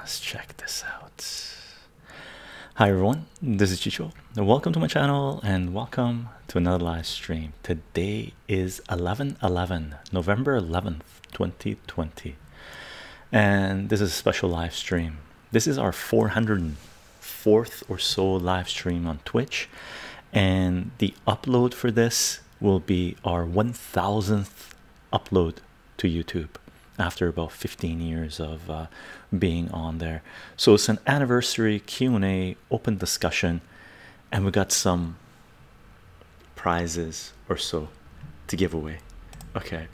let's check this out. Hi everyone, this is Chycho. Welcome to my channel and welcome to another live stream. Today is 11 11, November 11th, 2020, and this is a special live stream. This is our 404th or so live stream on Twitch, and the upload for this will be our 1000th upload to YouTube after about 15 years of uh, being on there. So it's an anniversary Q&A open discussion and we got some prizes or so to give away. Okay.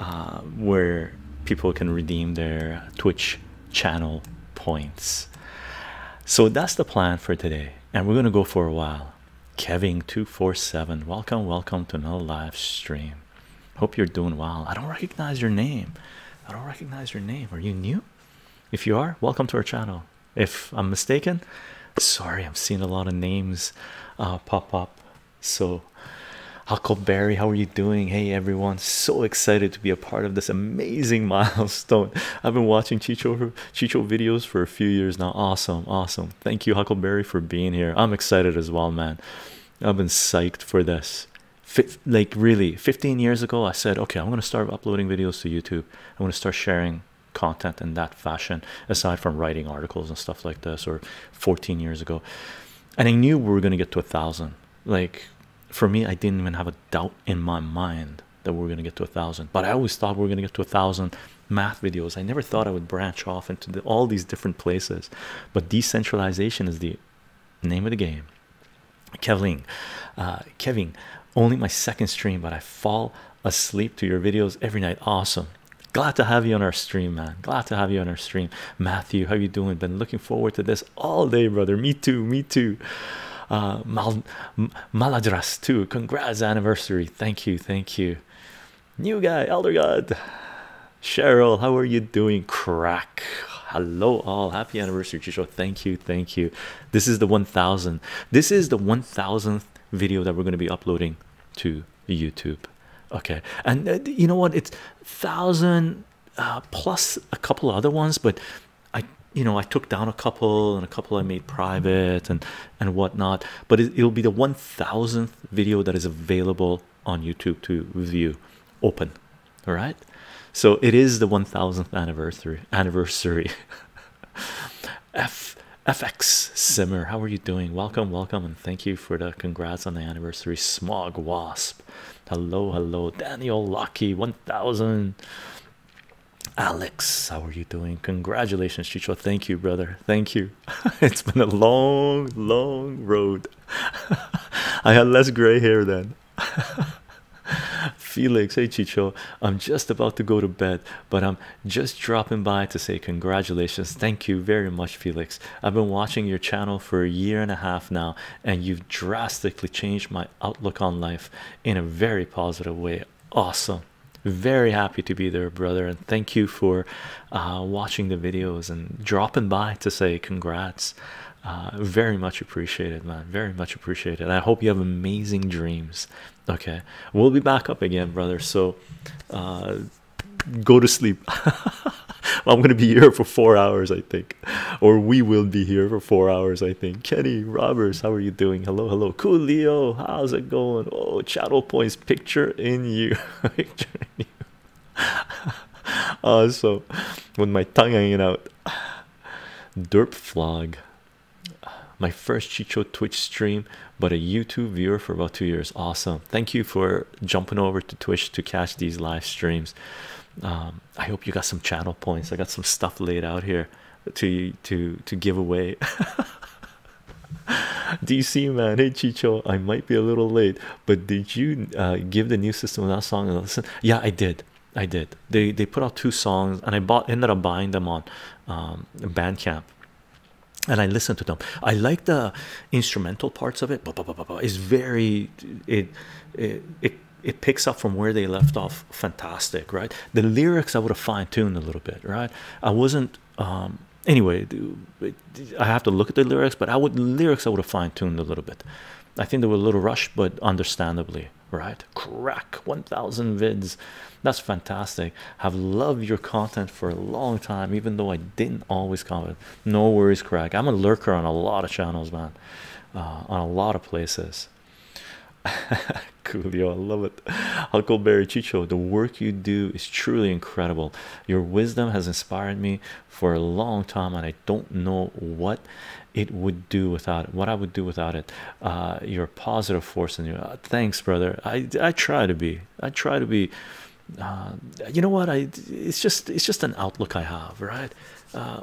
Uh, where people can redeem their Twitch channel points. So that's the plan for today and we're going to go for a while. Kevin247, welcome, welcome to another live stream. Hope you're doing well. I don't recognize your name. I don't recognize your name. Are you new? If you are, welcome to our channel. If I'm mistaken, sorry, I'm seeing a lot of names uh, pop up. So, Huckleberry, how are you doing? Hey everyone, so excited to be a part of this amazing milestone. I've been watching Chycho Chycho videos for a few years now. Awesome, awesome. Thank you, Huckleberry, for being here. I'm excited as well, man. I've been psyched for this like really 15 years ago i said okay i'm going to start uploading videos to youtube. I'm going to start sharing content in that fashion aside from writing articles and stuff like this or 14 years ago. And i knew we were going to get to a thousand. Like for me i didn't even have a doubt in my mind that we are going to get to a thousand. But i always thought we were going to get to a thousand math videos. I never thought i would branch off into the, all these different places. But decentralization is the name of the game. Kevin uh, kevin only my second stream but i fall asleep to your videos every night. Awesome. Glad to have you on our stream man. Glad to have you on our stream. Matthew how you doing? Been looking forward to this all day brother. Me too me too. Uh Mal maladras too. Congrats anniversary. Thank you thank you. New guy elder god. Cheryl how are you doing crack? Hello all. Happy anniversary Chycho. thank you thank you. This is the 1000 this is the 1000th video that we're going to be uploading to YouTube. Okay, and uh, you know what? It's thousand uh, plus a couple other ones, but I, you know, I took down a couple and a couple I made private and and whatnot. But it, it'll be the one thousandth video that is available on YouTube to view, open. All right, so it is the one thousandth anniversary. Anniversary. F FX Simmer, how are you doing? Welcome, welcome, and thank you for the congrats on the anniversary. Smog Wasp, hello, hello. Daniel Lucky, 1000. Alex, how are you doing? Congratulations, Chycho. Thank you, brother. Thank you. it's been a long, long road. I had less gray hair then. Felix, hey Chycho, I'm just about to go to bed, but I'm just dropping by to say congratulations. Thank you very much, Felix. I've been watching your channel for a year and a half now, and you've drastically changed my outlook on life in a very positive way. Awesome. Very happy to be there, brother, and thank you for uh, watching the videos and dropping by to say congrats. Uh, very much appreciated, man. Very much appreciated. I hope you have amazing dreams. Okay. We'll be back up again brother. So uh, go to sleep. I'm gonna be here for four hours i think. Or we will be here for four hours i think. Kenny roberts how are you doing? Hello hello. Cool leo. How's it going? Oh channel points picture in you. Picture in you. Uh, so with my tongue hanging out. Derp vlog my first Chycho Twitch stream, but a YouTube viewer for about two years. Awesome. Thank you for jumping over to Twitch to catch these live streams. Um, I hope you got some channel points. I got some stuff laid out here to to to give away. DC man, hey Chycho, I might be a little late, but did you uh, give the new system that song listen? Yeah, I did. I did. They they put out two songs, and I bought ended up buying them on um, Bandcamp and I listen to them. I like the instrumental parts of it. It's very it it it, it picks up from where they left off. Fantastic, right? The lyrics I would have fine tuned a little bit, right? I wasn't um anyway. I have to look at the lyrics, but I would lyrics I would have fine tuned a little bit. I think they were a little rushed, but understandably, right? Crack 1000 vids. That's fantastic. Have loved your content for a long time, even though I didn't always comment. No worries, crack. I'm a lurker on a lot of channels, man, uh, on a lot of places. Coolio, I love it. Huckleberry Chycho, the work you do is truly incredible. Your wisdom has inspired me for a long time, and I don't know what it would do without it, what I would do without it. Uh, you're a positive force in you. Uh, thanks, brother. I I try to be. I try to be. Uh, you know what? I it's just it's just an outlook I have, right? Uh,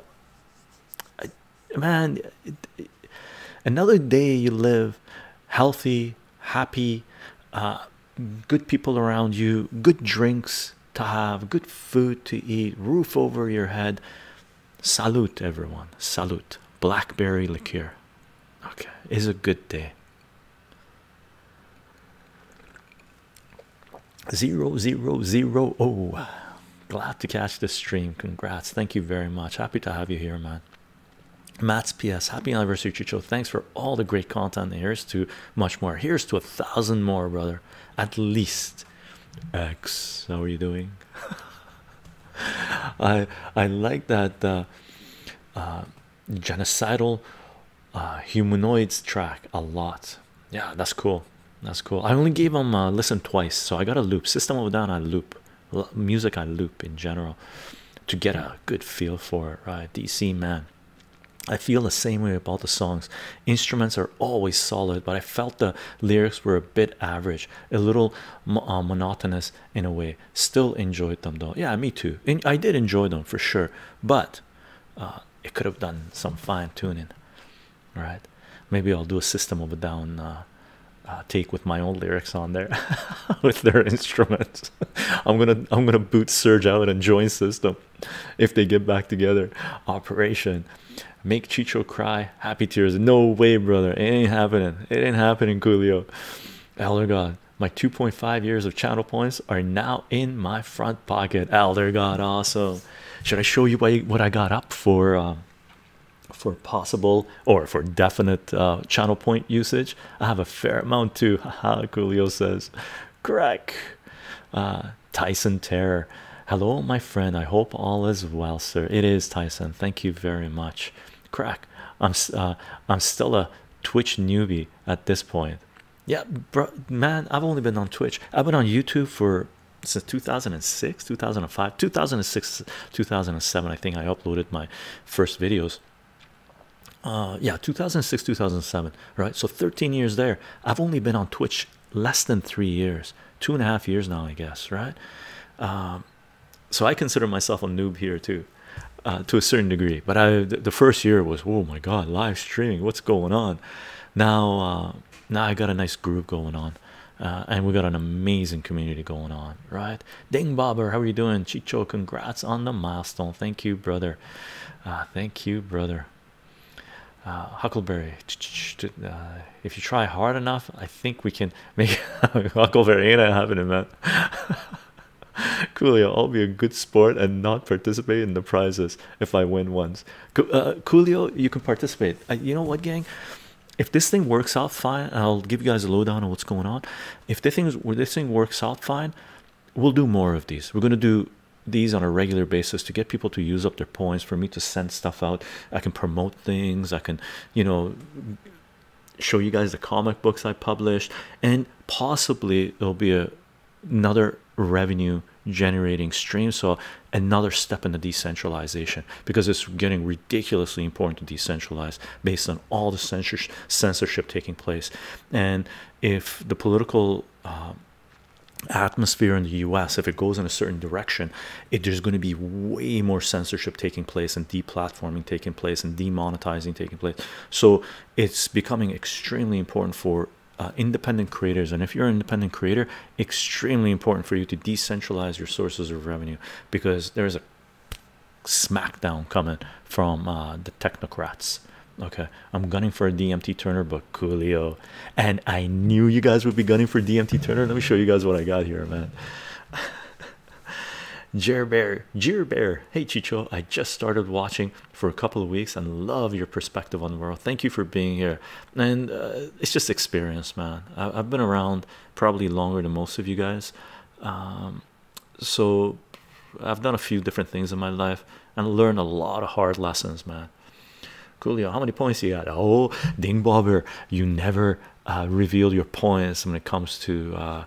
I, man, another day you live healthy, happy, uh, good people around you, good drinks to have, good food to eat, roof over your head. Salute, everyone. Salute. Blackberry liqueur. Okay, is a good day. Zero zero zero oh glad to catch this stream. Congrats, thank you very much. Happy to have you here, man. Matt's PS, happy anniversary, Chycho. Thanks for all the great content. Here's to much more. Here's to a thousand more, brother. At least. X, how are you doing? I I like that uh, uh, genocidal uh, humanoids track a lot. Yeah, that's cool. That's cool. I only gave them a listen twice, so I got a loop. System of Down, I loop music. I loop in general to get a good feel for it. Right, DC man. I feel the same way about the songs. Instruments are always solid, but I felt the lyrics were a bit average, a little uh, monotonous in a way. Still enjoyed them though. Yeah, me too. And I did enjoy them for sure, but uh, it could have done some fine tuning. Right? Maybe I'll do a System of a Down uh, uh, take with my own lyrics on there with their instruments. I'm gonna I'm gonna boot Serj out and join System if they get back together. Operation make Chycho cry. Happy tears. No way, brother. It ain't happening. It ain't happening, Coolio. Elder God, my 2.5 years of channel points are now in my front pocket. Elder God, awesome. Should I show you what I got up for? Um, for possible or for definite uh, channel point usage, I have a fair amount too. Haha, Coolio says, crack. Uh, Tyson Terror, hello, my friend. I hope all is well, sir. It is Tyson. Thank you very much crack i'm uh, i'm still a twitch newbie at this point yeah bro man i've only been on twitch i've been on youtube for since 2006 2005 2006 2007 i think i uploaded my first videos uh yeah 2006 2007 right so 13 years there i've only been on twitch less than three years two and a half years now i guess right um so i consider myself a noob here too uh, to a certain degree. But I the first year was oh my god, live streaming, what's going on? Now uh, now I got a nice group going on. Uh, and we got an amazing community going on, right? Ding Bobber, how are you doing? Chycho, congrats on the milestone. Thank you, brother. Uh, thank you, brother. Uh, Huckleberry, uh, if you try hard enough, I think we can make Huckleberry ain't happening, man. Coolio, I'll be a good sport and not participate in the prizes if I win once. Uh, Coolio, you can participate. Uh, you know what, gang? If this thing works out fine, I'll give you guys a lowdown on what's going on. If this thing where this thing works out fine, we'll do more of these. We're gonna do these on a regular basis to get people to use up their points for me to send stuff out. I can promote things. I can, you know, show you guys the comic books I published, and possibly there'll be a another revenue generating stream so another step in the decentralization because it's getting ridiculously important to decentralize based on all the censorship censorship taking place. And if the political uh, atmosphere in the US if it goes in a certain direction it there's going to be way more censorship taking place and deplatforming taking place and demonetizing taking place. So it's becoming extremely important for uh, independent creators. And if you're an independent creator extremely important for you to decentralize your sources of revenue because there's a smackdown coming from uh, the technocrats. Okay. I'm gunning for a dm turner book coolio. And i knew you guys would be gunning for dm turner. Let me show you guys what i got here man Jer Bear, Jer Bear. Hey Chycho, I just started watching for a couple of weeks and love your perspective on the world. Thank you for being here. And uh, it's just experience, man. I, have been around probably longer than most of you guys. Um, so I've done a few different things in my life and learned a lot of hard lessons, man. Coolio, how many points you got? Oh, Ding Bobber, you never uh, reveal your points when it comes to uh,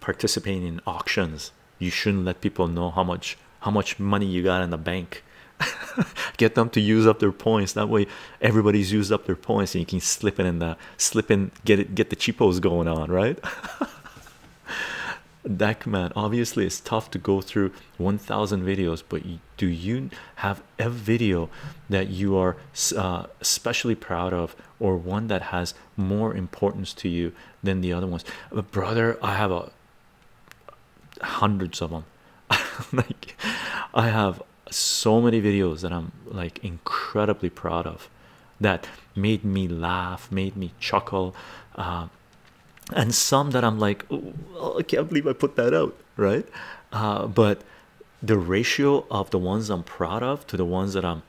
participating in auctions. You shouldn't let people know how much how much money you got in the bank. Get them to use up their points. That way, everybody's used up their points, and you can slip in the slip in, get it, get the cheapos going on, right? that man obviously it's tough to go through 1000 videos but do you have a video that you are uh, especially proud of or one that has more importance to you than the other ones but brother i have a hundreds of them like i have so many videos that i'm like incredibly proud of that made me laugh made me chuckle uh, and some that I'm like, oh, I can't believe I put that out, right? Uh, but the ratio of the ones I'm proud of to the ones that I'm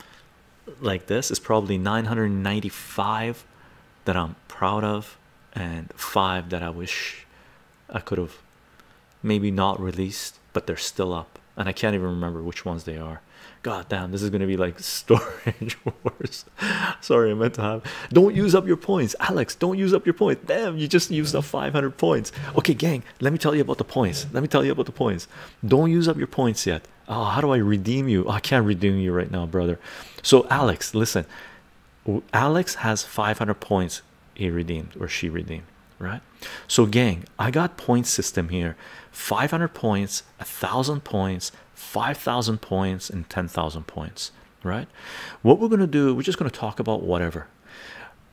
like this is probably 995 that I'm proud of, and five that I wish I could have maybe not released, but they're still up, and I can't even remember which ones they are. God damn this is gonna be like storage wars. Sorry i meant to have. Don't use up your points. Alex don't use up your points. Damn you just used up 500 points. Okay gang let me tell you about the points. Let me tell you about the points. Don't use up your points yet. Oh how do i redeem you? Oh, i can't redeem you right now brother. So alex listen. Alex has 500 points he redeemed or she redeemed right? So gang i got point system here 500 points a thousand points 5,000 points and 10,000 points, right? What we're going to do, we're just going to talk about whatever.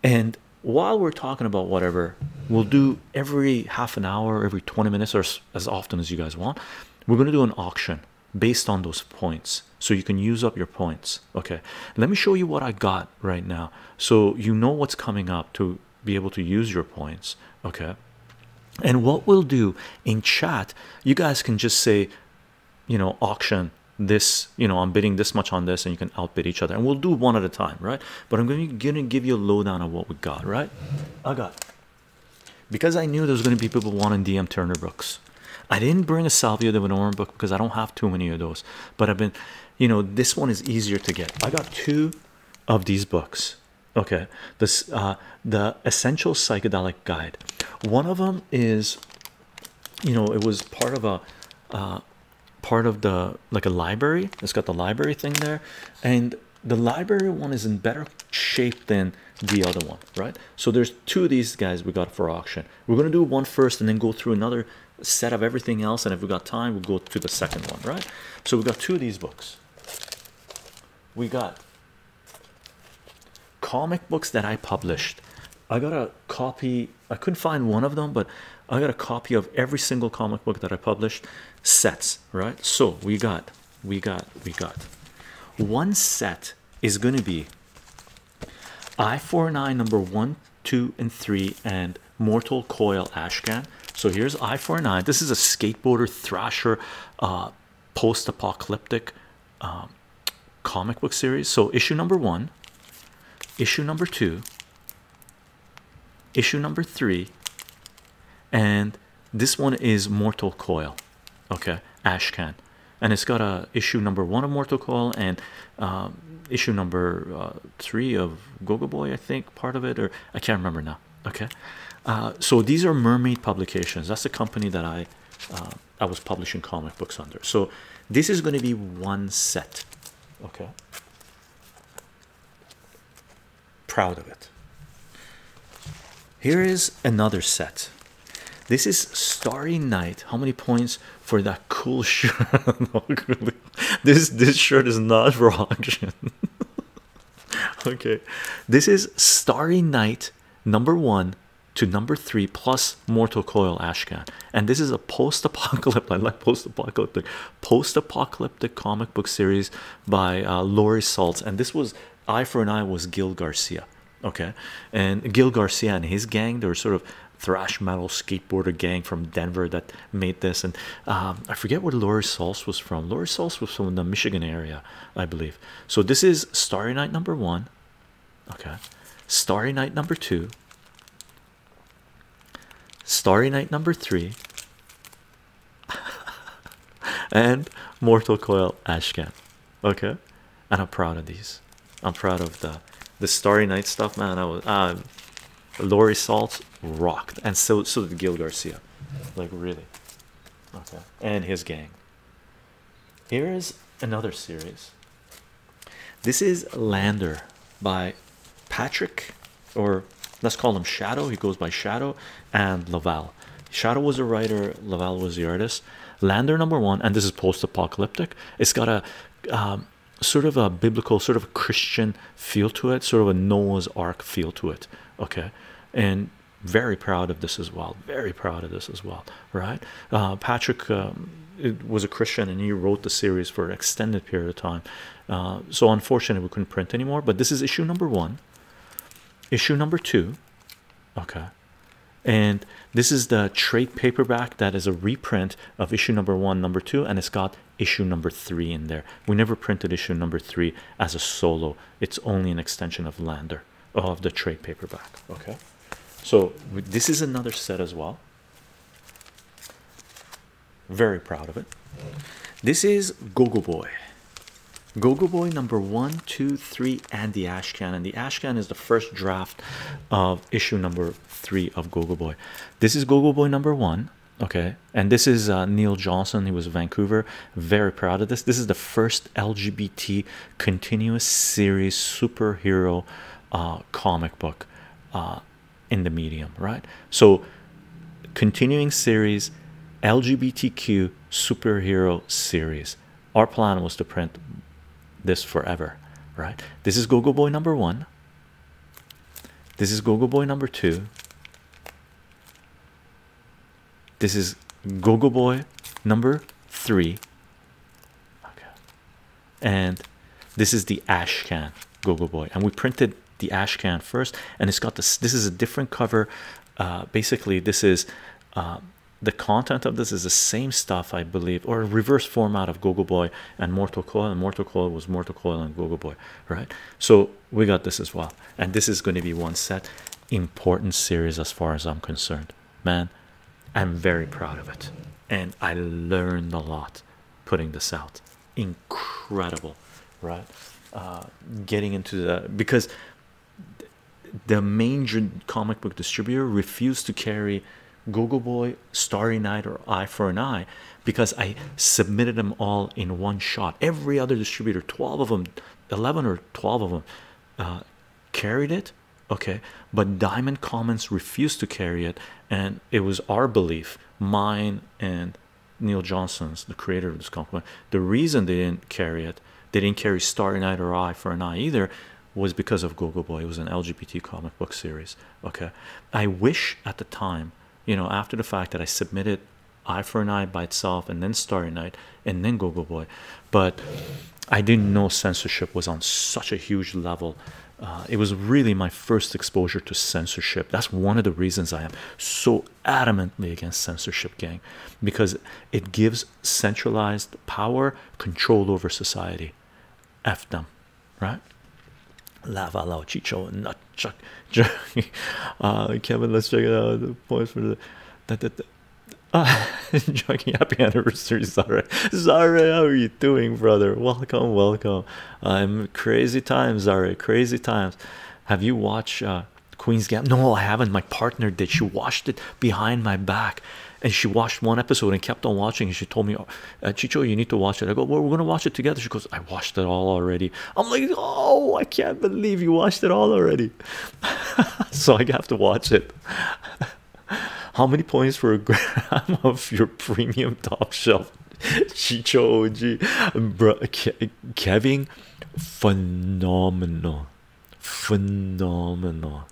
And while we're talking about whatever, we'll do every half an hour, every 20 minutes, or as often as you guys want. We're going to do an auction based on those points so you can use up your points. Okay, let me show you what I got right now so you know what's coming up to be able to use your points. Okay, and what we'll do in chat, you guys can just say you know auction this you know i'm bidding this much on this and you can outbid each other. And we'll do one at a time right? But i'm going to, going to give you a lowdown of what we got right? I got because i knew there was going to be people wanting dm turner books i didn't bring a salvia divinorum book because i don't have too many of those. But i've been you know this one is easier to get. I got two of these books okay this uh the essential psychedelic guide. One of them is you know it was part of a uh, part of the like a library. It's got the library thing there. And the library one is in better shape than the other one right? So there's two of these guys we got for auction. We're going to do one first and then go through another set of everything else. And if we got time we'll go to the second one right? So we've got two of these books. We got comic books that I published I got a copy I couldn't find one of them but I got a copy of every single comic book that I published sets right? So we got we got we got. One set is going to be i49 number one two and three and mortal coil ashcan. So here's i49 this is a skateboarder thrasher uh, post-apocalyptic um, comic book series. So issue number one issue number two. Issue number three. And this one is mortal coil. Okay ashcan and it's got a issue number one of mortal coil and um, issue number uh, three of gogo boy i think part of it or i can't remember now. Okay. Uh, so these are mermaid publications. That's the company that i uh, i was publishing comic books under. So this is going to be one set. Okay proud of it here is another set this is Starry Night. How many points for that cool shirt? this this shirt is not for auction. okay, this is Starry Night number one to number three plus Mortal Coil Ashcan, and this is a post-apocalyptic. I like post-apocalyptic, post-apocalyptic comic book series by uh, Laurie Saltz, and this was Eye for an Eye was Gil Garcia. Okay, and Gil Garcia and his gang they were sort of thrash metal skateboarder gang from Denver that made this, and um, I forget where Laurie Sauce was from. Laurie Sauce was from the Michigan area, I believe. So this is Starry Night number one. Okay, Starry Night number two. Starry Night number three, and Mortal Coil Ashcan. Okay, and I'm proud of these. I'm proud of the the Starry Night stuff, man. I was um, Laurie Salt rocked, and so so did Gil Garcia, like really. Okay, and his gang. Here is another series. This is Lander by Patrick, or let's call him Shadow. He goes by Shadow and Laval. Shadow was a writer, Laval was the artist. Lander number one, and this is post-apocalyptic. It's got a um, sort of a biblical, sort of a Christian feel to it, sort of a Noah's Ark feel to it. Okay, and very proud of this as well. Very proud of this as well. Right, uh, Patrick um, was a Christian and he wrote the series for an extended period of time. Uh, so unfortunately, we couldn't print anymore. But this is issue number one. Issue number two. Okay, and this is the trade paperback that is a reprint of issue number one number two and it's got issue number three in there. We never printed issue number three as a solo. It's only an extension of lander of the trade paperback. Okay? So this is another set as well. Very proud of it. This is gogo boy Gogo Boy number one, two, three, and the Ashcan. And the Ashcan is the first draft of issue number three of Gogo Boy. This is Gogo Boy number one. Okay, and this is uh, Neil Johnson. He was Vancouver. Very proud of this. This is the first LGBT continuous series superhero uh, comic book uh, in the medium, right? So, continuing series LGBTQ superhero series. Our plan was to print this forever, right? This is Gogo Boy number one. This is Gogo Boy number two. This is Gogo Boy number three. Okay, and this is the ash can Gogo Boy, and we printed the ash can first, and it's got this. This is a different cover. Uh, basically, this is uh, the content of this is the same stuff I believe or a reverse format of Gogo Boy and Mortal Coil and Mortal Coil was Mortal Coil and Gogo Boy right? So we got this as well and this is going to be one set important series as far as I'm concerned. Man I'm very proud of it and I learned a lot putting this out. Incredible right? Uh, getting into the because the major comic book distributor refused to carry Gogo Boy, Starry Night, or Eye for an Eye because I submitted them all in one shot. Every other distributor, 12 of them, 11 or 12 of them, uh, carried it. Okay, but Diamond Comics refused to carry it, and it was our belief, mine and Neil Johnson's, the creator of this company. The reason they didn't carry it, they didn't carry Starry Night or Eye for an Eye either, was because of Gogo Boy. It was an LGBT comic book series. Okay, I wish at the time you know after the fact that I submitted Eye for an Eye by itself and then Starry Night and then Gogo Boy. But I didn't know censorship was on such a huge level. Uh, it was really my first exposure to censorship. That's one of the reasons I am so adamantly against censorship gang because it gives centralized power control over society. F them right lava lao chycho nut chuck uh kevin let's check it out the points for the that that uh, joking happy anniversary Zara Zara how are you doing brother welcome welcome i'm crazy times Zara crazy times have you watched uh Queen's Gambit? No, I haven't. My partner did. She watched it behind my back, and she watched one episode and kept on watching. And she told me, uh, "Chycho, you need to watch it." I go, "Well, we're gonna watch it together." She goes, "I watched it all already." I'm like, "Oh, I can't believe you watched it all already." so I have to watch it. How many points for a gram of your premium top shelf Chycho OG, bro? Kevin, phenomenal, phenomenal.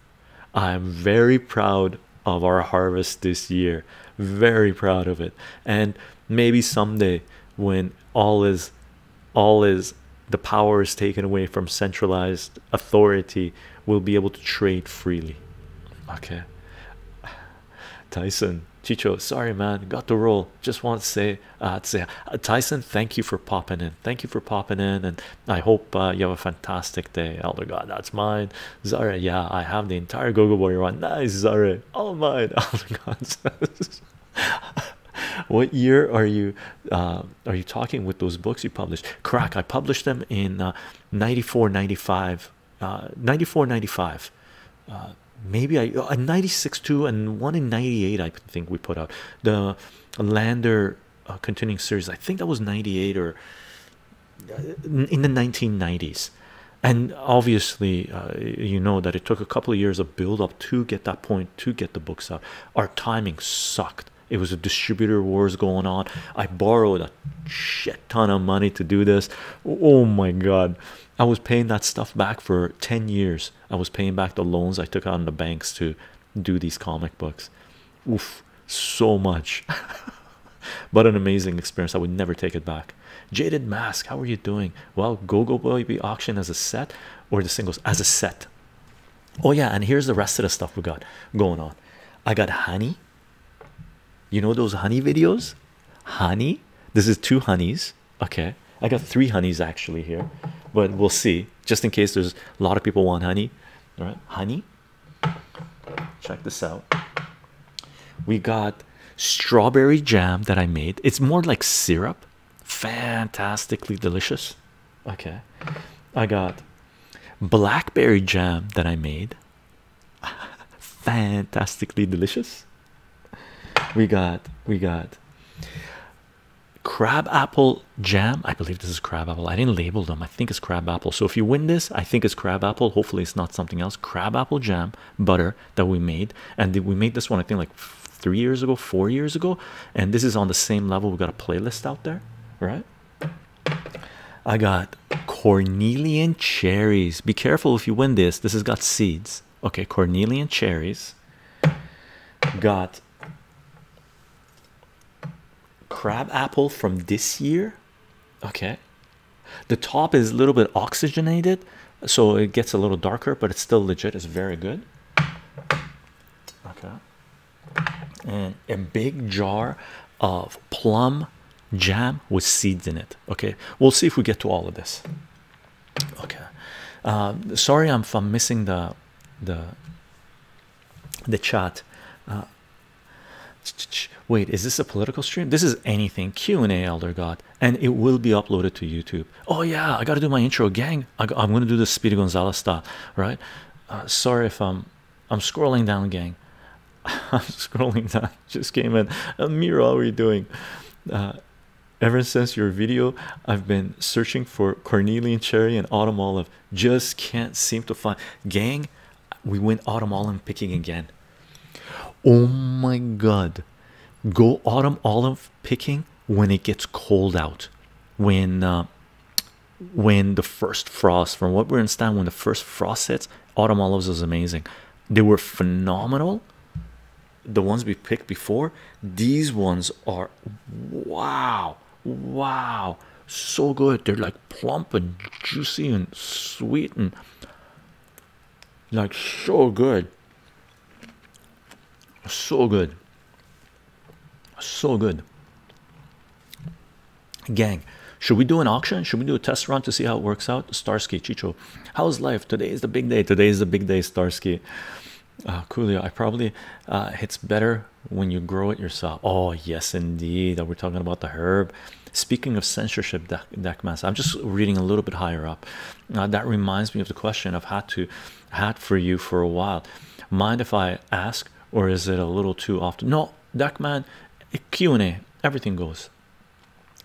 I'm very proud of our harvest this year, very proud of it. And maybe someday, when all is all is the power is taken away from centralized authority, we'll be able to trade freely. Okay. Tyson Chycho, sorry man, got the roll. Just want to say, uh, to say, uh, Tyson, thank you for popping in. Thank you for popping in, and I hope uh, you have a fantastic day. Elder God, that's mine. Zara, yeah, I have the entire Gogo Boy one. Nice, Zara, all mine. Elder God says. what year are you uh, are you talking with those books you published crack i published them in uh, 94 95 uh, 94 95 uh, maybe I a 96 2 and one in 98 I think we put out. The Lander uh, continuing series I think that was 98 or uh, in the 1990s and obviously uh, you know that it took a couple of years of build up to get that point to get the books out. Our timing sucked. It was a distributor wars going on. I borrowed a shit ton of money to do this. Oh my god I was paying that stuff back for 10 years. I was paying back the loans I took out in the banks to do these comic books. Oof so much. But an amazing experience. I would never take it back. Jaded mask how are you doing? Well go go boy be auction as a set or the singles as a set? Oh yeah and here's the rest of the stuff we got going on. I got honey. You know those honey videos? Honey? This is two honeys. Okay. I got three honeys actually here but we'll see. Just in case there's a lot of people want honey. All right honey. Check this out. We got strawberry jam that I made. It's more like syrup. Fantastically delicious. Okay. I got blackberry jam that I made. Fantastically delicious. We got we got crab apple jam? I believe this is crab apple. I didn't label them. I think it's crab apple. So if you win this i think it's crab apple. Hopefully it's not something else. Crab apple jam butter that we made. And we made this one i think like three years ago four years ago. And this is on the same level. We've got a playlist out there right? I got cornelian cherries. Be careful if you win this. This has got seeds. Okay cornelian cherries. Got crab apple from this year. Okay. The top is a little bit oxygenated so it gets a little darker but it's still legit. It's very good. Okay. And a big jar of plum jam with seeds in it. Okay. We'll see if we get to all of this. Okay. Uh, sorry I'm, I'm missing the the the chat. Uh, wait is this a political stream? This is anything. Q&a elder god. And it will be uploaded to youtube. Oh yeah i gotta do my intro. Gang I, am gonna do the speedy gonzales style right? Uh, sorry if i'm i'm scrolling down gang. I'm scrolling down. Just came in. Amira how are you doing? Uh, ever since your video i've been searching for cornelian cherry and autumn olive. Just can't seem to find gang we went autumn olive picking again oh my god. Go autumn olive picking when it gets cold out. When uh, when the first frost from what we understand when the first frost hits autumn olives is amazing. They were phenomenal. The ones we picked before these ones are wow wow so good. They're like plump and juicy and sweet and like so good so good. So good. Gang should we do an auction? Should we do a test run to see how it works out? Starsky chycho how's life? Today is the big day. Today is the big day starsky. Uh coolio i probably uh hits better when you grow it yourself. Oh yes indeed. We're talking about the herb. Speaking of censorship deck mass i'm just reading a little bit higher up. Uh, that reminds me of the question i've had to had for you for a while. Mind if i ask or is it a little too often? No deckman q&a everything goes.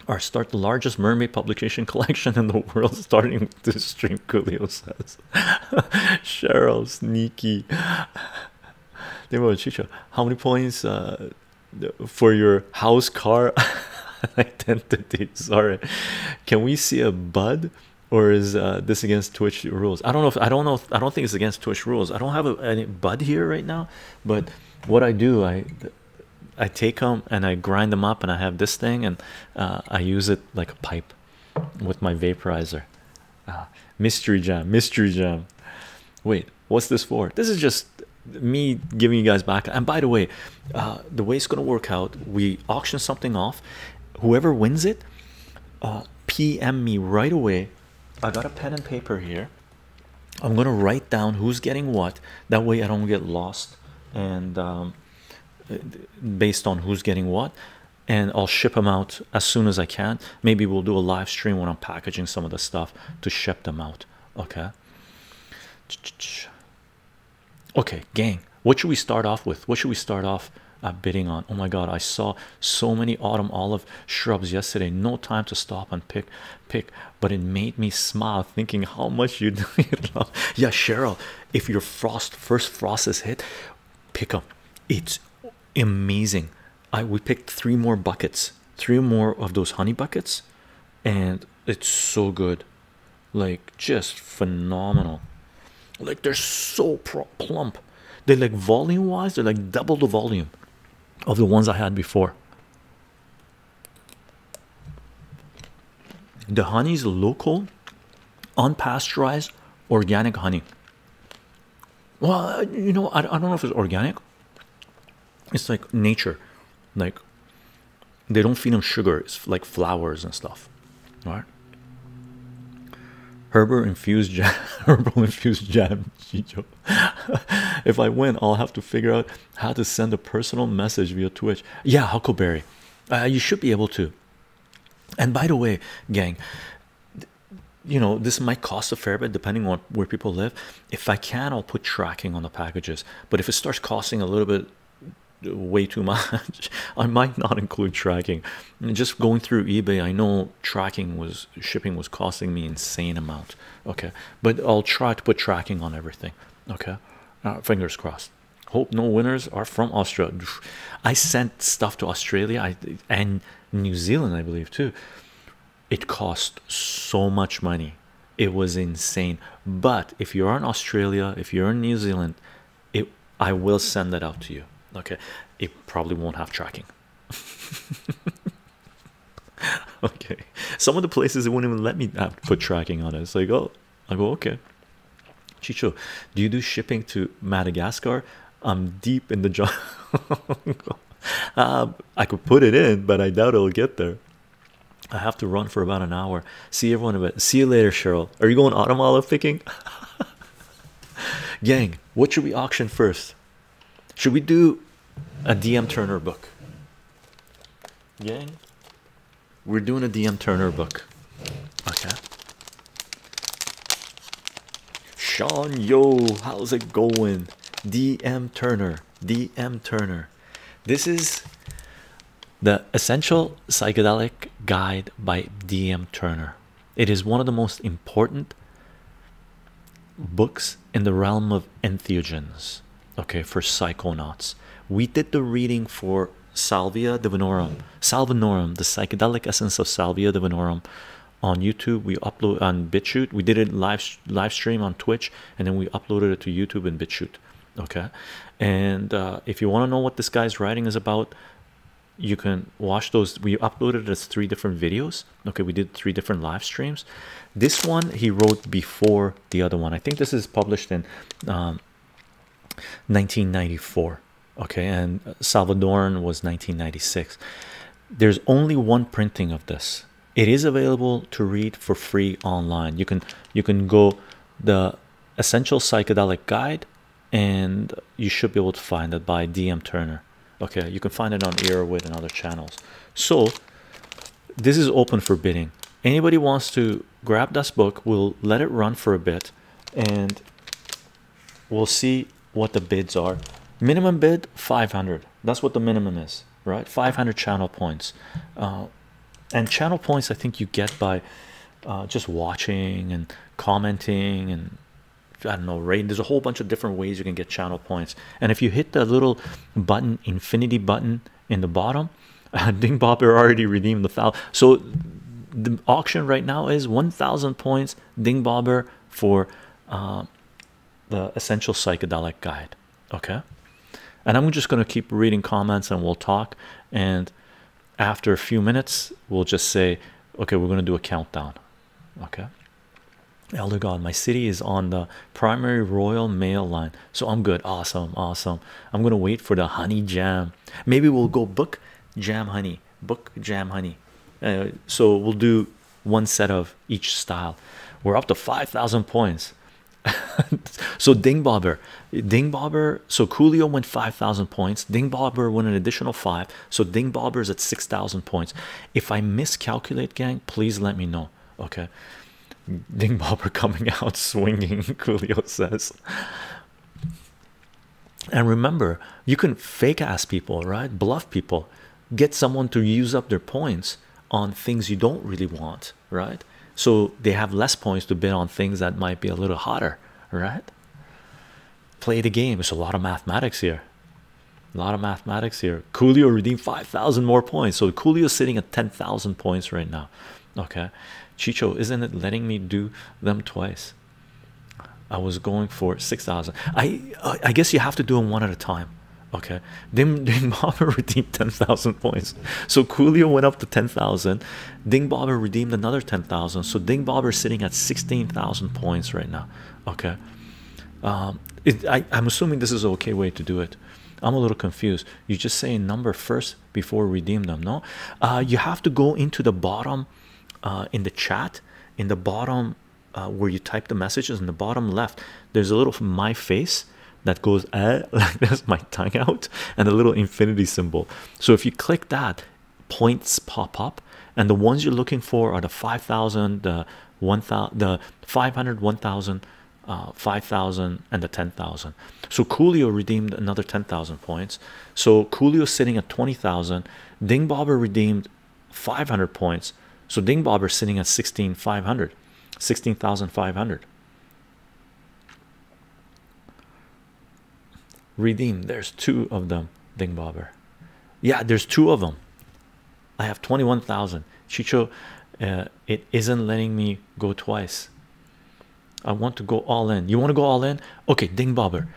Or start the largest mermaid publication collection in the world starting this stream coolio says. Cheryl sneaky. How many points uh, for your house car identity? Sorry. Can we see a bud or is uh, this against twitch rules? I don't know if i don't know if, i don't think it's against twitch rules. I don't have a, any bud here right now but what i do i I take them and I grind them up and I have this thing and uh, I use it like a pipe with my vaporizer. Uh, mystery jam mystery jam. Wait what's this for? This is just me giving you guys back. And by the way uh, the way it's going to work out we auction something off. Whoever wins it uh, pm me right away i got a pen and paper here i'm to write down who's getting what that way i don't get lost and um, based on who's getting what and I'll ship them out as soon as I can. Maybe we'll do a live stream when I'm packaging some of the stuff to ship them out. Okay. Okay, gang. What should we start off with? What should we start off uh, bidding on? Oh my God! I saw so many autumn olive shrubs yesterday. No time to stop and pick, pick. But it made me smile thinking how much you do. yeah, Cheryl. If your frost first frost is hit, pick them. It's amazing. I we picked three more buckets, three more of those honey buckets, and it's so good, like just phenomenal. Like they're so plump. They like volume wise, they're like double the volume of the ones I had before. The honey is local, unpasteurized, organic honey. Well, uh, you know, I, I don't know if it's organic. It's like nature like they don't feed them sugar it's like flowers and stuff right herbal infused jam herbal infused jam if i win i'll have to figure out how to send a personal message via twitch. Yeah huckleberry. Uh, you should be able to. And by the way gang you know this might cost a fair bit depending on where people live. If i can i'll put tracking on the packages. But if it starts costing a little bit way too much. I might not include tracking. Just going through ebay i know tracking was shipping was costing me insane amount. Okay. But i'll try to put tracking on everything. Okay. Uh, fingers crossed. Hope no winners are from australia i sent stuff to australia I, and new zealand i believe too. It cost so much money. It was insane. But if you're in australia if you're in new zealand it i will send that out to you okay it probably won't have tracking. Okay some of the places it won't even let me have put tracking on it. It's like oh i go okay. Chycho do you do shipping to madagascar? I'm deep in the job um, i could put it in but i doubt it'll get there. I have to run for about an hour. See everyone a bit see you later cheryl. Are you going autumn olive picking? Gang what should we auction first? Should we do a DM Turner book? Gang, we're doing a DM Turner book. Okay. Sean, yo, how's it going? DM Turner, DM Turner. This is the Essential Psychedelic Guide by DM Turner. It is one of the most important books in the realm of entheogens okay for psychonauts. We did the reading for salvia divinorum. Salvinorin the psychedelic essence of salvia divinorum on youtube. We upload on bitchute. We did it live live stream on twitch and then we uploaded it to youtube and bitchute okay? And uh, if you want to know what this guy's writing is about you can watch those. We uploaded as three different videos okay? We did three different live streams. This one he wrote before the other one. I think this is published in um, 1994 okay and salvinorin was 1996 there's only one printing of this. It is available to read for free online. You can you can go the essential psychedelic guide and you should be able to find it by dm turner okay? You can find it on Erowid and other channels. So this is open for bidding. Anybody wants to grab this book we'll let it run for a bit and we'll see what the bids are. Minimum bid 500 that's what the minimum is right? 500 channel points. Uh, and channel points i think you get by uh, just watching and commenting and i don't know right there's a whole bunch of different ways you can get channel points. And if you hit the little button infinity button in the bottom ding bobber already redeemed the foul so the auction right now is 1000 points ding bobber for uh, the essential psychedelic guide okay and i'm just going to keep reading comments and we'll talk and after a few minutes we'll just say okay we're going to do a countdown okay Elder God, my city is on the primary Royal Mail line, so I'm good. Awesome, awesome. I'm gonna wait for the honey jam. Maybe we'll go book jam honey, book jam honey. Uh, so we'll do one set of each style. We're up to 5,000 points. so Ding Bobber, Ding Bobber. So Coolio went 5,000 points. Ding Bobber went an additional five. So Ding Bobber is at 6,000 points. If I miscalculate, gang, please let me know. Okay, Ding Bobber coming out swinging, Coolio says. And remember, you can fake ass people, right? Bluff people, get someone to use up their points on things you don't really want, right? So they have less points to bid on things that might be a little hotter, right? Play the game. it's a lot of mathematics here. A lot of mathematics here. Coolio redeemed 5,000 more points. So Coolio is sitting at 10,000 points right now. Okay. Chycho, isn't it letting me do them twice? I was going for 6,000. I I guess you have to do them one at a time. Okay. Ding Ding Bobber redeemed 10,000 points. So Coolio went up to 10,000. Ding Bobber redeemed another 10,000. So Ding Bobber is sitting at 16,000 points right now. Okay. Um, it, I, I'm assuming this is an okay way to do it. I'm a little confused. You just say a number first before redeem them. No, uh, you have to go into the bottom uh, in the chat, in the bottom uh, where you type the messages in the bottom left. There's a little my face that goes eh, like this, my tongue out, and a little infinity symbol. So if you click that, points pop up, and the ones you're looking for are the 5,000, the 1,000, the 500, 1,000 uh, 5,000 and the 10,000. So Coolio redeemed another 10,000 points. So Coolio sitting at 20,000. Ding Bobber redeemed 500 points. So Ding Bobber sitting at 16,500, 16,500. Redeem. There's two of them. Ding Bobber. Yeah, there's two of them. I have 21,000. Chycho, uh, it isn't letting me go twice. I want to go all in. You want to go all in? Okay, ding bobber.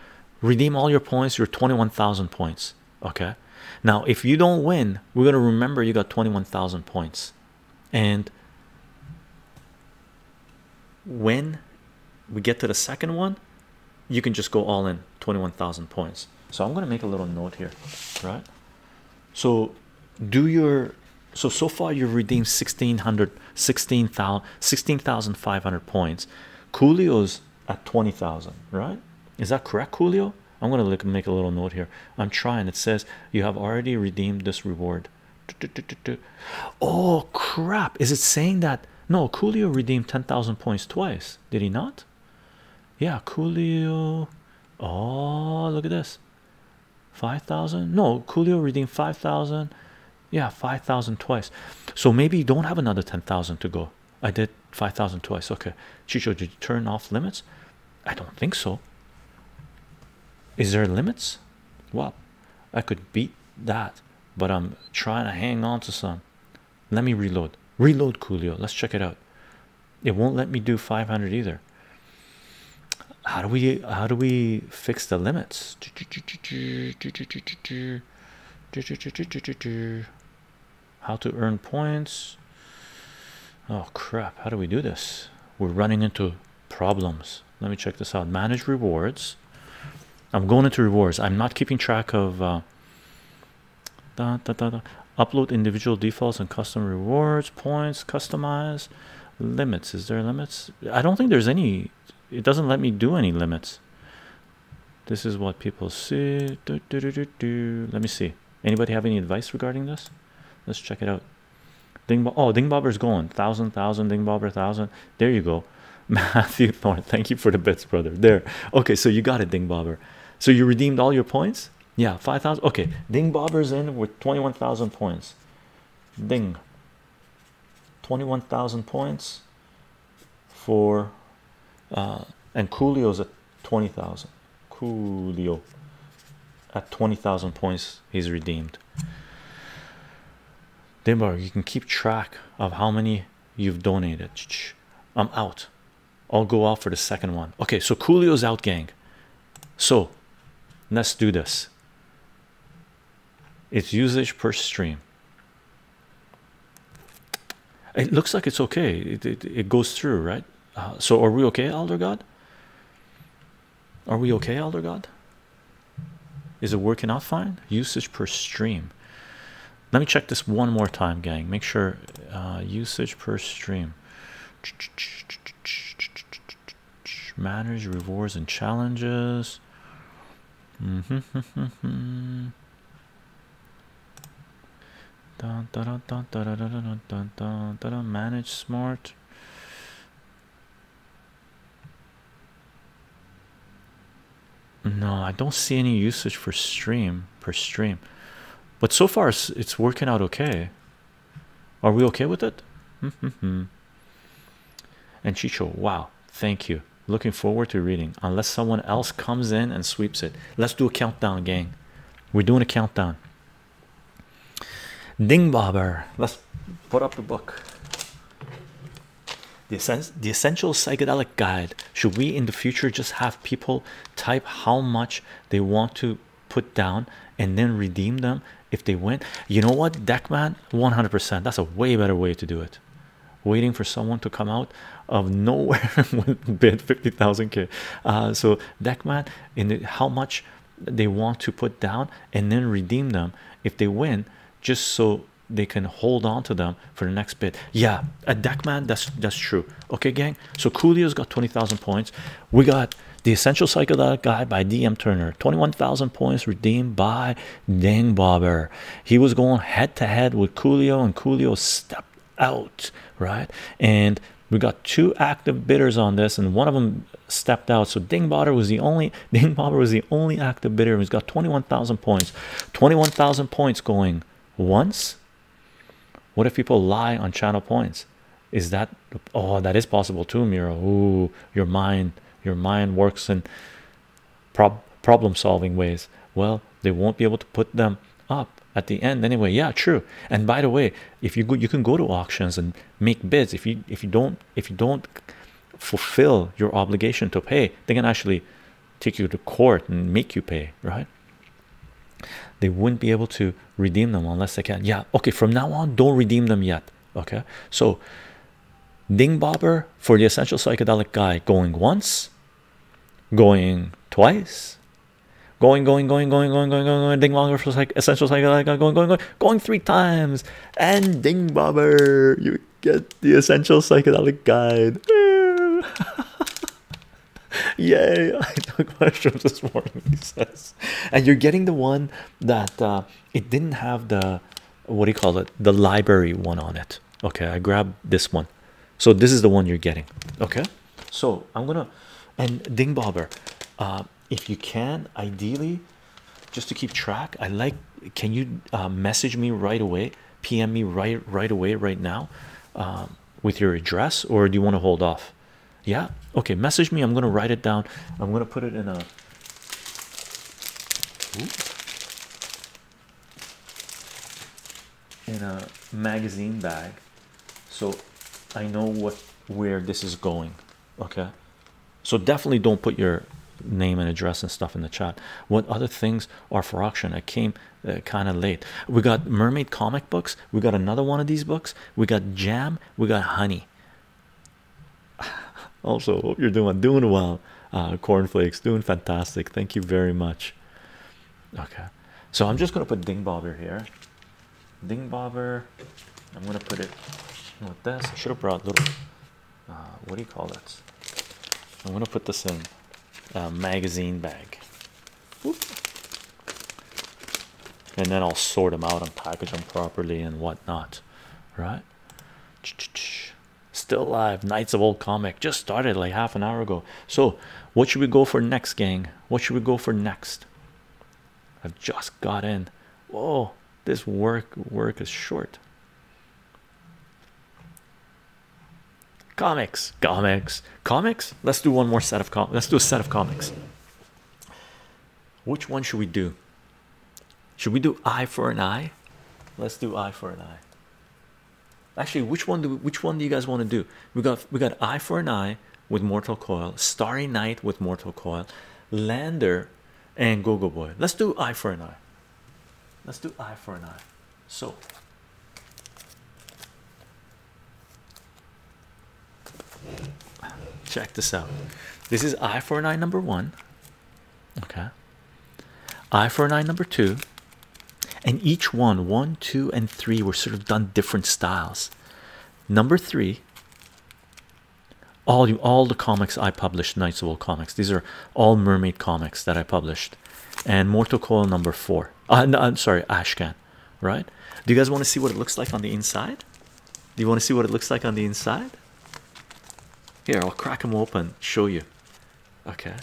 Redeem all your points. You're 21,000 points. Okay. Now, if you don't win, we're going to remember you got 21,000 points. And when we get to the second one, you can just go all in 21,000 points. So I'm going to make a little note here, right? So do your so so far you've redeemed 1600 16,000 16,500 points Coolio's at 20,000, right? Is that correct, Coolio? I'm going to make a little note here. I'm trying. It says you have already redeemed this reward. Oh, crap. Is it saying that? No, Coolio redeemed 10,000 points twice. Did he not? Yeah, Coolio. Oh, look at this. 5,000. No, Coolio redeemed 5,000. Yeah, 5,000 twice. So maybe you don't have another 10,000 to go. I did 5,000 twice. Okay, Chycho, did you turn off limits? I don't think so. Is there limits? Well, I could beat that, but I'm trying to hang on to some. Let me reload. Reload Coolio. Let's check it out. It won't let me do 500 either. How do we how do we fix the limits? How to earn points? Oh crap, how do we do this? We're running into problems. Let me check this out. Manage rewards. I'm going into rewards. I'm not keeping track of uh, da, da, da, upload individual defaults and custom rewards, points, customize limits. Is there limits? I don't think there's any. It doesn't let me do any limits. This is what people see. Do, do, do, let me see. Anybody have any advice regarding this? Let's check it out. Ding oh, Ding Bobber's going thousand, thousand, Ding Bobber, thousand. There you go, Matthew Thorne. Thank you for the bits, brother. There, okay, so you got it, Ding Bobber. So you redeemed all your points, yeah, five thousand. Okay, Ding Bobber's in with twenty-one thousand points. Ding, twenty-one thousand points for, uh, and Coolio's at twenty thousand. Coolio at twenty thousand points, he's redeemed. Dimbar, you can keep track of how many you've donated. I'm out. I'll go out for the second one. Okay, so Coolio's out, gang. So let's do this. It's usage per stream. It looks like it's okay. It, it, it goes through, right? Uh, so are we okay, Elder God? Are we okay, Elder God? Is it working out fine? Usage per stream. Let me check this one more time, gang. Make sure uh, usage per stream. Manage rewards and challenges. Mm-hmm. Manage smart. No, I don't see any usage for stream per stream, but so far it's, it's working out okay. Are we okay with it? and Chycho, wow, thank you. Looking forward to reading. Unless someone else comes in and sweeps it, let's do a countdown, gang. We're doing a countdown. Ding Bobber, let's put up the book. The, the essential psychedelic guide. Should we in the future just have people type how much they want to put down and then redeem them if they win? You know what, Deckman? 100%. That's a way better way to do it. Waiting for someone to come out of nowhere with bid 50,000k. Uh, so, Deckman, in the, how much they want to put down and then redeem them if they win, just so they can hold on to them for the next bit. Yeah, a deckman, that's that's true. Okay, gang. So Coolio's got 20,000 points. We got the essential psychedelic guide by DM Turner, 21,000 points redeemed by Ding Bobber. He was going head to head with Coolio, and Coolio stepped out, right? And we got two active bidders on this, and one of them stepped out. So Ding Bobber was the only Ding Bobber was the only active bidder. He's got 21,000 points, 21,000 points going once what if people lie on channel points? Is that oh that is possible too, Miro? Ooh, your mind, your mind works in prob problem solving ways. Well, they won't be able to put them up at the end anyway. Yeah, true. And by the way, if you go, you can go to auctions and make bids. If you if you don't if you don't fulfill your obligation to pay, they can actually take you to court and make you pay, right? They wouldn't be able to redeem them unless they can. Yeah okay from now on don't redeem them yet okay? So ding bobber for the essential psychedelic guy going once going twice going going going going going going going going ding bobber for like essential psychedelic guy going going going going three times and ding bobber you get the essential psychedelic guide Yay! I took mushrooms this morning. He says, and you're getting the one that uh, it didn't have the what do you call it? The library one on it. Okay, I grabbed this one, so this is the one you're getting. Okay, so I'm gonna and Ding Bobber, uh, if you can, ideally, just to keep track, I like. Can you uh, message me right away? PM me right right away right now um, with your address, or do you want to hold off? Yeah, okay. Message me. I'm gonna write it down. I'm gonna put it in a. In a magazine bag, so I know what where this is going. Okay, so definitely don't put your name and address and stuff in the chat. What other things are for auction? I came uh, kind of late. We got mermaid comic books. We got another one of these books. We got jam. We got honey also hope you're doing doing well uh cornflakes doing fantastic. Thank you very much. Okay. So i'm just gonna put ding bobber here. Ding bobber i'm gonna put it with this. I should have brought little uh, what do you call that i'm gonna put this in a magazine bag. Whoop. and then i'll sort them out and package them properly and whatnot right? Ch -ch -ch still alive. Knights of old comic just started like half an hour ago. So what should we go for next gang? What should we go for next? I've just got in. Whoa this work work is short. Comics comics comics? Let's do one more set of com let's do a set of comics. Which one should we do? Should we do eye for an eye? Let's do eye for an eye actually which one do which one do you guys want to do we got we got eye for an eye with mortal coil starry night with mortal coil lander and go-go boy let's do eye for an eye let's do eye for an eye so check this out. This is I for an I number one. Okay. I for an I number two. And each one, one, two, and three, were sort of done different styles. Number three, all you all the comics I published, Knights of Old Comics. These are all mermaid comics that I published, and Mortal Coil number four. Uh, no, I'm sorry, Ashcan. Right? Do you guys want to see what it looks like on the inside? Do you want to see what it looks like on the inside? Here, I'll crack them open, show you. Okay.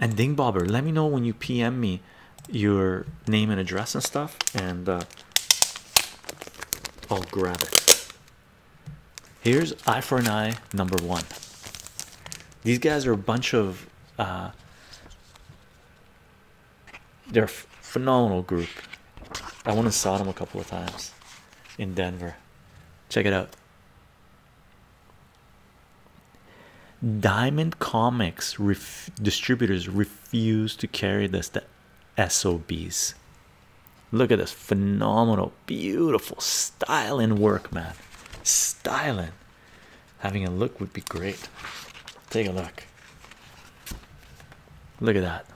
And Dingbobber, let me know when you PM me your name and address and stuff, and uh, I'll grab it. Here's Eye for an Eye number one. These guys are a bunch of uh, they're a phenomenal group. I went and saw them a couple of times in Denver. Check it out. Diamond Comics ref distributors refuse to carry this the SOBs. Look at this phenomenal, beautiful styling work, man. Styling. Having a look would be great. Take a look. Look at that.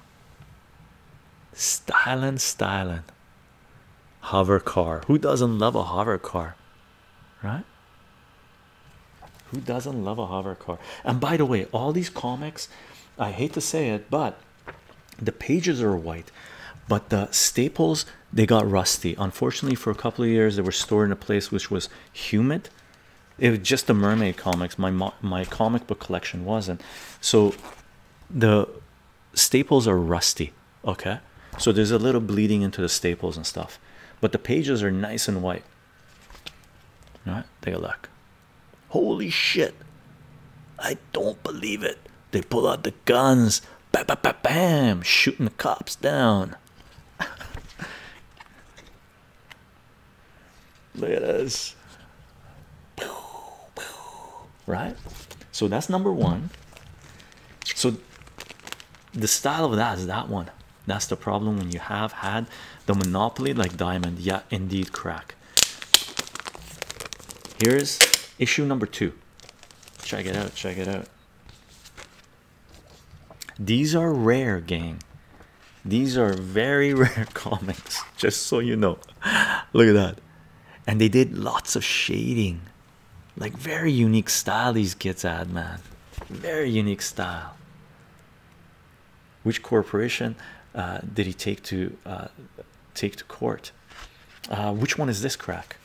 Styling, styling. Hover car. Who doesn't love a hover car? Right? Who doesn't love a hover car? And by the way, all these comics, I hate to say it, but the pages are white, but the staples they got rusty. Unfortunately, for a couple of years, they were stored in a place which was humid. It was just the mermaid comics. My my comic book collection wasn't. So the staples are rusty. Okay, so there's a little bleeding into the staples and stuff, but the pages are nice and white. All right, take a look. Holy shit! I don't believe it. They pull out the guns, bam, bam, bam, bam shooting the cops down. Look at this. Right? So that's number one. So the style of that is that one. That's the problem when you have had the monopoly like diamond. Yeah, indeed, crack. Here's issue number two. Check it out, check it out. These are rare, gang. These are very rare comics, just so you know. Look at that. And they did lots of shading, like very unique style. These kids had, man, very unique style. Which corporation uh, did he take to uh, take to court? Uh, which one is this crack?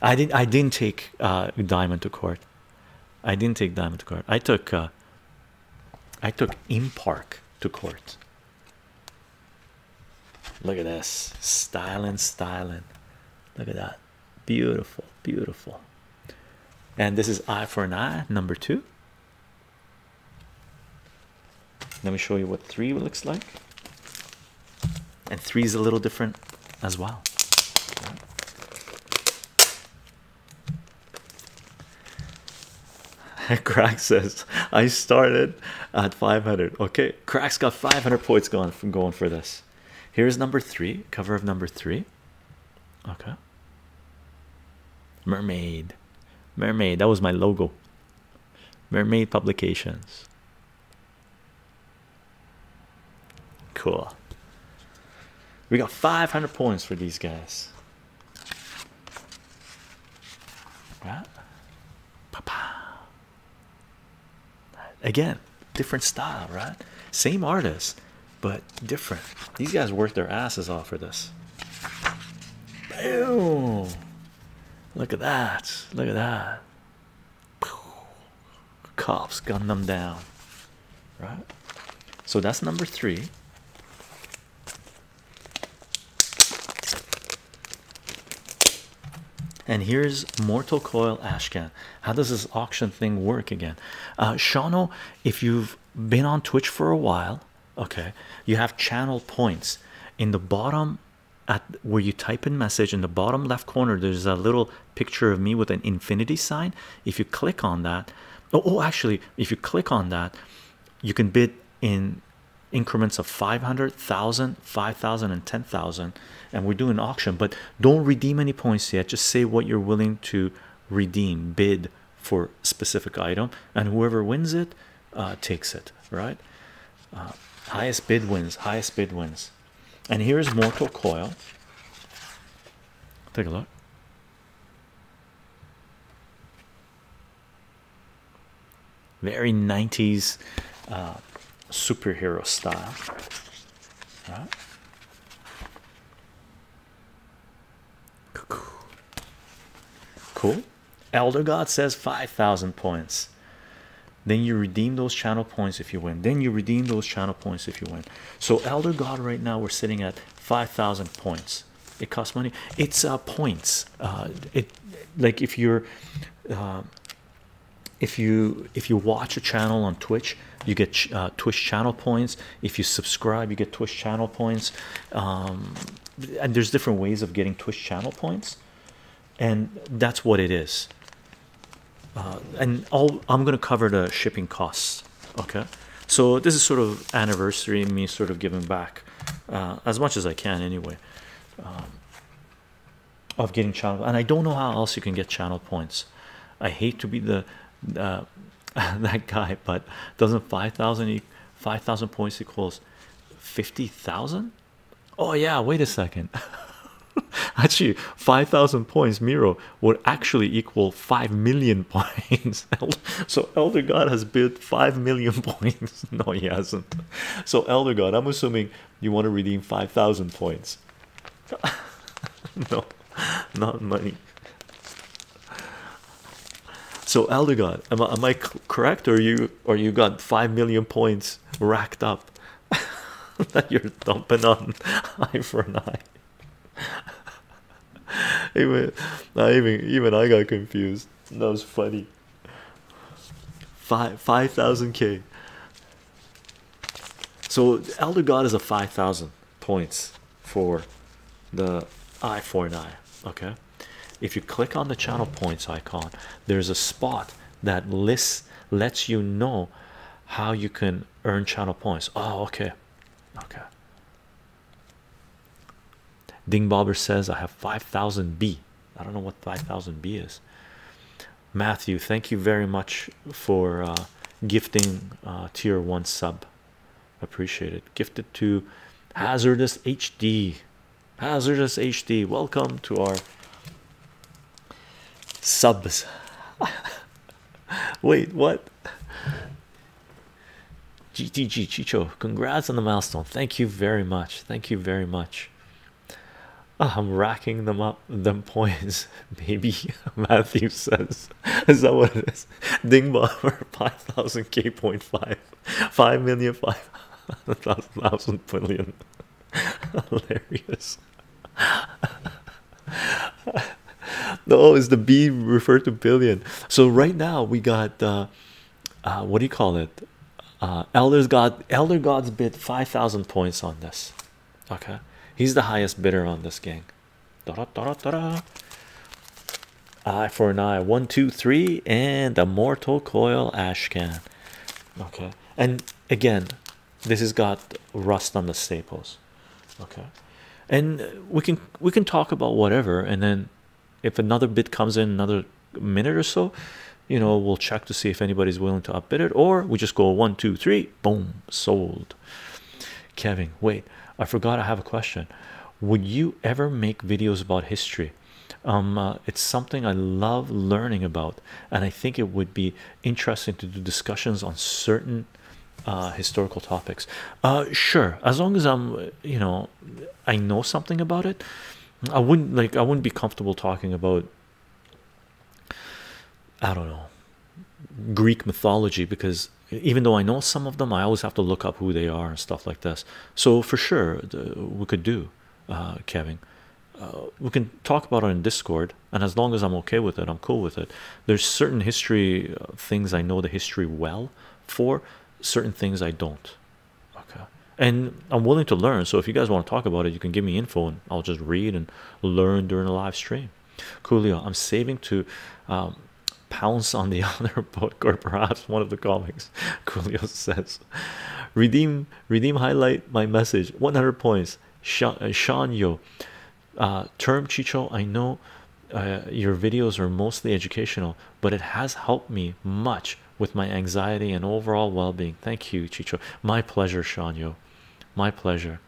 I didn't. I didn't take uh, Diamond to court. I didn't take Diamond to court. I took. Uh, I took Impark to court. Look at this styling, styling. Look at that, beautiful, beautiful. And this is eye for an eye, number two. Let me show you what three looks like. And three is a little different as well. Crack says I started at 500. Okay, Crack's got 500 points going from going for this. Here's number three, cover of number three. Okay, Mermaid, Mermaid. That was my logo. Mermaid Publications. Cool. We got 500 points for these guys. Right? Again, different style, right? Same artist, but different. These guys worked their asses off for this. Boom! Look at that! Look at that! Cops gunned them down, right? So that's number three. And here's Mortal Coil Ashcan. How does this auction thing work again? Uh, Shano, if you've been on Twitch for a while, okay, you have channel points in the bottom at where you type in message in the bottom left corner. There's a little picture of me with an infinity sign. If you click on that, oh, oh actually, if you click on that, you can bid in increments of 500,000, 5,000, and 10,000 and we're doing auction. But don't redeem any points yet. Just say what you're willing to redeem bid for specific item and whoever wins it uh, takes it right? Uh, highest bid wins highest bid wins. And here's mortal coil. Take a look. Very 90s uh, superhero style. Right cool. Elder god says 5000 points. Then you redeem those channel points if you win. Then you redeem those channel points if you win. So elder god right now we're sitting at 5000 points. It costs money. It's uh points. Uh it like if you're uh, if you if you watch a channel on twitch you get uh, twitch channel points. If you subscribe you get twitch channel points. Um, and there's different ways of getting twitch channel points. And that's what it is. Uh, and all i'm going to cover the shipping costs okay? So this is sort of anniversary me sort of giving back uh, as much as i can anyway um, of getting channel and i don't know how else you can get channel points. I hate to be the uh, that guy but doesn't 5000 5000 points equals 50,000 oh yeah wait a second. Actually 5000 points miro would actually equal 5 million points. So elder god has bid 5 million points. No he hasn't. So elder god i'm assuming you want to redeem 5000 points. No not money so elder god am I, am I correct or you or you got 5 million points racked up? That you're dumping on eye for an eye. Even not even even I got confused. That was funny. Five five thousand K. So elder god is a 5000 points for the eye for an eye okay if you click on the channel points icon there's a spot that lists lets you know how you can earn channel points. Oh okay. Okay. Ding bobber says i have 5000 b. I don't know what 5000 b is. Matthew thank you very much for uh, gifting uh, tier one sub. Appreciate it. Gifted to hazardous hd hazardous hd welcome to our subs wait what gtg chycho congrats on the milestone thank you very much thank you very much oh, i'm racking them up them points maybe matthew says is that what it is ding bobber 5000 k point five five million five thousand billion hilarious no is the b referred to billion. So right now we got uh, uh what do you call it? Uh elders god elder gods bid 5000 points on this. Okay? He's the highest bidder on this gang. Da -da -da -da -da. eye for an eye. One two three and a mortal coil ash can. Okay? And again this has got rust on the staples. Okay? And we can we can talk about whatever and then if another bid comes in another minute or so you know we'll check to see if anybody's willing to upbid it or we just go one two three boom sold. Kevin wait i forgot i have a question. Would you ever make videos about history? Um uh, it's something i love learning about and i think it would be interesting to do discussions on certain uh, historical topics. Uh sure as long as i'm you know i know something about it i wouldn't like i wouldn't be comfortable talking about i don't know greek mythology because even though i know some of them i always have to look up who they are and stuff like this. So for sure we could do uh kevin. Uh, we can talk about it in discord and as long as i'm okay with it i'm cool with it. There's certain history uh, things i know the history well for certain things I don't. And I'm willing to learn. So if you guys want to talk about it, you can give me info and I'll just read and learn during the live stream. Coolio, I'm saving to um, pounce on the other book or perhaps one of the comics. Coolio says, redeem, redeem, highlight my message. 100 points. Uh, Sean Yo, uh, term Chycho. I know uh, your videos are mostly educational, but it has helped me much with my anxiety and overall well-being. Thank you, Chycho. My pleasure, Shanyo. My pleasure.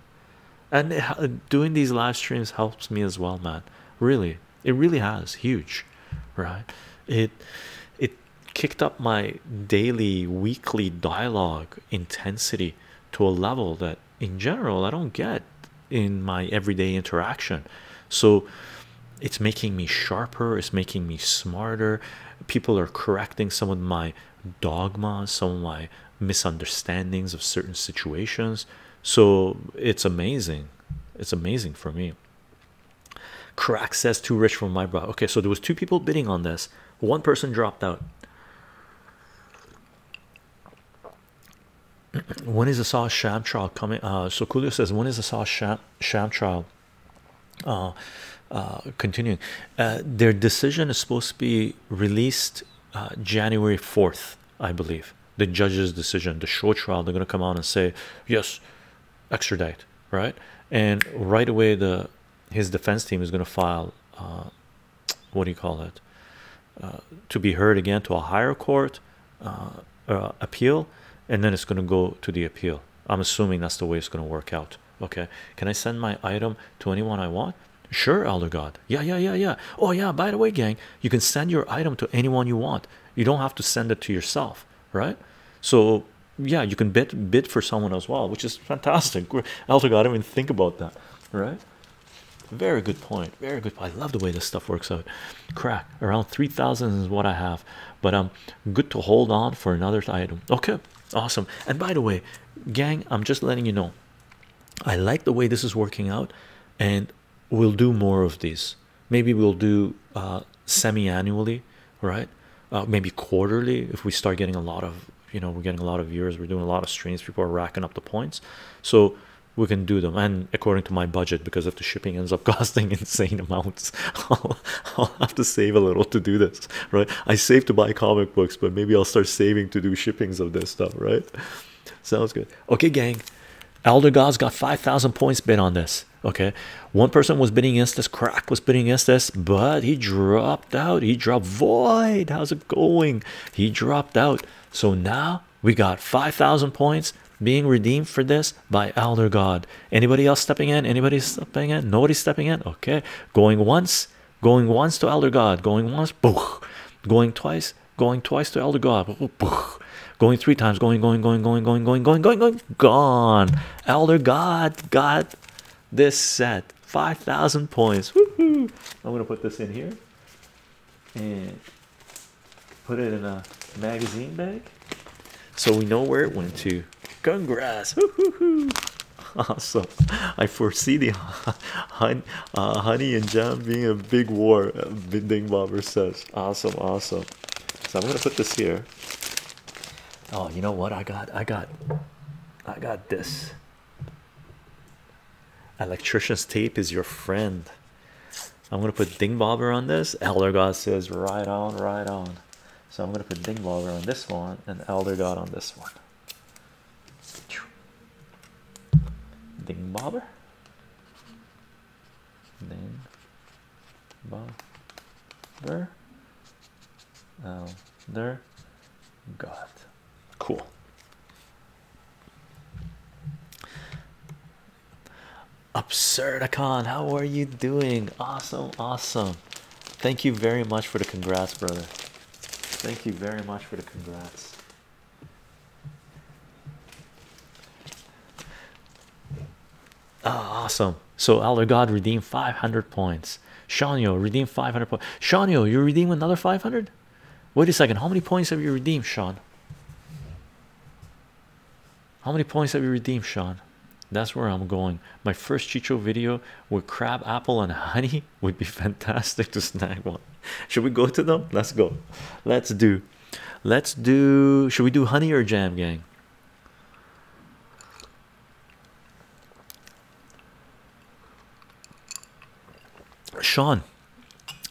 And doing these live streams helps me as well, man. Really, it really has huge, right? It it kicked up my daily, weekly dialogue intensity to a level that, in general, I don't get in my everyday interaction. So it's making me sharper, it's making me smarter. People are correcting some of my dogmas, some of my misunderstandings of certain situations. So it's amazing. It's amazing for me. Crack says too rich for my bro. Okay, so there was two people bidding on this. One person dropped out. when is the Assange trial coming? Uh, so Coolio says, when is the Assange sham trial? Uh, uh, continuing. Uh, their decision is supposed to be released uh, January fourth, I believe. The judge's decision, the show trial. They're going to come out and say, yes, extradite, right? And right away, the his defense team is going to file. Uh, what do you call it? Uh, to be heard again to a higher court uh, uh, appeal and then it's going to go to the appeal i'm assuming that's the way it's going to work out okay can i send my item to anyone i want sure elder god yeah yeah yeah yeah oh yeah by the way gang you can send your item to anyone you want you don't have to send it to yourself right so yeah you can bid bid for someone as well which is fantastic. Elder didn't even think about that right? Very good point very good i love the way this stuff works out. Crack around 3000 is what i have but i'm um, good to hold on for another item. Okay awesome. And by the way gang i'm just letting you know i like the way this is working out and we'll do more of these. Maybe we'll do uh semi-annually right? Uh, maybe quarterly if we start getting a lot of you know we're getting a lot of viewers we're doing a lot of streams people are racking up the points. So we can do them and according to my budget because if the shipping ends up costing insane amounts I'll, I'll have to save a little to do this right? I save to buy comic books but maybe I'll start saving to do shippings of this stuff right? Sounds good. Okay gang. Elder gods got 5,000 points bid on this okay? One person was bidding against this crack was bidding against this but he dropped out. He dropped void. How's it going? He dropped out so now we got 5,000 points being redeemed for this by elder god. Anybody else stepping in? Anybody stepping in? Nobody stepping in? Okay. Going once going once to elder god. Going once boom going twice going twice to elder god. Boom, going three times going going going going going going going going going gone. Elder god got this set. 5000 points. I'm gonna put this in here and put it in a magazine bag. So we know where it went to. Congrats. Awesome. I foresee the uh, honey and jam being a big war uh, binding bobber says. Awesome awesome. So i'm gonna put this here. Oh you know what? I got i got i got this. Electrician's tape is your friend. I'm gonna put ding bobber on this. Elder god says right on right on so i'm gonna put ding bobber on this one and elder god on this one Ding bobber. Ding bobber. Oh, there. God. Cool. Absurdicon, how are you doing? Awesome, awesome. Thank you very much for the congrats, brother. Thank you very much for the congrats. Oh, awesome. So Elder God redeemed 500 points. Shanyo redeemed 500 points. Shanyo, you redeem another 500? Wait a second. How many points have you redeemed, Sean? How many points have you redeemed, Sean? That's where I'm going. My first Chycho video with crab apple and honey would be fantastic to snag one. Should we go to them? Let's go. Let's do. Let's do. Should we do honey or jam, gang? Sean,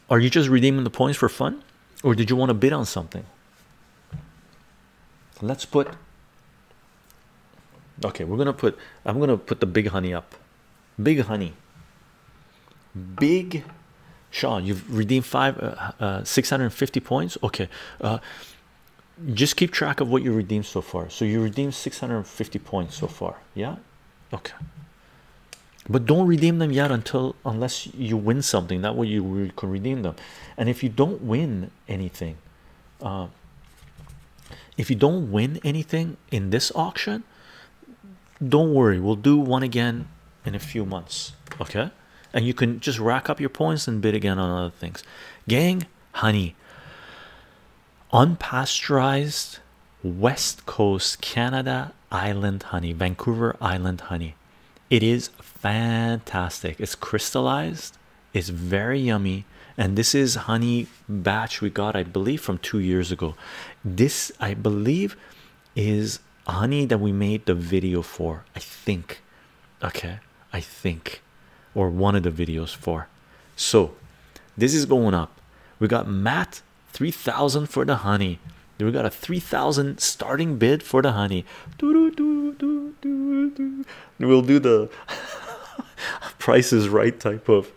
are you just redeeming the points for fun, or did you want to bid on something? Let's put. Okay, we're gonna put. I'm gonna put the big honey up. Big honey. Big Sean, you've redeemed five, uh, uh, 650 points. Okay, uh, just keep track of what you redeemed so far. So you redeemed 650 points so far. Yeah, okay, but don't redeem them yet until unless you win something. That way you can redeem them. And if you don't win anything, uh, if you don't win anything in this auction, don't worry, we'll do one again in a few months. Okay, and you can just rack up your points and bid again on other things. Gang, honey, unpasteurized West Coast Canada Island honey, Vancouver Island honey. It is fantastic. It's crystallized, it's very yummy, and this is honey batch we got, I believe, from two years ago. This, I believe, is honey that we made the video for. I think, okay, I think, or one of the videos for. So, this is going up. We got Matt 3000 for the honey. We got a 3000 starting bid for the honey. We'll do the prices right type of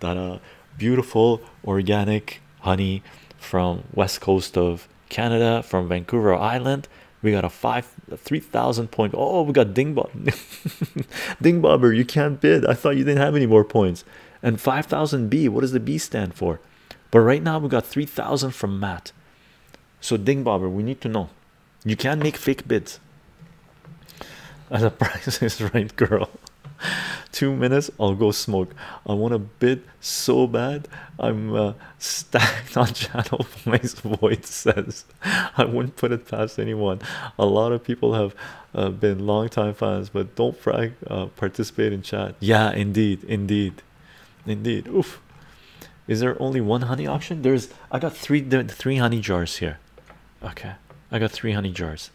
that uh beautiful organic honey from west coast of Canada from Vancouver Island. We got a five three thousand point. Oh, we got Ding Bob, Ding Bobber. You can't bid. I thought you didn't have any more points. And 5000 B. What does the B stand for? But right now we got 3000 from Matt. So Ding Bobber, we need to know. You can't make fake bids. As a price is right, girl. Two minutes, I'll go smoke. I want a bid so bad. I'm uh, stacked on channel points. Void says, I wouldn't put it past anyone. A lot of people have uh, been long time fans, but don't frag, uh, participate in chat. Yeah, indeed, indeed, indeed. Oof. Is there only one honey auction? There's I got three three honey jars here. Okay, I got three honey jars.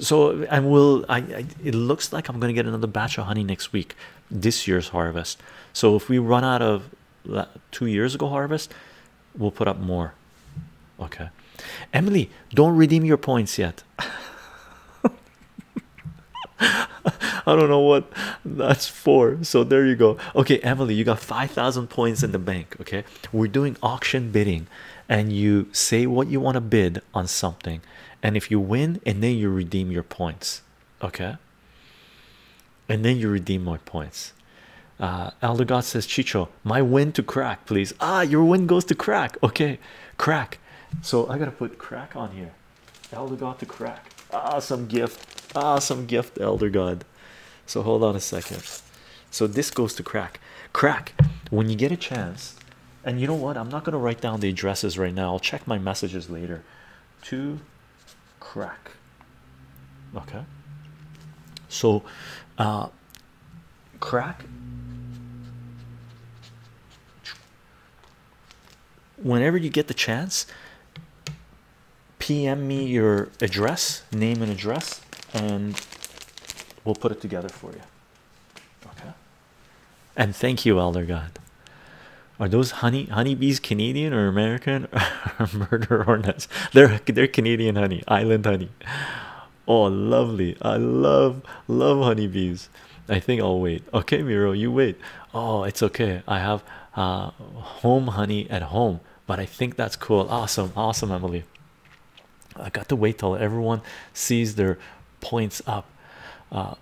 So I will. I, I it looks like I'm gonna get another batch of honey next week. This year's harvest. So if we run out of two years ago harvest, we'll put up more. Okay, Emily, don't redeem your points yet. I don't know what that's for. So there you go. Okay, Emily, you got 5,000 points in the bank. Okay, we're doing auction bidding, and you say what you want to bid on something, and if you win, and then you redeem your points. Okay, and then you redeem my points. Uh, Elder God says, Chycho, my win to crack, please. Ah, your win goes to crack. Okay, crack. So I gotta put crack on here. Elder God to crack. Awesome gift. Awesome gift, Elder God. So hold on a second. So this goes to crack. Crack. When you get a chance, and you know what? I'm not gonna write down the addresses right now. I'll check my messages later. To crack. Okay. So, uh, crack whenever you get the chance pm me your address name and address and we'll put it together for you okay and thank you elder god are those honey honeybees canadian or american? Or murder hornets? They're they're canadian honey island honey. Oh lovely. I love love honeybees. I think i'll wait. Okay miro you wait. Oh it's okay. I have uh home honey at home but I think that's cool. Awesome, awesome, Emily. I got to wait till everyone sees their points up. Uh,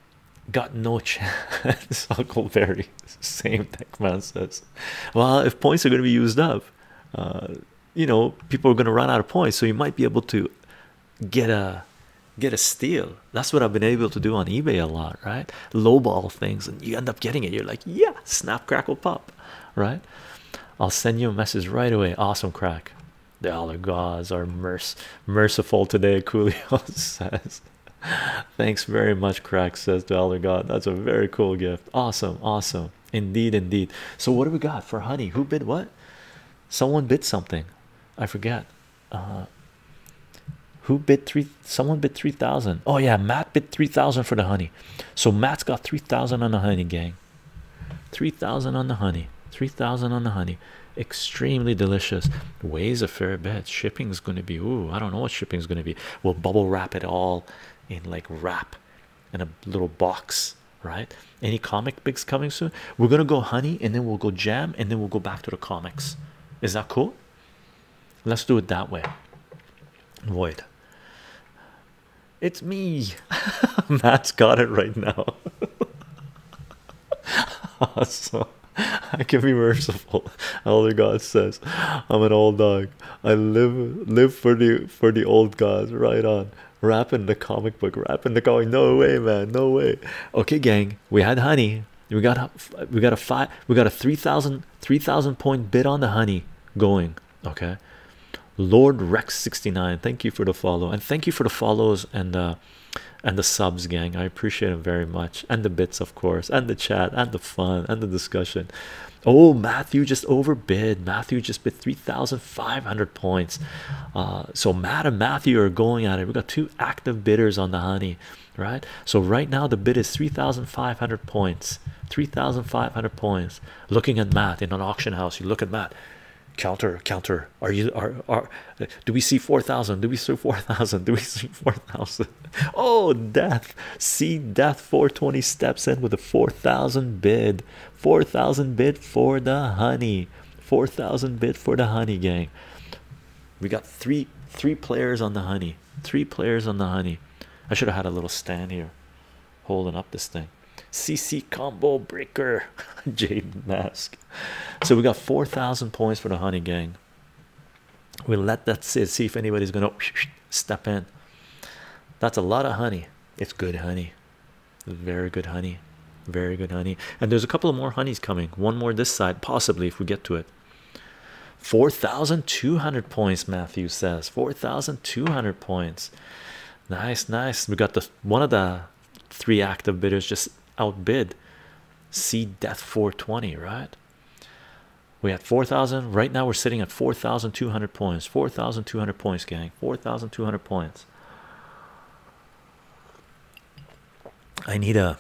got no chance. Huckleberry, same thing, man says. Well, if points are going to be used up, uh, you know, people are going to run out of points, so you might be able to get a get a steal. That's what I've been able to do on eBay a lot, right? Lowball things, and you end up getting it. You're like, yeah, snap, crackle, pop, right? I'll send you a message right away. Awesome crack. The other gods are merc merciful today, Coolio says. Thanks very much, crack says the elder god. That's a very cool gift. Awesome, awesome. Indeed, indeed. So, what do we got for honey? Who bid what? Someone bid something. I forget. Uh, who bid three? Someone bid 3,000. Oh, yeah, Matt bid 3,000 for the honey. So, Matt's got 3,000 on the honey, gang. 3,000 on the honey. 3000 on the honey extremely delicious weighs a fair bit Shipping's going to be ooh i don't know what shipping's going to be we'll bubble wrap it all in like wrap in a little box right any comic books coming soon we're gonna go honey and then we'll go jam and then we'll go back to the comics is that cool let's do it that way void it's me matt's got it right now so I can be merciful. Elder God says, I'm an old dog. I live live for the for the old gods. Right on. Rapping the comic book, rapping the comic. No way, man. No way. Okay, gang. We had honey. We got we got a five we got a 3000 3000 point bid on the honey going. Okay. Lord Rex 69, thank you for the follow and thank you for the follows and uh and the subs gang i appreciate it very much and the bits of course and the chat and the fun and the discussion oh matthew just overbid. Matthew just bid 3500 points. Uh so matt and matthew are going at it. We've got two active bidders on the honey right? So right now the bid is 3500 points. 3500 points. Looking at matt in an auction house you look at matt counter counter. Are you are are do we see 4000 do we see 4000 do we see 4000 oh death. See death 420 steps in with a 4000 bid. 4000 bid for the honey. 4000 bid for the honey gang. We got three three players on the honey. Three players on the honey. I should have had a little stand here holding up this thing. CC combo breaker Jade mask. So we got 4,000 points for the honey gang. We'll let that sit, see if anybody's gonna step in. That's a lot of honey. It's good honey, very good honey, very good honey. And there's a couple of more honeys coming. One more this side, possibly if we get to it. 4,200 points, Matthew says. 4,200 points. Nice, nice. We got the one of the three active bidders just outbid see death 420 right? We had 4,000 right now we're sitting at 4,200 points. 4,200 points gang. 4,200 points. I need a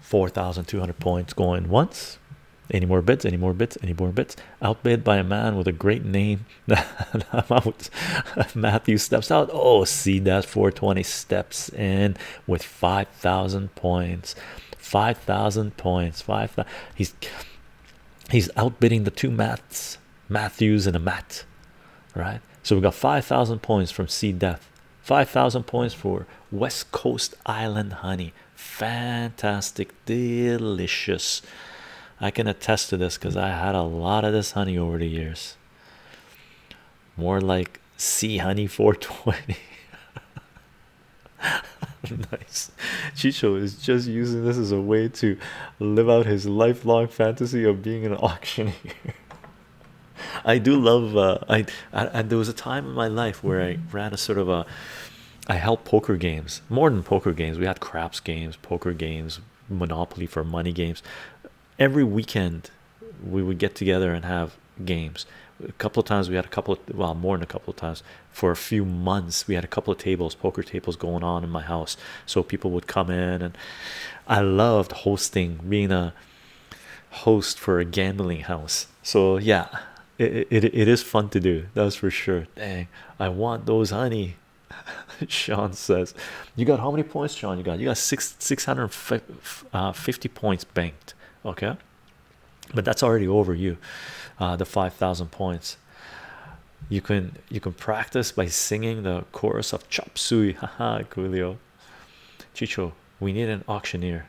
4,200 points going once any more bits any more bits any more bits. Outbid by a man with a great name. I'm out Matthew steps out. Oh see that 420 steps in with 5,000 points. 5,000 points. 5 he's he's outbidding the two mats Matthews and a mat right? So we got 5,000 points from sea death. 5,000 points for West Coast Island honey. Fantastic delicious I can attest to this because I had a lot of this honey over the years. More like sea honey 420. nice. Chycho is just using this as a way to live out his lifelong fantasy of being an auctioneer. I do love uh, I and there was a time in my life where I ran a sort of a I helped poker games more than poker games. We had craps games, poker games, monopoly for money games every weekend we would get together and have games. A couple of times we had a couple of well more than a couple of times. For a few months we had a couple of tables poker tables going on in my house. So people would come in and i loved hosting being a host for a gambling house. So yeah it, it, it is fun to do that's for sure. Dang i want those honey sean says. You got how many points sean? You got you got six 650 uh, points banked okay. But that's already over you uh, the 5000 points. You can you can practice by singing the chorus of chop suey haha coolio chycho we need an auctioneer.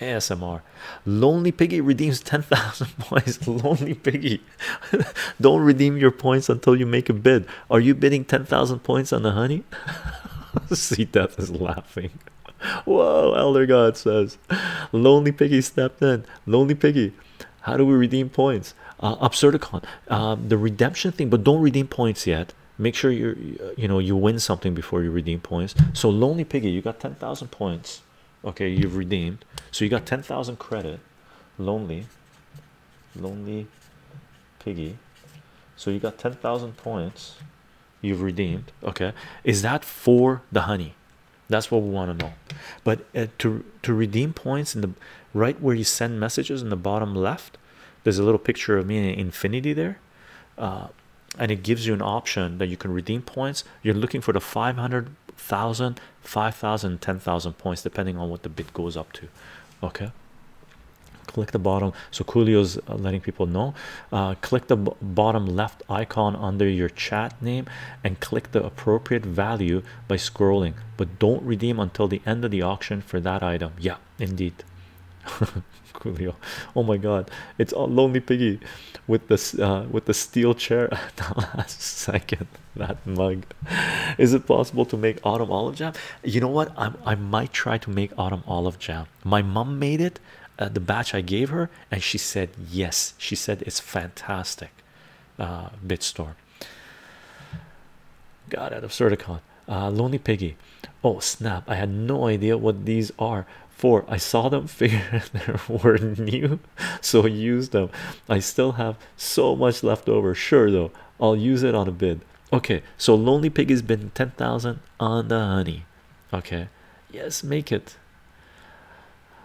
Asmr lonely piggy redeems 10,000 points. Lonely piggy. Don't redeem your points until you make a bid. Are you bidding 10,000 points on the honey? See death is laughing Whoa, Elder God says, Lonely Piggy stepped in. Lonely Piggy, how do we redeem points? Uh, Absurdicon, um, the redemption thing, but don't redeem points yet. Make sure you're, you know, you win something before you redeem points. So, Lonely Piggy, you got 10,000 points. Okay, you've redeemed. So, you got 10,000 credit. Lonely, Lonely Piggy. So, you got 10,000 points you've redeemed. Okay, is that for the honey? That's what we want to know. But uh, to to redeem points in the right where you send messages in the bottom left, there's a little picture of me in infinity there, uh, and it gives you an option that you can redeem points. You're looking for the 500,000, 5,000, 10,000 points, depending on what the bid goes up to. Okay, click the bottom. So Coolio's uh, letting people know. Uh, click the bottom left icon under your chat name and click the appropriate value by scrolling, but don't redeem until the end of the auction for that item. Yeah, indeed. Coolio. Oh my god, it's all lonely piggy with this uh, with the steel chair at the last second. That mug. Is it possible to make autumn olive jam? You know what? I I might try to make autumn olive jam. My mom made it, uh, the batch I gave her, and she said yes. She said it's fantastic. Uh, Bitstorm. Got it. Absurdicon. Uh, Lonely Piggy. Oh snap! I had no idea what these are for. I saw them, figured they were new, so used them. I still have so much left over. Sure though, I'll use it on a bid. Okay, so Lonely Piggy's been ten thousand on the honey. Okay, yes, make it.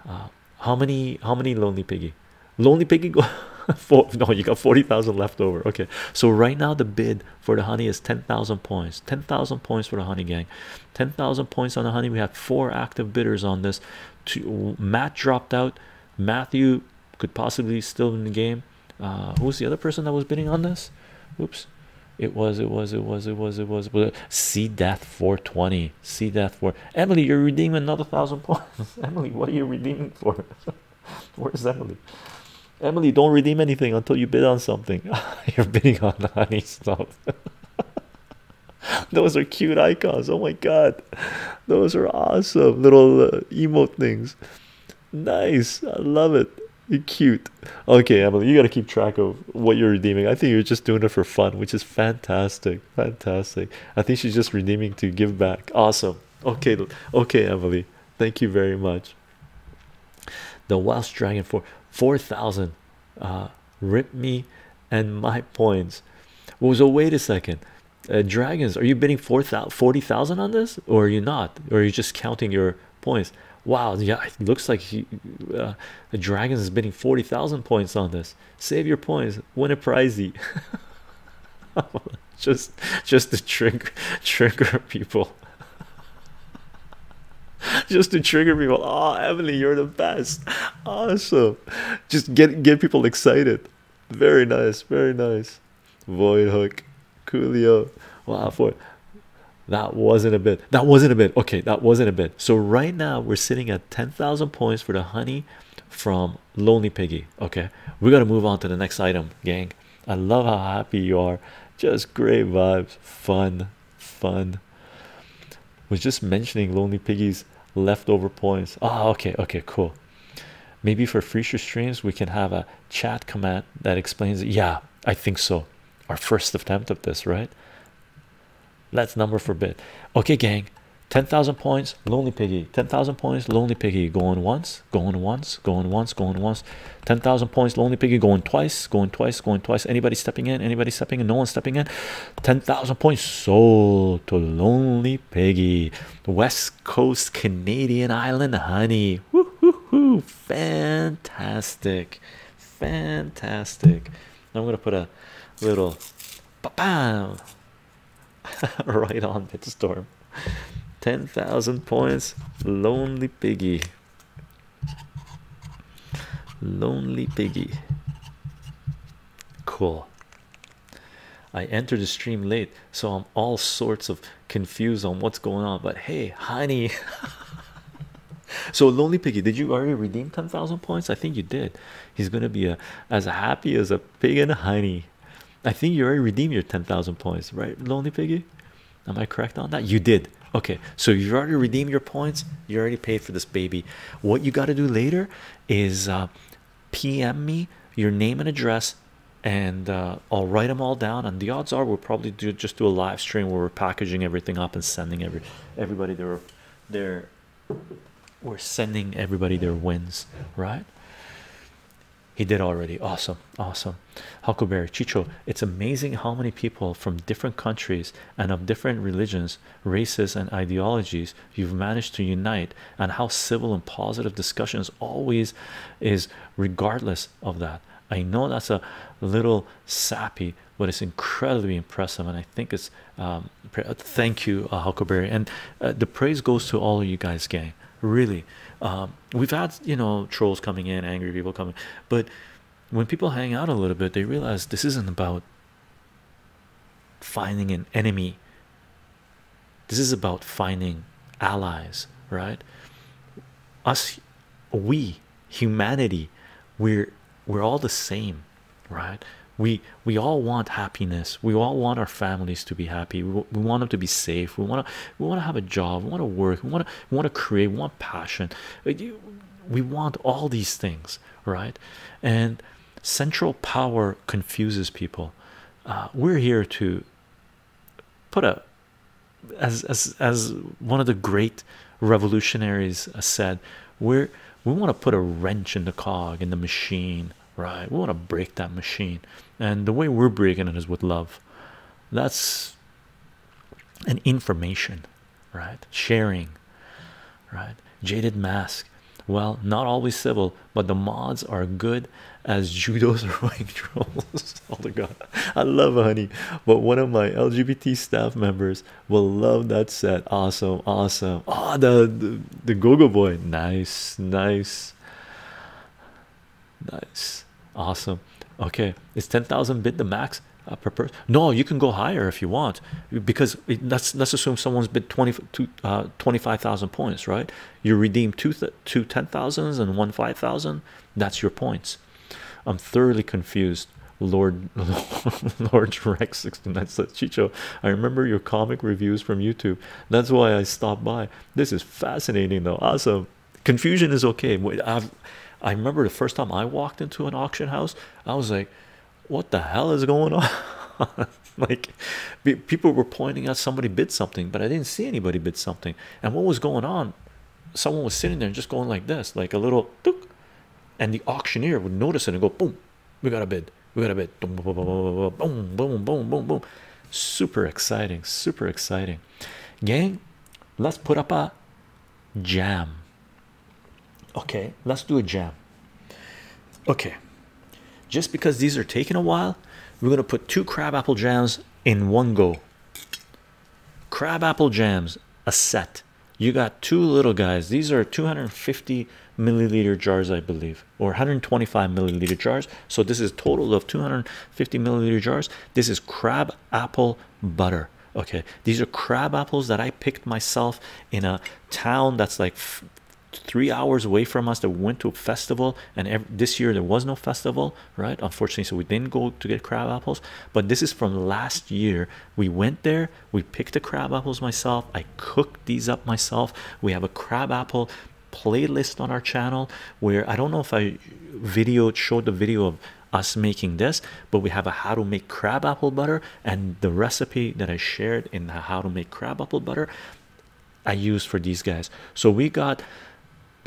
Uh, how many? How many Lonely Piggy? Lonely Piggy go. Four, no, you got 40,000 left over. Okay, so right now the bid for the honey is 10,000 points. 10,000 points for the honey gang. 10,000 points on the honey. We have four active bidders on this. Two, Matt dropped out. Matthew could possibly still in the game. Uh, who's the other person that was bidding on this? Oops, it was, it was, it was, it was, it was. See death 420. See death for Emily. You're redeeming another thousand points. Emily, what are you redeeming for? Where's Emily? Emily, don't redeem anything until you bid on something. You're bidding on the honey stuff. Those are cute icons. Oh my god, those are awesome little uh, emote things. Nice, I love it. Cute. Okay, Emily, you gotta keep track of what you're redeeming. I think you're just doing it for fun, which is fantastic. Fantastic. I think she's just redeeming to give back. Awesome. Okay, okay, Emily. Thank you very much. The Welsh Dragon for 4,000 uh, rip me and my points. Was a wait a second? Uh, dragons, are you bidding 40,000 on this or are you not? Or are you just counting your points? Wow, yeah, it looks like he, uh, the dragons is bidding 40,000 points on this. Save your points, win a prizey. just just to trigger trigger people just to trigger people. Oh, Emily, you're the best. Awesome. Just get get people excited. Very nice, very nice. Void hook, Coolio. Wow, for that wasn't a bit. That wasn't a bit. Okay, that wasn't a bit. So right now we're sitting at 10,000 points for the honey from Lonely Piggy. Okay, we got to move on to the next item, gang. I love how happy you are. Just great vibes, fun, fun was just mentioning lonely piggies leftover points oh okay okay cool maybe for future streams we can have a chat command that explains it. yeah i think so our first attempt of this right let's number for bit okay gang. 10,000 points lonely piggy. 10,000 points lonely piggy. Going once going once going once going once. 10,000 points lonely piggy. Going twice going twice going twice. Anybody stepping in? Anybody stepping in? No one stepping in. 10,000 points sold to lonely piggy. West coast Canadian island honey. Woo -hoo fantastic. Fantastic. I'm gonna put a little bam right on the storm. 10,000 points. Lonely piggy. Lonely piggy. Cool. I entered the stream late so I'm all sorts of confused on what's going on but hey honey. So lonely piggy did you already redeem 10,000 points? I think you did. He's gonna be a, as happy as a pig and a honey I think you already redeemed your 10,000 points right lonely piggy? Am I correct on that? You did. Okay so you already redeemed your points. You already paid for this baby. What you got to do later is uh, PM me your name and address and uh, I'll write them all down and the odds are we'll probably do just do a live stream where we're packaging everything up and sending every everybody their their we're sending everybody their wins right he did already. Awesome. Awesome. Huckleberry chycho it's amazing how many people from different countries and of different religions races and ideologies you've managed to unite and how civil and positive discussions always is regardless of that. I know that's a little sappy, but it's incredibly impressive, and I think it's um, thank you, uh, Huckleberry, and uh, the praise goes to all of you guys, gang. Really, um, we've had you know trolls coming in, angry people coming, but when people hang out a little bit, they realize this isn't about finding an enemy. This is about finding allies, right? Us, we, humanity, we're we're all the same, right? We we all want happiness. We all want our families to be happy. We, we want them to be safe. We want to we want to have a job. We want to work. We want to want to create. We want passion. We want all these things, right? And central power confuses people. Uh, we're here to put a as as as one of the great revolutionaries said we're we want to put a wrench in the cog in the machine right we want to break that machine and the way we're breaking it is with love. That's an information right? Sharing right? Jaded mask. Well not always civil but the mods are good as judo throwing trolls. Oh my god. I love honey. But one of my lgbt staff members will love that set. Awesome awesome. Oh the the, the Gogo Boy. Nice nice. Nice. Awesome okay. Is 10,000 bid the max uh, per person? No you can go higher if you want because it, let's let's assume someone's bid 20 to uh 25,000 points right? You redeem two two 10,000s and one 5,000 that's your points. I'm thoroughly confused Lord Lord Rex 69 says Chycho I remember your comic reviews from YouTube. That's why I stopped by. This is fascinating though. Awesome. Confusion is okay. I've I remember the first time I walked into an auction house I was like what the hell is going on like people were pointing out somebody bid something but I didn't see anybody bid something and what was going on someone was sitting there and just going like this like a little and the auctioneer would notice it and go boom we got a bid we got a bid boom boom boom boom boom boom boom boom super exciting super exciting gang let's put up a jam okay let's do a jam. Okay just because these are taking a while we're going to put two crab apple jams in one go. Crab apple jams a set. You got two little guys. These are 250 milliliter jars i believe or 125 milliliter jars. So this is a total of 250 milliliter jars. This is crab apple butter okay? These are crab apples that i picked myself in a town that's like three hours away from us that went to a festival and this year there was no festival right? Unfortunately so we didn't go to get crab apples. But this is from last year. We went there we picked the crab apples myself i cooked these up myself. We have a crab apple playlist on our channel where i don't know if i video showed the video of us making this but we have a how to make crab apple butter and the recipe that i shared in how to make crab apple butter i used for these guys. So we got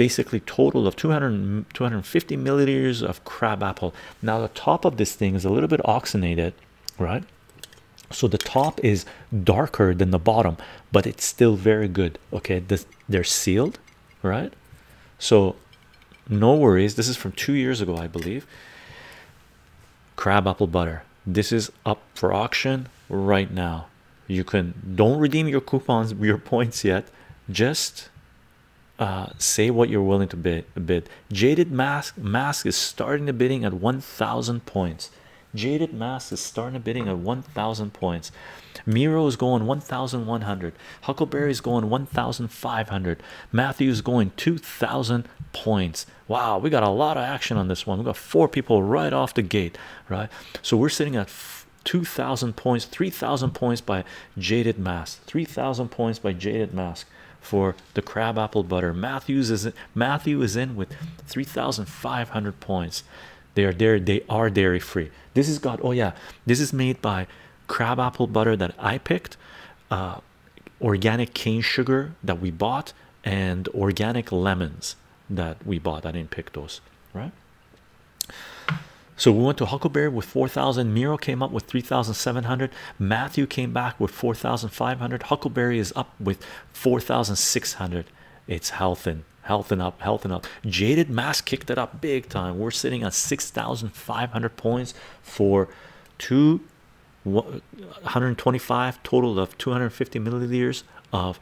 basically total of 200 250 milliliters of crab apple. Now the top of this thing is a little bit oxygenated right? So the top is darker than the bottom but it's still very good okay? This they're sealed right? So no worries. This is from two years ago i believe. Crab apple butter. This is up for auction right now. You can don't redeem your coupons your points yet. Just uh, say what you're willing to bid bid. Jaded mask mask is starting the bidding at 1000 points. Jaded mask is starting the bidding at 1000 points. Miro is going 1100 huckleberry is going 1500 matthew is going 2000 points. Wow we got a lot of action on this one. We got four people right off the gate right? So we're sitting at 2000 points 3000 points by jaded mask. 3000 points by jaded mask for the crab apple butter. Matthews is matthew is in with 3500 points. They are there they are dairy free this is got oh yeah. This is made by crab apple butter that i picked uh organic cane sugar that we bought and organic lemons that we bought. I didn't pick those right so we went to Huckleberry with 4,000. Miro came up with 3,700. Matthew came back with 4,500. Huckleberry is up with 4,600. It's healthy, healthing up, healthing up. Jaded Mask kicked it up big time. We're sitting at 6,500 points for two 125 total of 250 milliliters of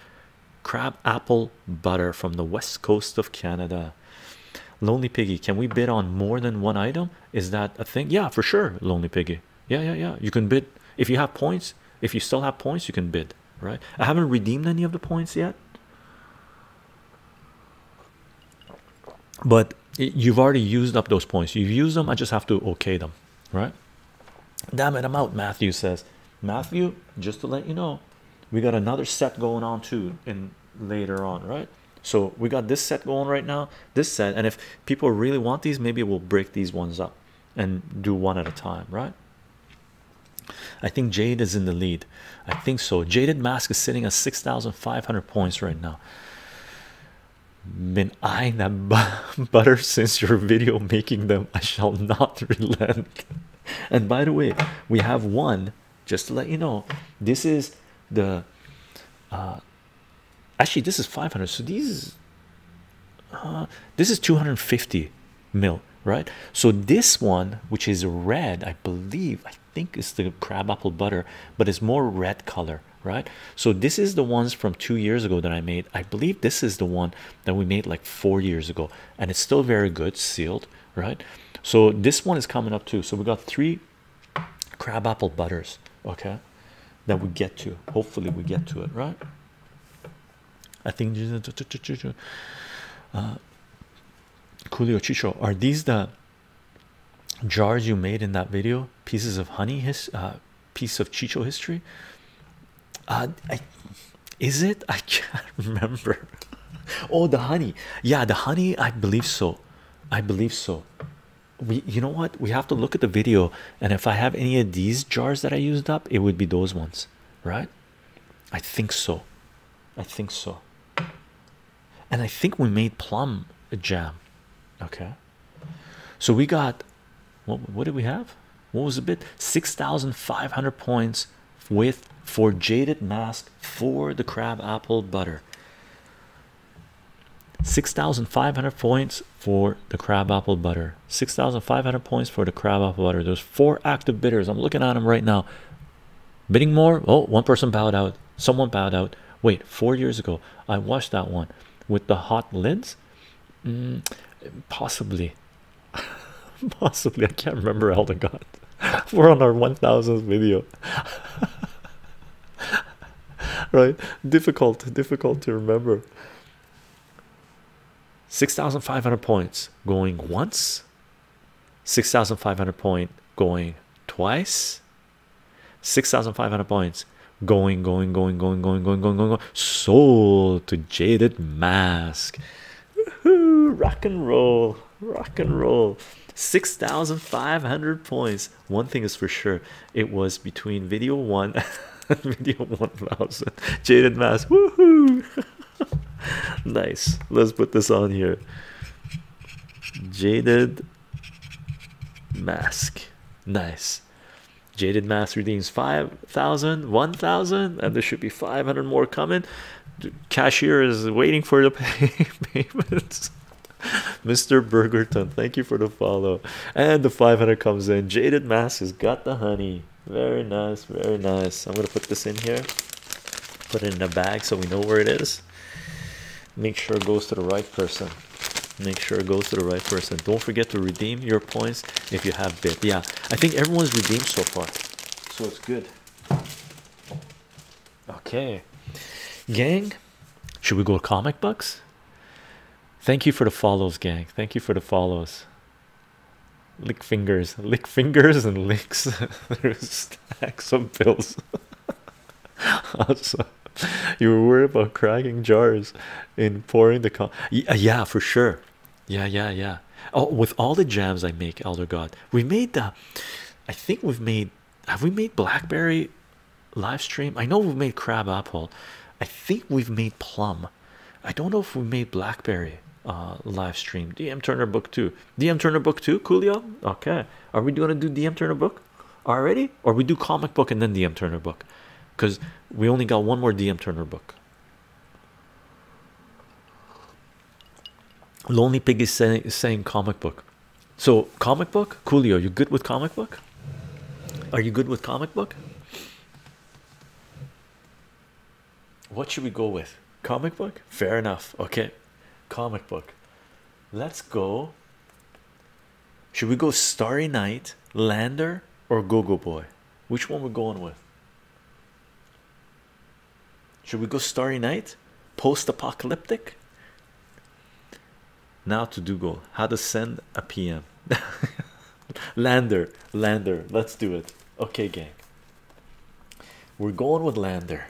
crab apple butter from the west coast of Canada. Lonely Piggy, can we bid on more than one item? Is that a thing? Yeah, for sure. Lonely Piggy, yeah, yeah, yeah. You can bid if you have points. If you still have points, you can bid, right? I haven't redeemed any of the points yet, but you've already used up those points. You've used them. I just have to okay them, right? Damn it, I'm out. Matthew says, Matthew, just to let you know, we got another set going on too, in later on, right? So we got this set going right now, this set, and if people really want these, maybe we'll break these ones up and do one at a time, right? I think Jade is in the lead. I think so. Jaded Mask is sitting at 6,500 points right now. Been eyeing that butter since your video making them. I shall not relent. And by the way, we have one just to let you know. This is the uh, actually, this is 500. So these uh, this is 250 mil, right? So this one, which is red, I believe, I think is the crabapple butter, but it's more red color, right? So this is the ones from two years ago that I made. I believe this is the one that we made like four years ago, and it's still very good, sealed, right? So this one is coming up too. So we got three crabapple butters, okay, that we get to. Hopefully, we get to it, right? I think uh, Coolio Chycho, are these the jars you made in that video? Pieces of honey, his uh, piece of Chycho history. Uh, I, is it? I can't remember. oh, the honey, yeah, the honey. I believe so. I believe so. We, you know what? We have to look at the video, and if I have any of these jars that I used up, it would be those ones, right? I think so. I think so. And I think we made plum jam. Okay. So we got what what did we have? What was a bit? 6,500 points with for jaded mask for the crab apple butter. 6,500 points for the crab apple butter. 6,500 points for the crab apple butter. There's four active bidders. I'm looking at them right now. Bidding more. Oh, one person bowed out. Someone bowed out. Wait, four years ago, I watched that one with the hot lids. Mm, possibly, possibly. I can't remember. Elder God, we're on our 1000th video. right, difficult, difficult to remember. 6,500 points going once, 6,500 point going twice, 6,500 points going, going, going, going, going, going, going, going, going. Sold to Jaded Mask. Rock and roll, rock and roll. 6,500 points. One thing is for sure, it was between video one and video 1000. Jaded Mask. Woohoo! nice. Let's put this on here. Jaded Mask. Nice. Jaded Mask redeems 5,000, 1,000, and there should be 500 more coming. The cashier is waiting for the pay payments. Mr. Burgerton, thank you for the follow. And the 500 comes in. Jaded Mask has got the honey. Very nice, very nice. I'm gonna put this in here, put it in a bag so we know where it is. Make sure it goes to the right person make sure it goes to the right person. Don't forget to redeem your points if you have bid. Yeah i think everyone's redeemed so far. So it's good. Okay. Gang should we go to comic books? Thank you for the follows gang. Thank you for the follows. Lick fingers. Lick fingers and licks. There's stacks of bills. Awesome. You were worried about cracking jars in pouring the con yeah for sure yeah yeah yeah. Oh with all the jams i make elder god we made the i think we've made have we made blackberry live stream? I know we've made crab apple. I think we've made plum. I don't know if we made blackberry uh live stream. Dm turner book two. Dm turner book two coolio? Okay. Are we going to do dm turner book already? Or we do comic book and then dm turner book? Because we only got one more dm turner book Lonely Pig is saying, saying comic book. So comic book, Coolio, you good with comic book? Are you good with comic book? What should we go with? Comic book? Fair enough. Okay, comic book. Let's go. Should we go Starry Night, Lander, or Gogo Boy? Which one we're going with? Should we go Starry Night? Post apocalyptic? Now to Dougal, how to send a PM. Lander, Lander, let's do it. Okay, gang. We're going with Lander.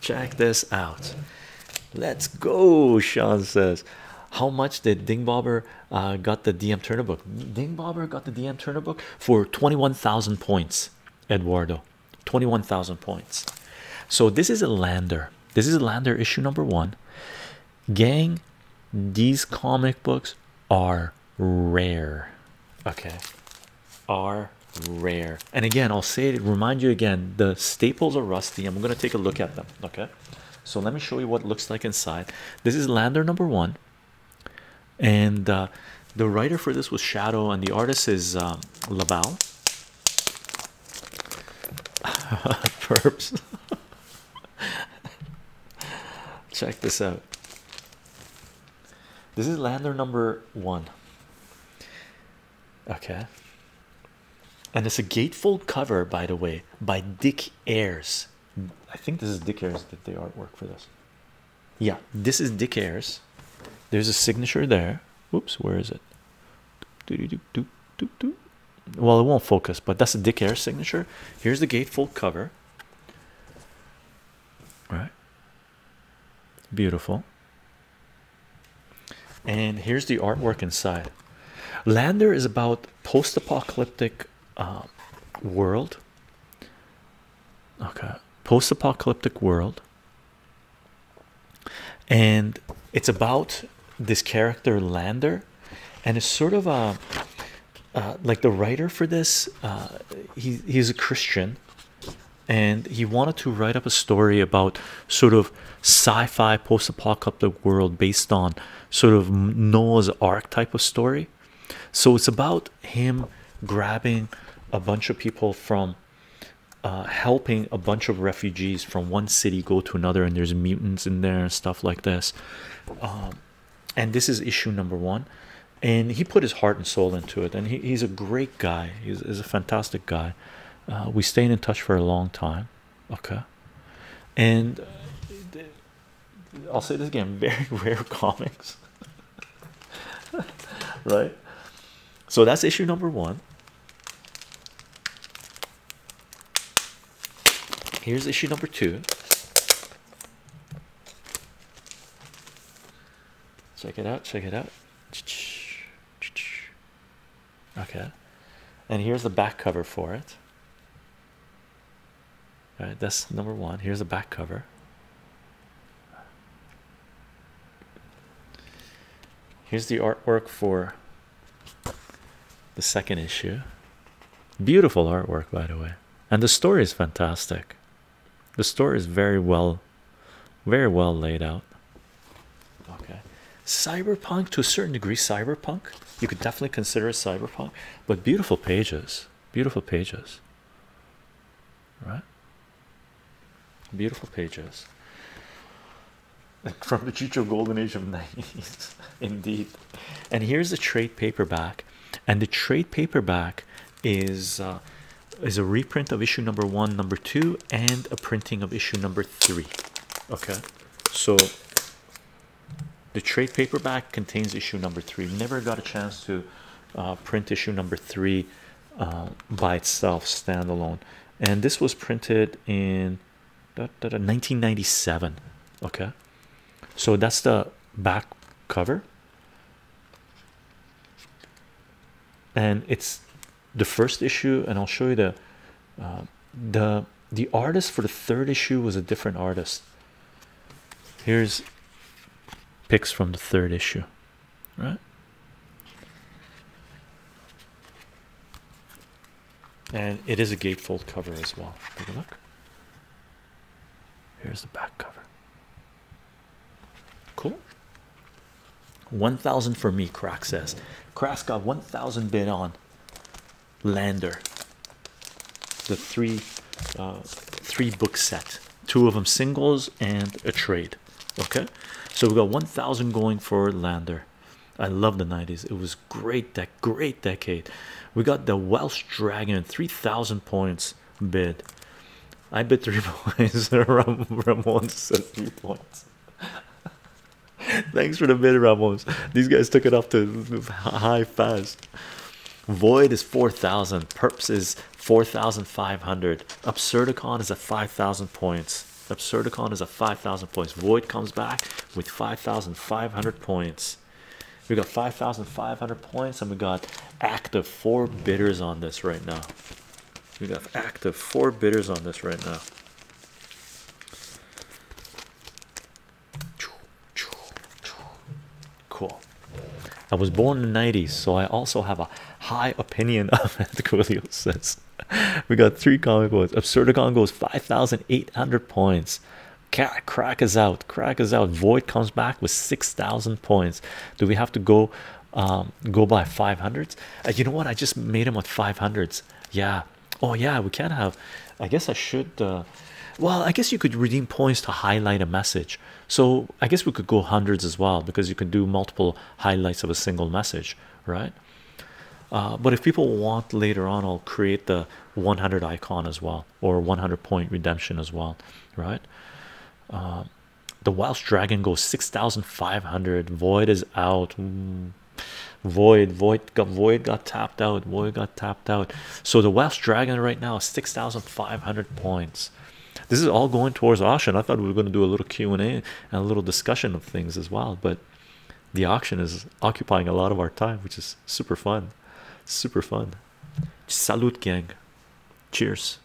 Check this out. Let's go, Sean says. How much did Dingbobber uh, got the DM Turner book? Dingbobber got the DM Turner book for 21,000 points, Eduardo. 21,000 points. So this is a lander. This is a lander issue number one. Gang, these comic books are rare. Okay, are rare. And again, I'll say it, remind you again, the staples are rusty. I'm going to take a look at them. Okay, so let me show you what it looks like inside. This is lander number one, and uh, the writer for this was Shadow, and the artist is um, Laval. Perps. Check this out. This is lander number one. Okay. And it's a gatefold cover, by the way, by Dick Ayers. I think this is Dick Ayers that the artwork for this. Yeah, this is Dick Ayers. There's a signature there. Oops, where is it? Well, it won't focus, but that's a Dick Ayers signature. Here's the gatefold cover. Right. Beautiful. And here's the artwork inside. Lander is about post-apocalyptic uh, world. Okay, post-apocalyptic world, and it's about this character Lander, and it's sort of a uh, like the writer for this. Uh, he he's a Christian, and he wanted to write up a story about sort of sci-fi post-apocalyptic world based on sort of Noah's Ark type of story. So it's about him grabbing a bunch of people from uh, helping a bunch of refugees from one city go to another, and there's mutants in there and stuff like this. Um, and this is issue number one, and he put his heart and soul into it, and he, he's a great guy. He's, he's a fantastic guy. Uh, we stayed in touch for a long time. Okay, and I'll say this again: very rare comics, right? So that's issue number one. Here's issue number two. Check it out, check it out. Okay, and here's the back cover for it. All right, that's number one. Here's the back cover. Here's the artwork for the second issue. Beautiful artwork, by the way, and the story is fantastic. The story is very well, very well laid out. Okay, cyberpunk to a certain degree, cyberpunk. You could definitely consider it cyberpunk, but beautiful pages, beautiful pages, right? Beautiful pages from the Chycho Golden Age of 90s, indeed. And here's the trade paperback, and the trade paperback is uh, is a reprint of issue number one, number two, and a printing of issue number three. Okay, so the trade paperback contains issue number three. Never got a chance to uh, print issue number three uh, by itself, standalone, and this was printed in 1997. Okay, so that's the back cover, and it's the first issue, and I'll show you the uh, the the artist for the third issue was a different artist. Here's pics from the third issue, right? And it is a gatefold cover as well. Take a look. Here's the back cover. Cool. 1000 for me crack says. Crack's got 1000 bid on lander. The three uh, three book set. Two of them singles and a trade. Okay? So we got 1000 going for lander. I love the 90s it was great that great decade. We got the welsh dragon 3000 points bid. I bid three points. Ram ramon said three points thanks for the bid ramos these guys took it up to high fast. Void is 4000 perps is 4500 absurdicon is at 5000 points. Absurdicon is at 5000 points. Void comes back with 5500 points. We got 5500 points and we got active four bidders on this right now. We got active four bidders on this right now cool I was born in the 90s, so I also have a high opinion of Coolio says. We got three comic books. Absurdicon goes 5,800 points. Crack is out. Crack is out. Void comes back with 6,000 points. Do we have to go um, go by 500s? Uh, you know what? I just made him with 500s. Yeah. Oh, yeah. We can't have. I guess I should. Uh, well, I guess you could redeem points to highlight a message. So I guess we could go hundreds as well because you can do multiple highlights of a single message, right? Uh, but if people want later on, I'll create the 100 icon as well or 100 point redemption as well, right? Uh, the Welsh Dragon goes 6,500. Void is out. Mm. Void, void got void got tapped out. Void got tapped out. So the Welsh Dragon right now is 6,500 points. This is all going towards auction. I thought we were going to do a little Q and A and a little discussion of things as well, but the auction is occupying a lot of our time, which is super fun. Super fun. Salute, gang. Cheers.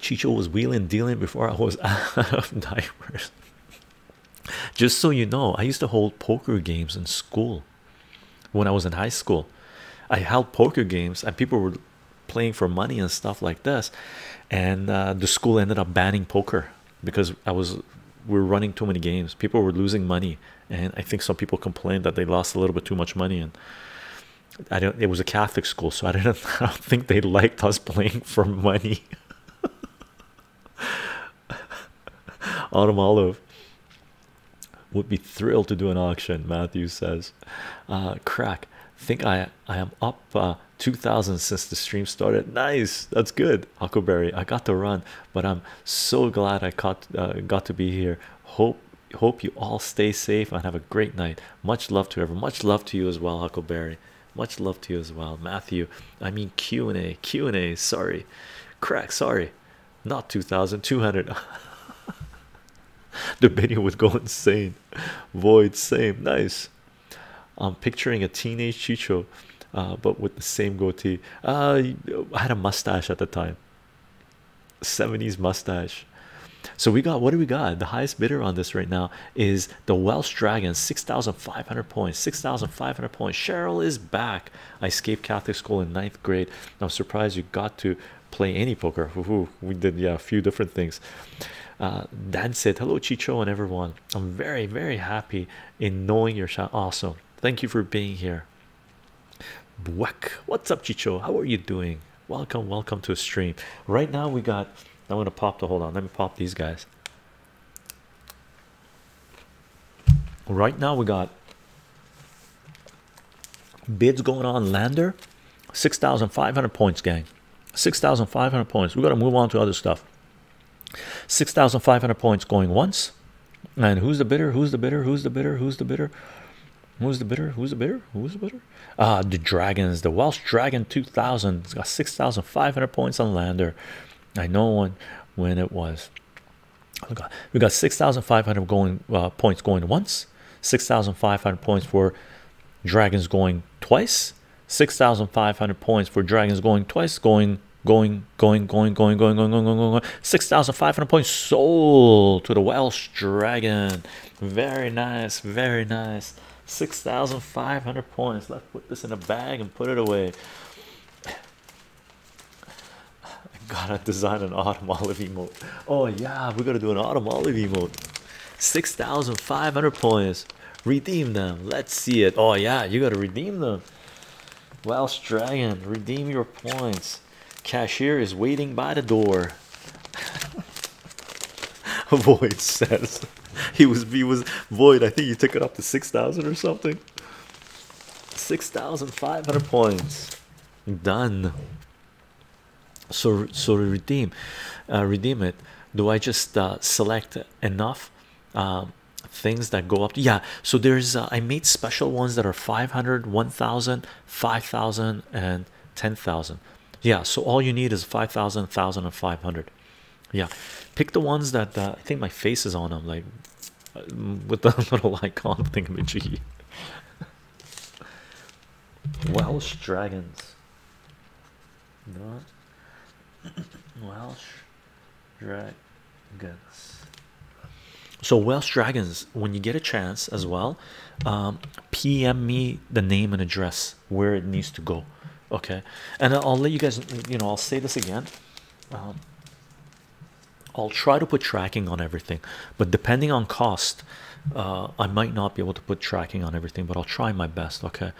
Chycho was wheeling dealing before I was out of diapers. Just so you know, I used to hold poker games in school when I was in high school. I held poker games and people were playing for money and stuff like this. And uh, the school ended up banning poker because I was we are running too many games. People were losing money, and I think some people complained that they lost a little bit too much money. And I don't. It was a Catholic school, so I didn't. I don't think they liked us playing for money. Autumn Olive would be thrilled to do an auction. Matthew says, uh, "Crack, think I I am up uh, 2000 since the stream started. Nice, that's good. Huckleberry, I got to run, but I'm so glad I caught uh, got to be here. Hope hope you all stay safe and have a great night. Much love to everyone. Much love to you as well, Huckleberry. Much love to you as well, Matthew. I mean Q and A, Q and A. Sorry, crack. Sorry, not 2200. the video would go insane. Void, same, nice. I'm picturing a teenage Chycho, uh, but with the same goatee. Uh, I had a mustache at the time, 70s mustache. So we got what do we got? The highest bidder on this right now is the Welsh Dragon, 6,500 points. 6,500 points. Cheryl is back. I escaped Catholic school in ninth grade. I'm surprised you got to play any poker. We did, yeah, a few different things. Uh, Dan said, Hello, Chycho, and everyone. I'm very, very happy in knowing your shot. Awesome. Thank you for being here. Bwek. What's up, Chycho? How are you doing? Welcome, welcome to a stream. Right now, we got. I'm gonna pop the hold on. Let me pop these guys. Right now, we got bids going on. Lander, 6,500 points, gang. 6,500 points. We got to move on to other stuff. 6,500 points going once. And who's the bidder? Who's the bidder? Who's the bidder? Who's the bidder? Who's the bidder? Who's the bidder? Who's the bidder? Ah, the Dragons, the Welsh Dragon 2000. It's got 6,500 points on Lander. I know when when it was. We got, we got 6,500 going uh, points going once, 6,500 points for Dragons going twice, 6,500 points for Dragons going twice, going going going going going going going going going going, going. 6,500 points sold to the Welsh Dragon. Very nice, very nice. 6,500 points. Let's put this in a bag and put it away. I Gotta design an autumn olive emote. Oh yeah, we gotta do an autumn olive emote. 6,500 points. Redeem them. Let's see it. Oh yeah, you gotta redeem them. Welsh Dragon, redeem your points. Cashier is waiting by the door. Void says he was he was void. I think you took it up to six thousand or something. Six thousand five hundred points. Done. So so redeem, uh, redeem it. Do I just uh, select enough um, things that go up? Yeah. So there's uh, I made special ones that are 500, 1000, 5000, and 10,000. Yeah. So all you need is 5,000, 1,000, and 500. Yeah. Pick the ones that uh, I think my face is on them, like with the little icon thingamajiggy. Welsh dragons. Not Welsh dragons. So Welsh dragons, when you get a chance as well, um, PM me the name and address where it needs to go. Okay, and I'll let you guys. You know, I'll say this again. Um, I'll try to put tracking on everything, but depending on cost, uh, I might not be able to put tracking on everything, but I'll try my best. Okay,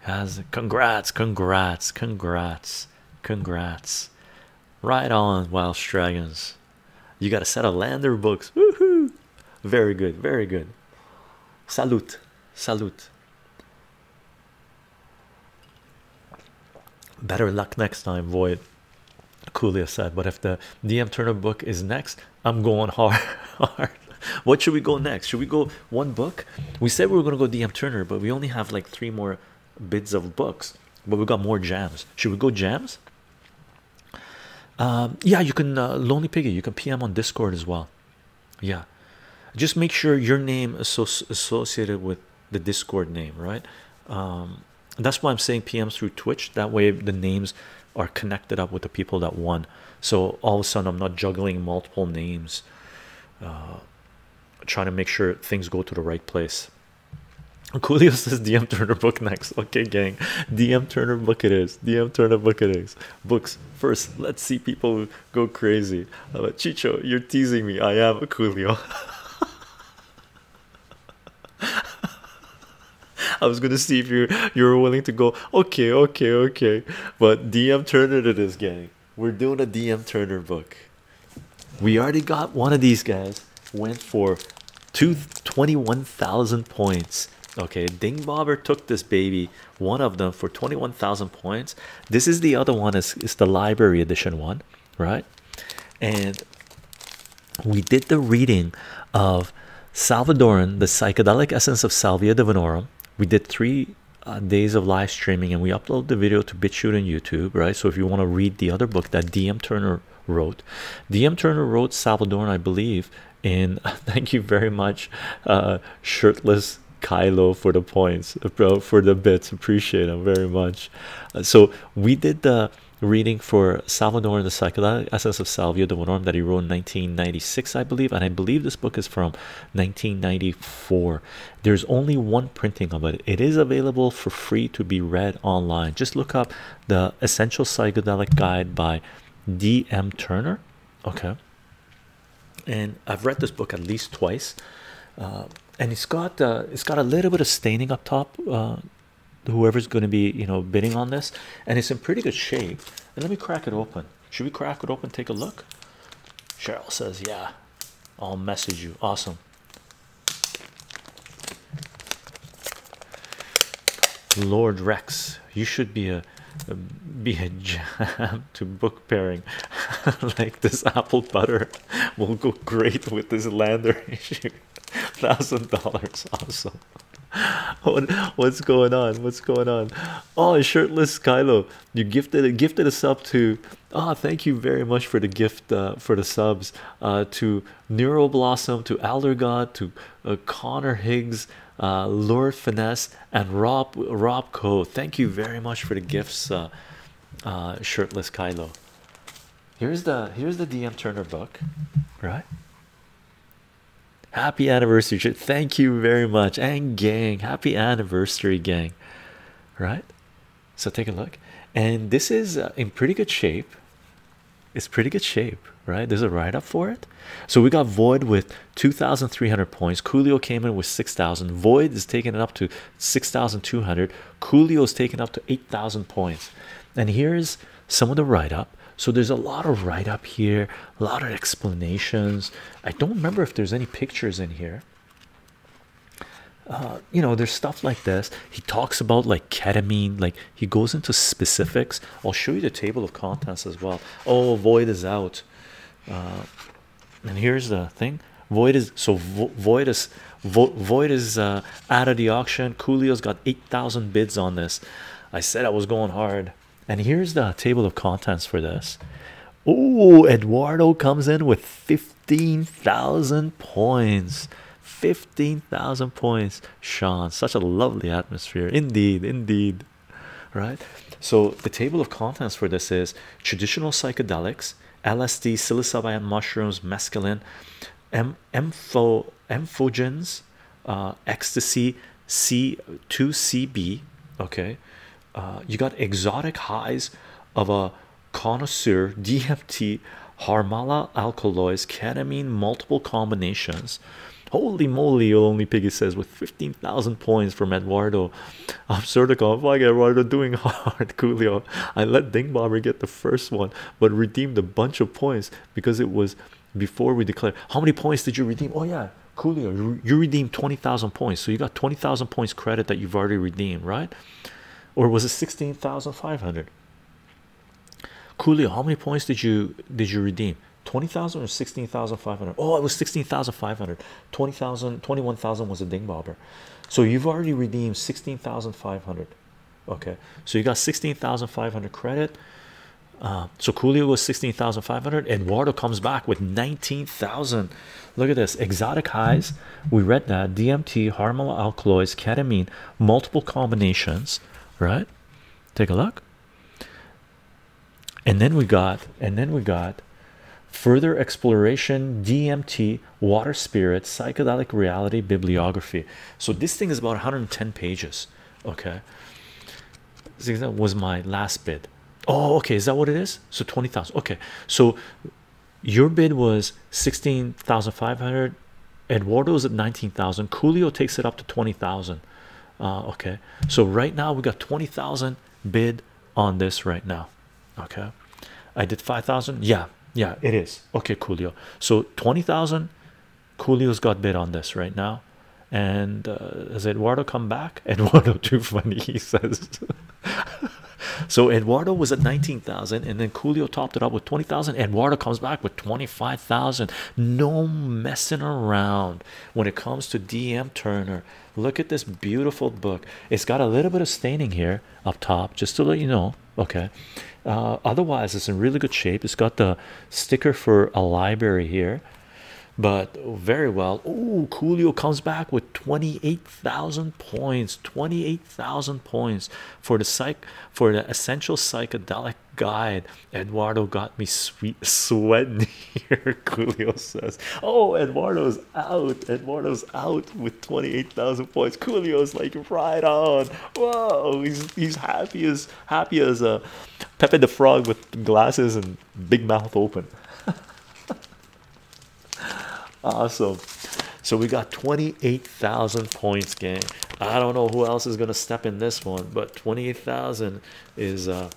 has congrats, congrats, congrats, congrats. Right on, Welsh Dragons. You got a set of lander books. Woohoo! Very good, very good. Salute, salute. Better luck next time, Void. Coolio said, but if the DM Turner book is next, I'm going hard. hard. What should we go next? Should we go one book? We said we were going to go DM Turner, but we only have like three more bids of books, but we got more jams. Should we go jams? Um, yeah, you can uh, Lonely Piggy, you can PM on Discord as well. Yeah, just make sure your name is associated with the Discord name, right? Um, that's why I'm saying PMs through Twitch. That way, the names are connected up with the people that won. So all of a sudden, I'm not juggling multiple names, uh, trying to make sure things go to the right place. Coolio says DM Turner book next. Okay, gang. DM Turner book it is. DM Turner book it is. Books first. Let's see people go crazy. Uh, Chycho, you're teasing me. I am a Coolio. I was gonna see if you you were willing to go. Okay, okay, okay. But DM Turner to this gang. We're doing a DM Turner book. We already got one of these guys. Went for two twenty-one thousand points. Okay, Ding Bobber took this baby, one of them for 21,000 points. This is the other one, is, is the library edition one, right? And we did the reading of Salvinorin, the psychedelic essence of Salvia divinorum, we did three uh, days of live streaming and we upload the video to BitChute and YouTube, right? So if you want to read the other book that DM Turner wrote, DM Turner wrote Salvinorin, I believe, in thank you very much, uh, shirtless Kylo for the points, bro, for the bits. Appreciate them very much. Uh, so we did the reading for Salvinorin the Psychedelic Essence of Salvia Divinorum that he wrote in 1996, I believe, and I believe this book is from 1994. There's only one printing of it. It is available for free to be read online. Just look up the Essential Psychedelic Guide by D.M. Turner. Okay, and I've read this book at least twice, uh, and it's got uh, it's got a little bit of staining up top. Uh, whoever's going to be you know bidding on this and it's in pretty good shape. And let me crack it open. Should we crack it open take a look? Cheryl says yeah i'll message you. Awesome. Lord rex you should be a, be a jam to book pairing. Like this apple butter will go great with this lander issue. Thousand dollars. Awesome what, what's going on? What's going on? Oh, shirtless Kylo, you gifted a gifted a sub to. Ah, oh, thank you very much for the gift uh, for the subs uh, to Neuro Blossom, to Elder God, to uh, Connor Higgs, uh, Lord Finesse, and Rob Rob Co. Thank you very much for the gifts, uh, uh, shirtless Kylo. Here's the here's the DM Turner book, right? Happy anniversary thank you very much and gang happy anniversary gang right so take a look and this is uh, in pretty good shape it's pretty good shape, right? There's a write up for it. So we got Void with 2,300 points. Coolio came in with 6,000. Void is taking it up to 6,200. Coolio is taking up to 8,000 points. And here's some of the write up. So there's a lot of write up here, a lot of explanations. I don't remember if there's any pictures in here. Uh, you know, there's stuff like this. He talks about like ketamine, like he goes into specifics. I'll show you the table of contents as well. Oh, void is out, uh, and here's the thing: void is so void is void is uh, out of the auction. Coolio's got eight thousand bids on this. I said I was going hard, and here's the table of contents for this. Oh, Eduardo comes in with fifteen thousand points. 15,000 points. Sean, such a lovely atmosphere. Indeed, indeed. Right. So, the table of contents for this is traditional psychedelics, LSD, psilocybin mushrooms, mescaline, M empho empathogens, uh, ecstasy, C2CB. Okay. Uh, you got exotic highs of a connoisseur, DMT, harmala alkaloids, ketamine, multiple combinations. Holy moly, only Piggy says with 15,000 points from Eduardo. I'm sure to come. Fuck Eduardo doing hard. Coolio. I let Ding Bobber get the first one, but redeemed a bunch of points because it was before we declared. How many points did you redeem? Oh, yeah, Coolio, you redeemed 20,000 points, so you got 20,000 points credit that you've already redeemed, right? Or was it 16,500? Coolio, how many points did you did you redeem? 20,000 or 16,500 oh it was 16,500 20,000 21,000 was a dingbobber so you've already redeemed 16,500 okay so you got 16,500 credit. Uh, so Coolio was 16,500 and Eduardo comes back with 19,000 look at this exotic highs. We read that DMT harmala alkaloids ketamine multiple combinations right? Take a look. And then we got and then we got further exploration dmt water spirit psychedelic reality bibliography. So this thing is about 110 pages okay? That was my last bid. Oh okay is that what it is? So 20,000 okay. So your bid was 16,500 Eduardo's at 19,000 Coolio takes it up to 20,000 uh, okay. So right now we got 20,000 bid on this right now okay? I did 5,000 yeah yeah it is. Okay Coolio. So 20,000 Coolio's got bid on this right now. And uh, has Eduardo come back? Eduardo too funny he says so Eduardo was at 19,000 and then Coolio topped it up with 20,000 Eduardo comes back with 25,000 no messing around when it comes to DM Turner. Look at this beautiful book. It's got a little bit of staining here up top just to let you know okay? Uh, otherwise it's in really good shape. It's got the sticker for a library here but very well. Oh coolio comes back with 28,000 points 28,000 points for the psych for the essential psychedelic guide. Eduardo got me sweet sweating here coolio says. Oh eduardo's out eduardo's out with 28,000 points. Coolio's like right on. Whoa he's he's happy as happy as a pepe the frog with glasses and big mouth open awesome. So we got 28,000 points gang I don't know who else is gonna step in this one but 28,000 is uh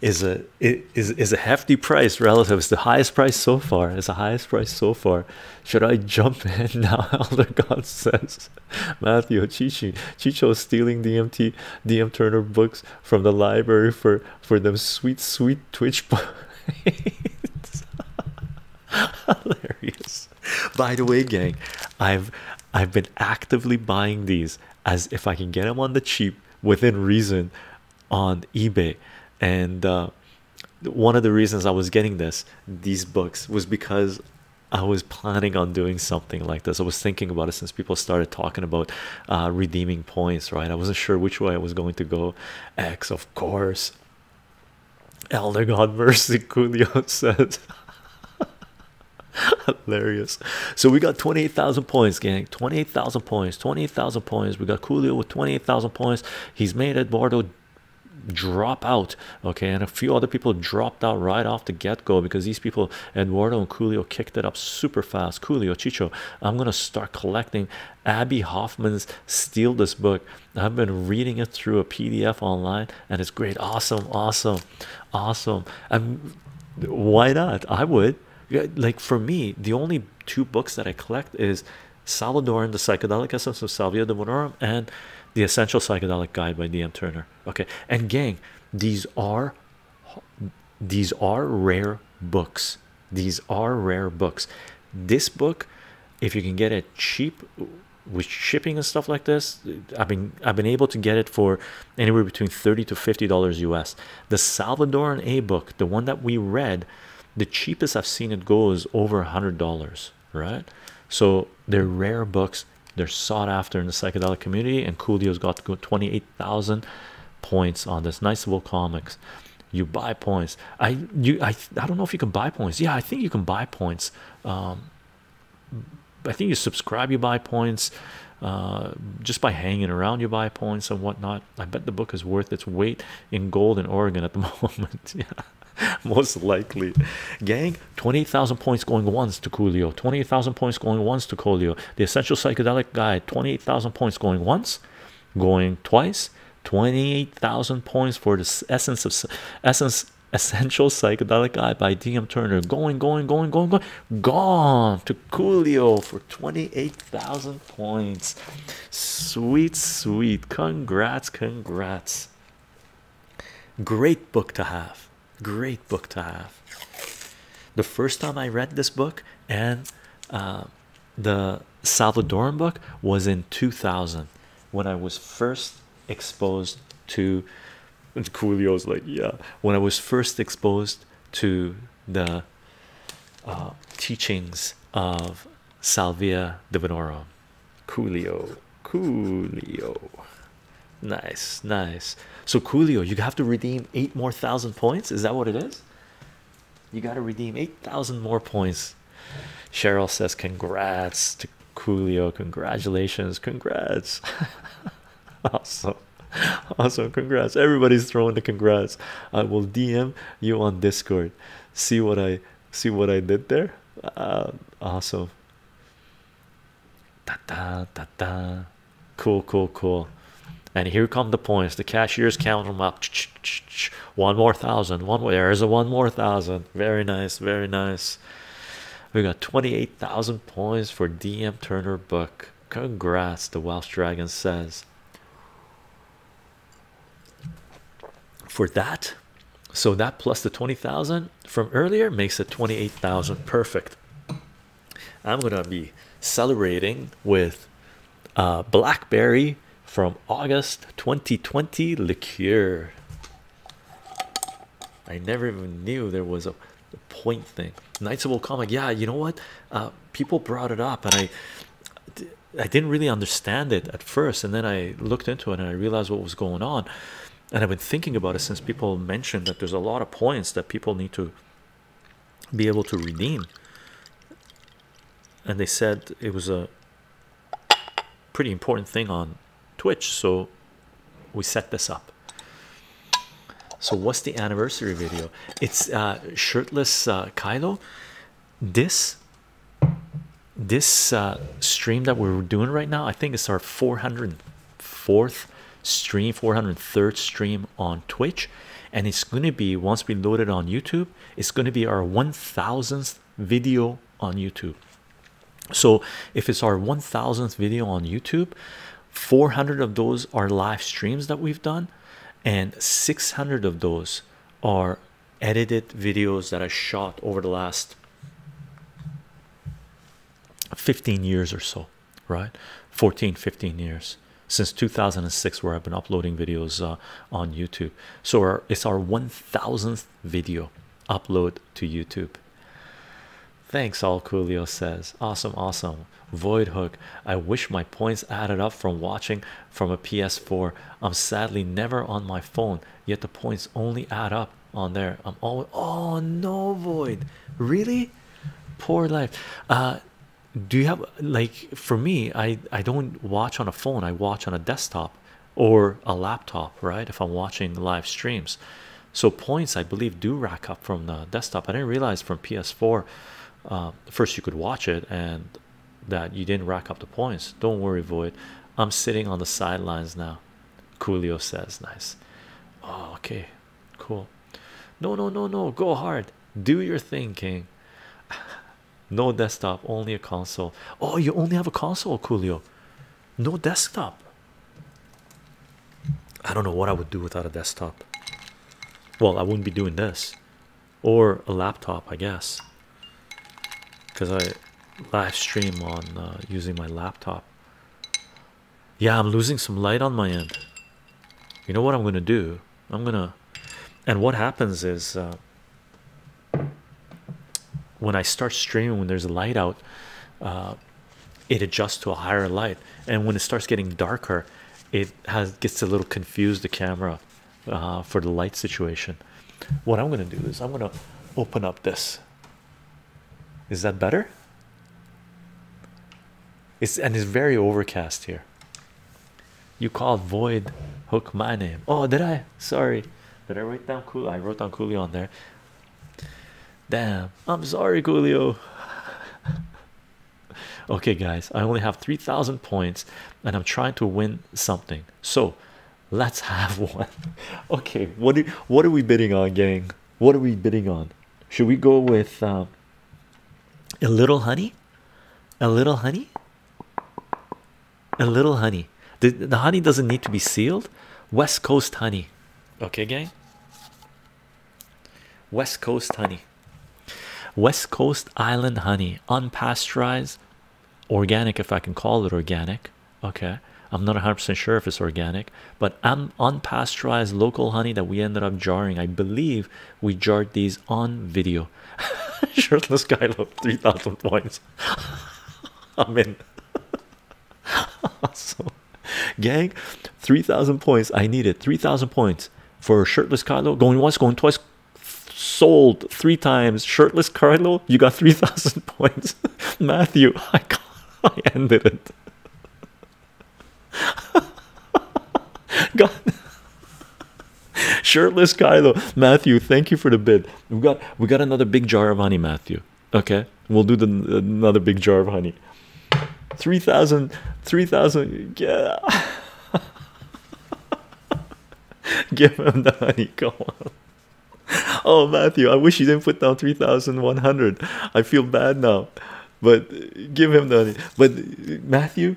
is a is is a hefty price relative it's the highest price so far it's the highest price so far. Should I jump in now? Elder god says Matthew Chichi Chycho stealing DMT DM Turner books from the library for for them sweet sweet twitch hilarious by the way gang i've i've been actively buying these as if i can get them on the cheap within reason on ebay and uh, one of the reasons i was getting this these books was because I was planning on doing something like this. I was thinking about it since people started talking about uh, redeeming points, right? I wasn't sure which way I was going to go. X, of course. Elder God Mercy Coolio says hilarious. So we got 28,000 points gang. 28,000 points 28,000 points. We got Coolio with 28,000 points. He's made Eduardo drop out okay? And a few other people dropped out right off the get-go because these people eduardo and coolio kicked it up super fast. Coolio chycho i'm gonna start collecting abbie hoffman's steal this book. I've been reading it through a pdf online and it's great. Awesome awesome awesome. And why not? I would like for me the only two books that i collect is salvinorin the psychedelic essence of salvia divinorum and the essential psychedelic guide by dm turner. Okay and gang these are these are rare books. These are rare books. This book if you can get it cheap with shipping and stuff like this i've been i've been able to get it for anywhere between 30 to 50 dollars us the salvinorin a book the one that we read the cheapest i've seen it go is over a hundred dollars right? So they're rare books. They're sought after in the psychedelic community and coolio's got 28,000 points on this. Nice little comics. You buy points. I you i i don't know if you can buy points. Yeah i think you can buy points. Um i think you subscribe you buy points. Uh just by hanging around you buy points and whatnot. I bet the book is worth its weight in gold in oregon at the moment. Yeah most likely. Gang 28,000 points going once to Coolio 28,000 points going once to Coolio. The essential psychedelic guide 28,000 points going once going twice 28,000 points for the essence of essence essential psychedelic guide by DM Turner. Going going going going going gone to Coolio for 28,000 points. Sweet sweet. Congrats congrats. Great book to have great book to have. The first time I read this book and uh, the Salvinorin book was in 2000 when I was first exposed to Coolio's like yeah when I was first exposed to the uh, teachings of Salvia Divinorum. Coolio Coolio nice nice so Coolio you have to redeem eight more thousand points? Is that what it is? You got to redeem 8,000 more points. Cheryl says congrats to Coolio. Congratulations. Congrats. Awesome. Awesome. Congrats. Everybody's throwing the congrats. I will DM you on discord. See what I see what I did there? Uh, awesome. Da, da, da, da. cool cool cool and here come the points. The cashiers count them up. One more thousand. One more. There's a one more thousand. Very nice. Very nice. We got 28,000 points for DM Turner book. Congrats the Welsh Dragon says. For that so that plus the 20,000 from earlier makes it 28,000 perfect. I'm gonna be celebrating with uh, blackberry from August 2020 liqueur. I never even knew there was a, a point thing. Knights of Old comic yeah you know what? Uh, people brought it up and I I didn't really understand it at first and then I looked into it and I realized what was going on. And I've been thinking about it since people mentioned that there's a lot of points that people need to be able to redeem. And they said it was a pretty important thing on Twitch so we set this up. So what's the anniversary video? It's uh shirtless uh Kylo. This this uh stream that we're doing right now I think it's our 404th stream 403rd stream on Twitch. And it's going to be once we load it on YouTube it's going to be our 1000th video on YouTube. So if it's our 1000th video on YouTube 400 of those are live streams that we've done and 600 of those are edited videos that I shot over the last 15 years or so right? 14 15 years. Since 2006 where I've been uploading videos uh, on YouTube. So our, it's our 1000th video upload to YouTube thanks all Coolio says. Awesome awesome. Void hook. I wish my points added up from watching from a PS4 I'm sadly never on my phone yet the points only add up on there. I'm always oh no void. Really? Poor life. Uh do you have like for me I I don't watch on a phone. I watch on a desktop or a laptop, right? If I'm watching live streams, so points I believe do rack up from the desktop. I didn't realize from PS4 uh, first you could watch it and that you didn't rack up the points. Don't worry, Void. I'm sitting on the sidelines now. Coolio says, nice. Oh, okay, cool. No, no, no, no, go hard. Do your thing, King. no desktop, only a console. Oh, you only have a console, Coolio. No desktop. I don't know what I would do without a desktop. Well, I wouldn't be doing this or a laptop, I guess, because I live stream on uh, using my laptop. Yeah, I'm losing some light on my end. You know what I'm gonna do? I'm gonna, and what happens is uh, when I start streaming, when there's a light out, uh, it adjusts to a higher light, and when it starts getting darker, it has gets a little confused the camera uh, for the light situation. What I'm gonna do is I'm gonna open up this. Is that better? It's and it's very overcast here. You called void hook my name. Oh, did I? Sorry. Did I write down cool? I wrote down Coolio on there. Damn, I'm sorry, Coolio. okay, guys, I only have 3,000 points and I'm trying to win something. So let's have one. Okay, what do what are we bidding on, gang? What are we bidding on? Should we go with um, a little honey? A little honey? A little honey. The, the honey doesn't need to be sealed. West Coast honey. Okay, gang. West Coast honey. West Coast Island honey, unpasteurized, organic, if I can call it organic. Okay, I'm not 100% sure if it's organic, but un unpasteurized local honey that we ended up jarring. I believe we jarred these on video. Shirtless guy, look, 3,000 points. I'm in. so, gang, 3,000 points. I needed 3,000 points for shirtless Kylo going once, going twice, sold three times. Shirtless Kylo, you got 3,000 points. Matthew, I, I ended it. God. Shirtless Kylo, Matthew, thank you for the bid. We got we got another big jar of honey, Matthew. Okay, we'll do the another big jar of honey. 3,000, 3,000. Yeah, give him the honey. Come on. Oh, Matthew, I wish you didn't put down 3,100. I feel bad now, but give him the honey. But Matthew,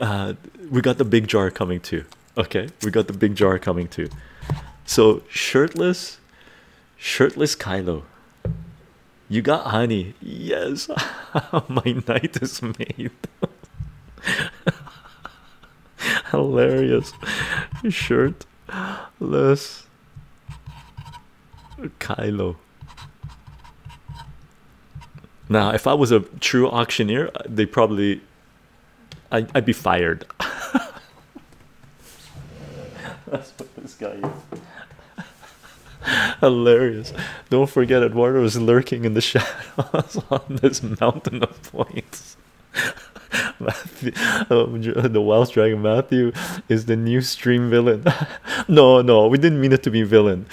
uh, we got the big jar coming too. Okay, we got the big jar coming too. So shirtless, shirtless Kylo. You got honey. Yes, my night is made. Hilarious. Shirtless Kylo. Now, if I was a true auctioneer, they probably I, I'd be fired. That's what this guy is. Hilarious. Don't forget Eduardo is lurking in the shadows on this mountain of points. Matthew, um, the Welsh Dragon Matthew is the new stream villain. no, no, we didn't mean it to be villain.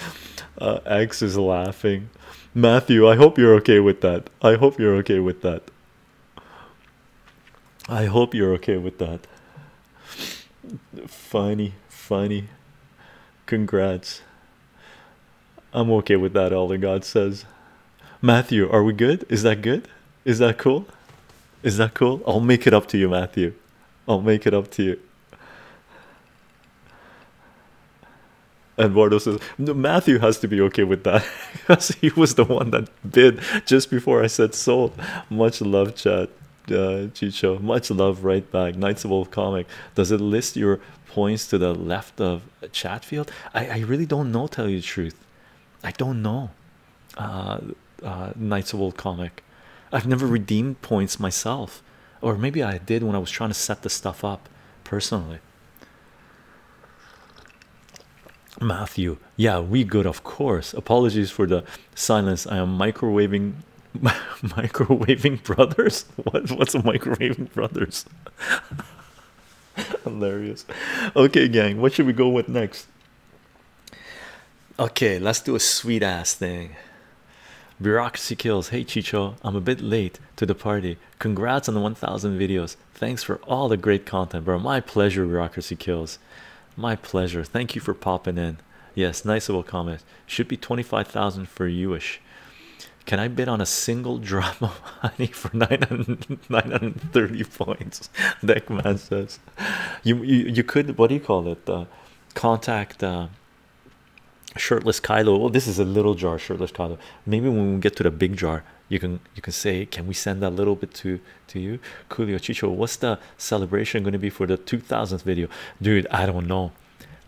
Uh, X is laughing. Matthew, I hope you're okay with that. I hope you're okay with that. I hope you're okay with that. Funny, funny. Congrats. I'm okay with that. Elder God says, Matthew, are we good? Is that good? Is that cool? Is that cool? I'll make it up to you, Matthew. I'll make it up to you. Eduardo says Matthew has to be okay with that because he was the one that bid just before I said sold. Much love, chat uh, Chycho. Much love right back. Knights of Old Comic. Does it list your points to the left of Chatfield? I, I really don't know, tell you the truth. I don't know. Uh, uh, Knights of Old Comic. I've never redeemed points myself, or maybe I did when I was trying to set the stuff up personally. Matthew, yeah, we good, of course. Apologies for the silence. I am microwaving microwaving brothers what what's a microwaving brothers Hilarious. Okay, gang, what should we go with next? Okay, let's do a sweet ass thing. Bureaucracy kills. Hey Chycho, I'm a bit late to the party. Congrats on the 1000 videos. Thanks for all the great content, bro. My pleasure, Bureaucracy kills. My pleasure. Thank you for popping in. Yes, nice little comment. Should be 25,000 for youish. Can I bid on a single drop of honey for 930 points? Deckman says you, you you could what do you call it? Uh, contact uh, shirtless Kylo. Oh, this is a little jar, shirtless Kylo. Maybe when we get to the big jar, you can you can say, Can we send that little bit to to you? Coolio Chycho, what's the celebration going to be for the 2000th video? Dude, I don't know.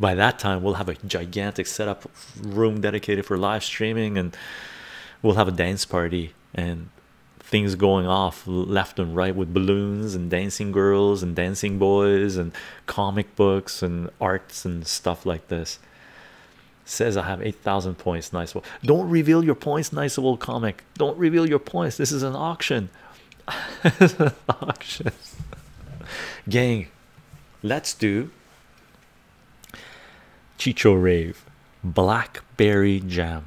By that time, we'll have a gigantic setup room dedicated for live streaming, and we'll have a dance party and things going off left and right with balloons and dancing girls and dancing boys and comic books and arts and stuff like this says I have 8,000 points. Nice. Well, don't reveal your points. Nice old comic. Don't reveal your points. This is an auction. auction. Gang, let's do Chycho Rave Blackberry Jam.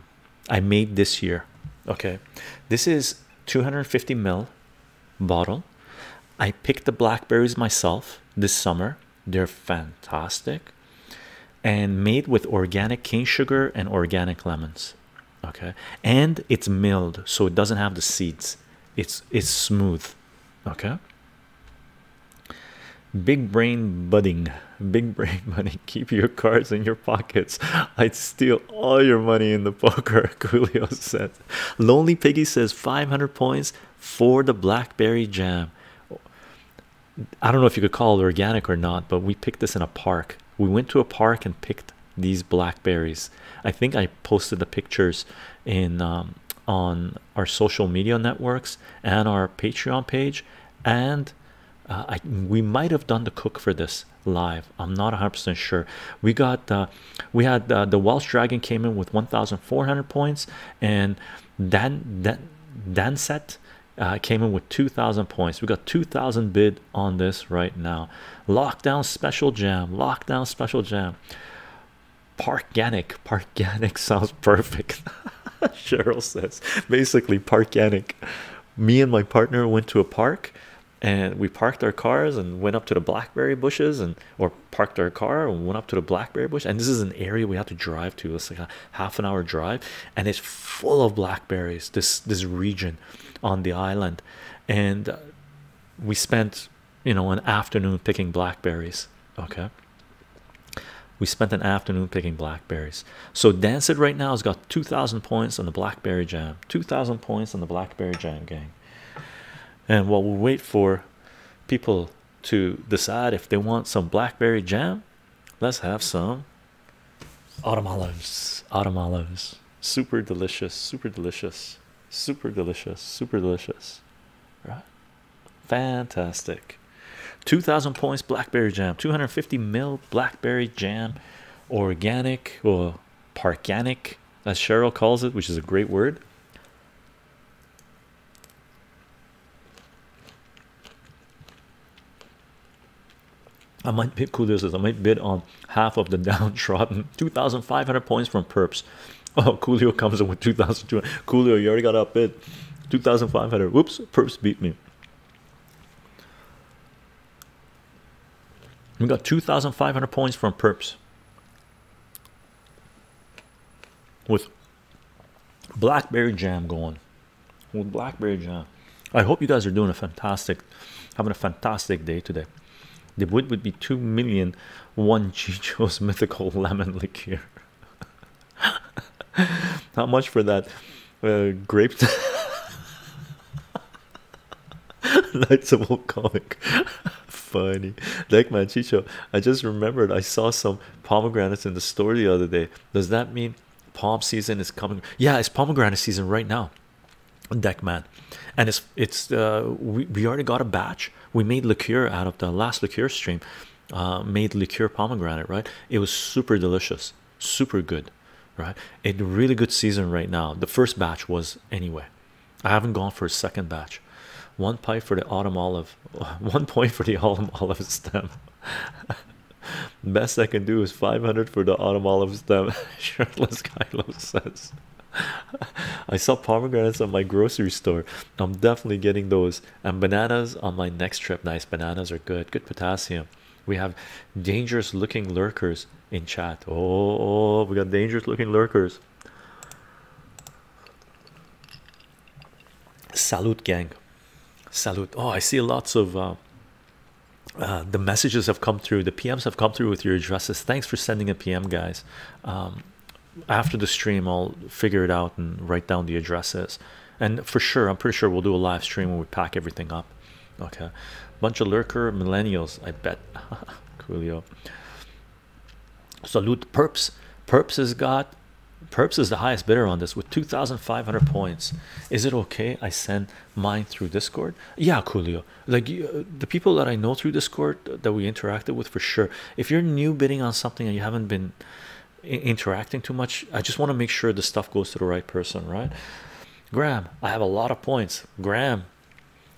I made this year. Okay, this is 250 ml bottle. I picked the blackberries myself this summer. They're fantastic and made with organic cane sugar and organic lemons okay? And it's milled so it doesn't have the seeds. It's it's smooth okay? Big brain budding big brain money. Keep your cards in your pockets. I'd steal all your money in the poker coolio said lonely piggy says 500 points for the blackberry jam. I don't know if you could call it organic or not but we picked this in a park we went to a park and picked these blackberries. I think i posted the pictures in um, on our social media networks and our patreon page and uh, I, we might have done the cook for this live. I'm not 100 percent sure. We got uh, we had uh, the welsh dragon came in with 1400 points and dan dan dan set uh, came in with 2000 points. We got 2000 bid on this right now. Lockdown special jam lockdown special jam. Parkganic parkganic sounds perfect cheryl says. Basically parkganic. Me and my partner went to a park and we parked our cars and went up to the blackberry bushes and or parked our car and went up to the blackberry bush. And this is an area we have to drive to. It's like a half an hour drive and it's full of blackberries this this region on the island. And uh, we spent you know an afternoon picking blackberries okay? We spent an afternoon picking blackberries. So dance it right now has got 2000 points on the blackberry jam 2000 points on the blackberry jam gang. And while we wait for people to decide if they want some blackberry jam let's have some autumn olives autumn olives. Super delicious super delicious super delicious. Super delicious. Right? Fantastic. 2000 points blackberry jam. 250 mil blackberry jam. Organic or parkanic as cheryl calls it which is a great word. I might bid cool this is I might bid on half of the downtrodden 2500 points from perps oh Coolio comes in with 2200 Coolio you already got up bid 2500 whoops perps beat me. We got 2500 points from perps. With blackberry jam going. With blackberry jam. I hope you guys are doing a fantastic having a fantastic day today. The wood would be two million one Chycho's mythical lemon liqueur how much for that uh, grape. Knights of Old Comic. Funny. Like man Chycho I just remembered I saw some pomegranates in the store the other day. Does that mean palm season is coming? Yeah it's pomegranate season right now. Deck man. And it's it's uh we, we already got a batch. We made liqueur out of the last liqueur stream uh made liqueur pomegranate right? It was super delicious. Super good right? A really good season right now. The first batch was anyway. I haven't gone for a second batch. One pipe for the autumn olive one point for the autumn olive stem. Best i can do is 500 for the autumn olive stem shirtless kylo says. I saw pomegranates at my grocery store. I'm definitely getting those. And bananas on my next trip. Nice bananas are good. Good potassium. We have dangerous looking lurkers in chat. Oh, oh we got dangerous looking lurkers. Salute gang. Salute. Oh i see lots of uh, uh, the messages have come through. The pms have come through with your addresses. Thanks for sending a pm guys. Um, after the stream i'll figure it out and write down the addresses. And for sure i'm pretty sure we'll do a live stream when we pack everything up. Okay. Bunch of lurker millennials i bet. Coolio salute perps. Perps has got perps is the highest bidder on this. With 2500 points is it okay i send mine through discord? Yeah coolio like uh, the people that i know through discord uh, that we interacted with for sure. If you're new bidding on something and you haven't been interacting too much i just want to make sure the stuff goes to the right person right? Graham i have a lot of points. Graham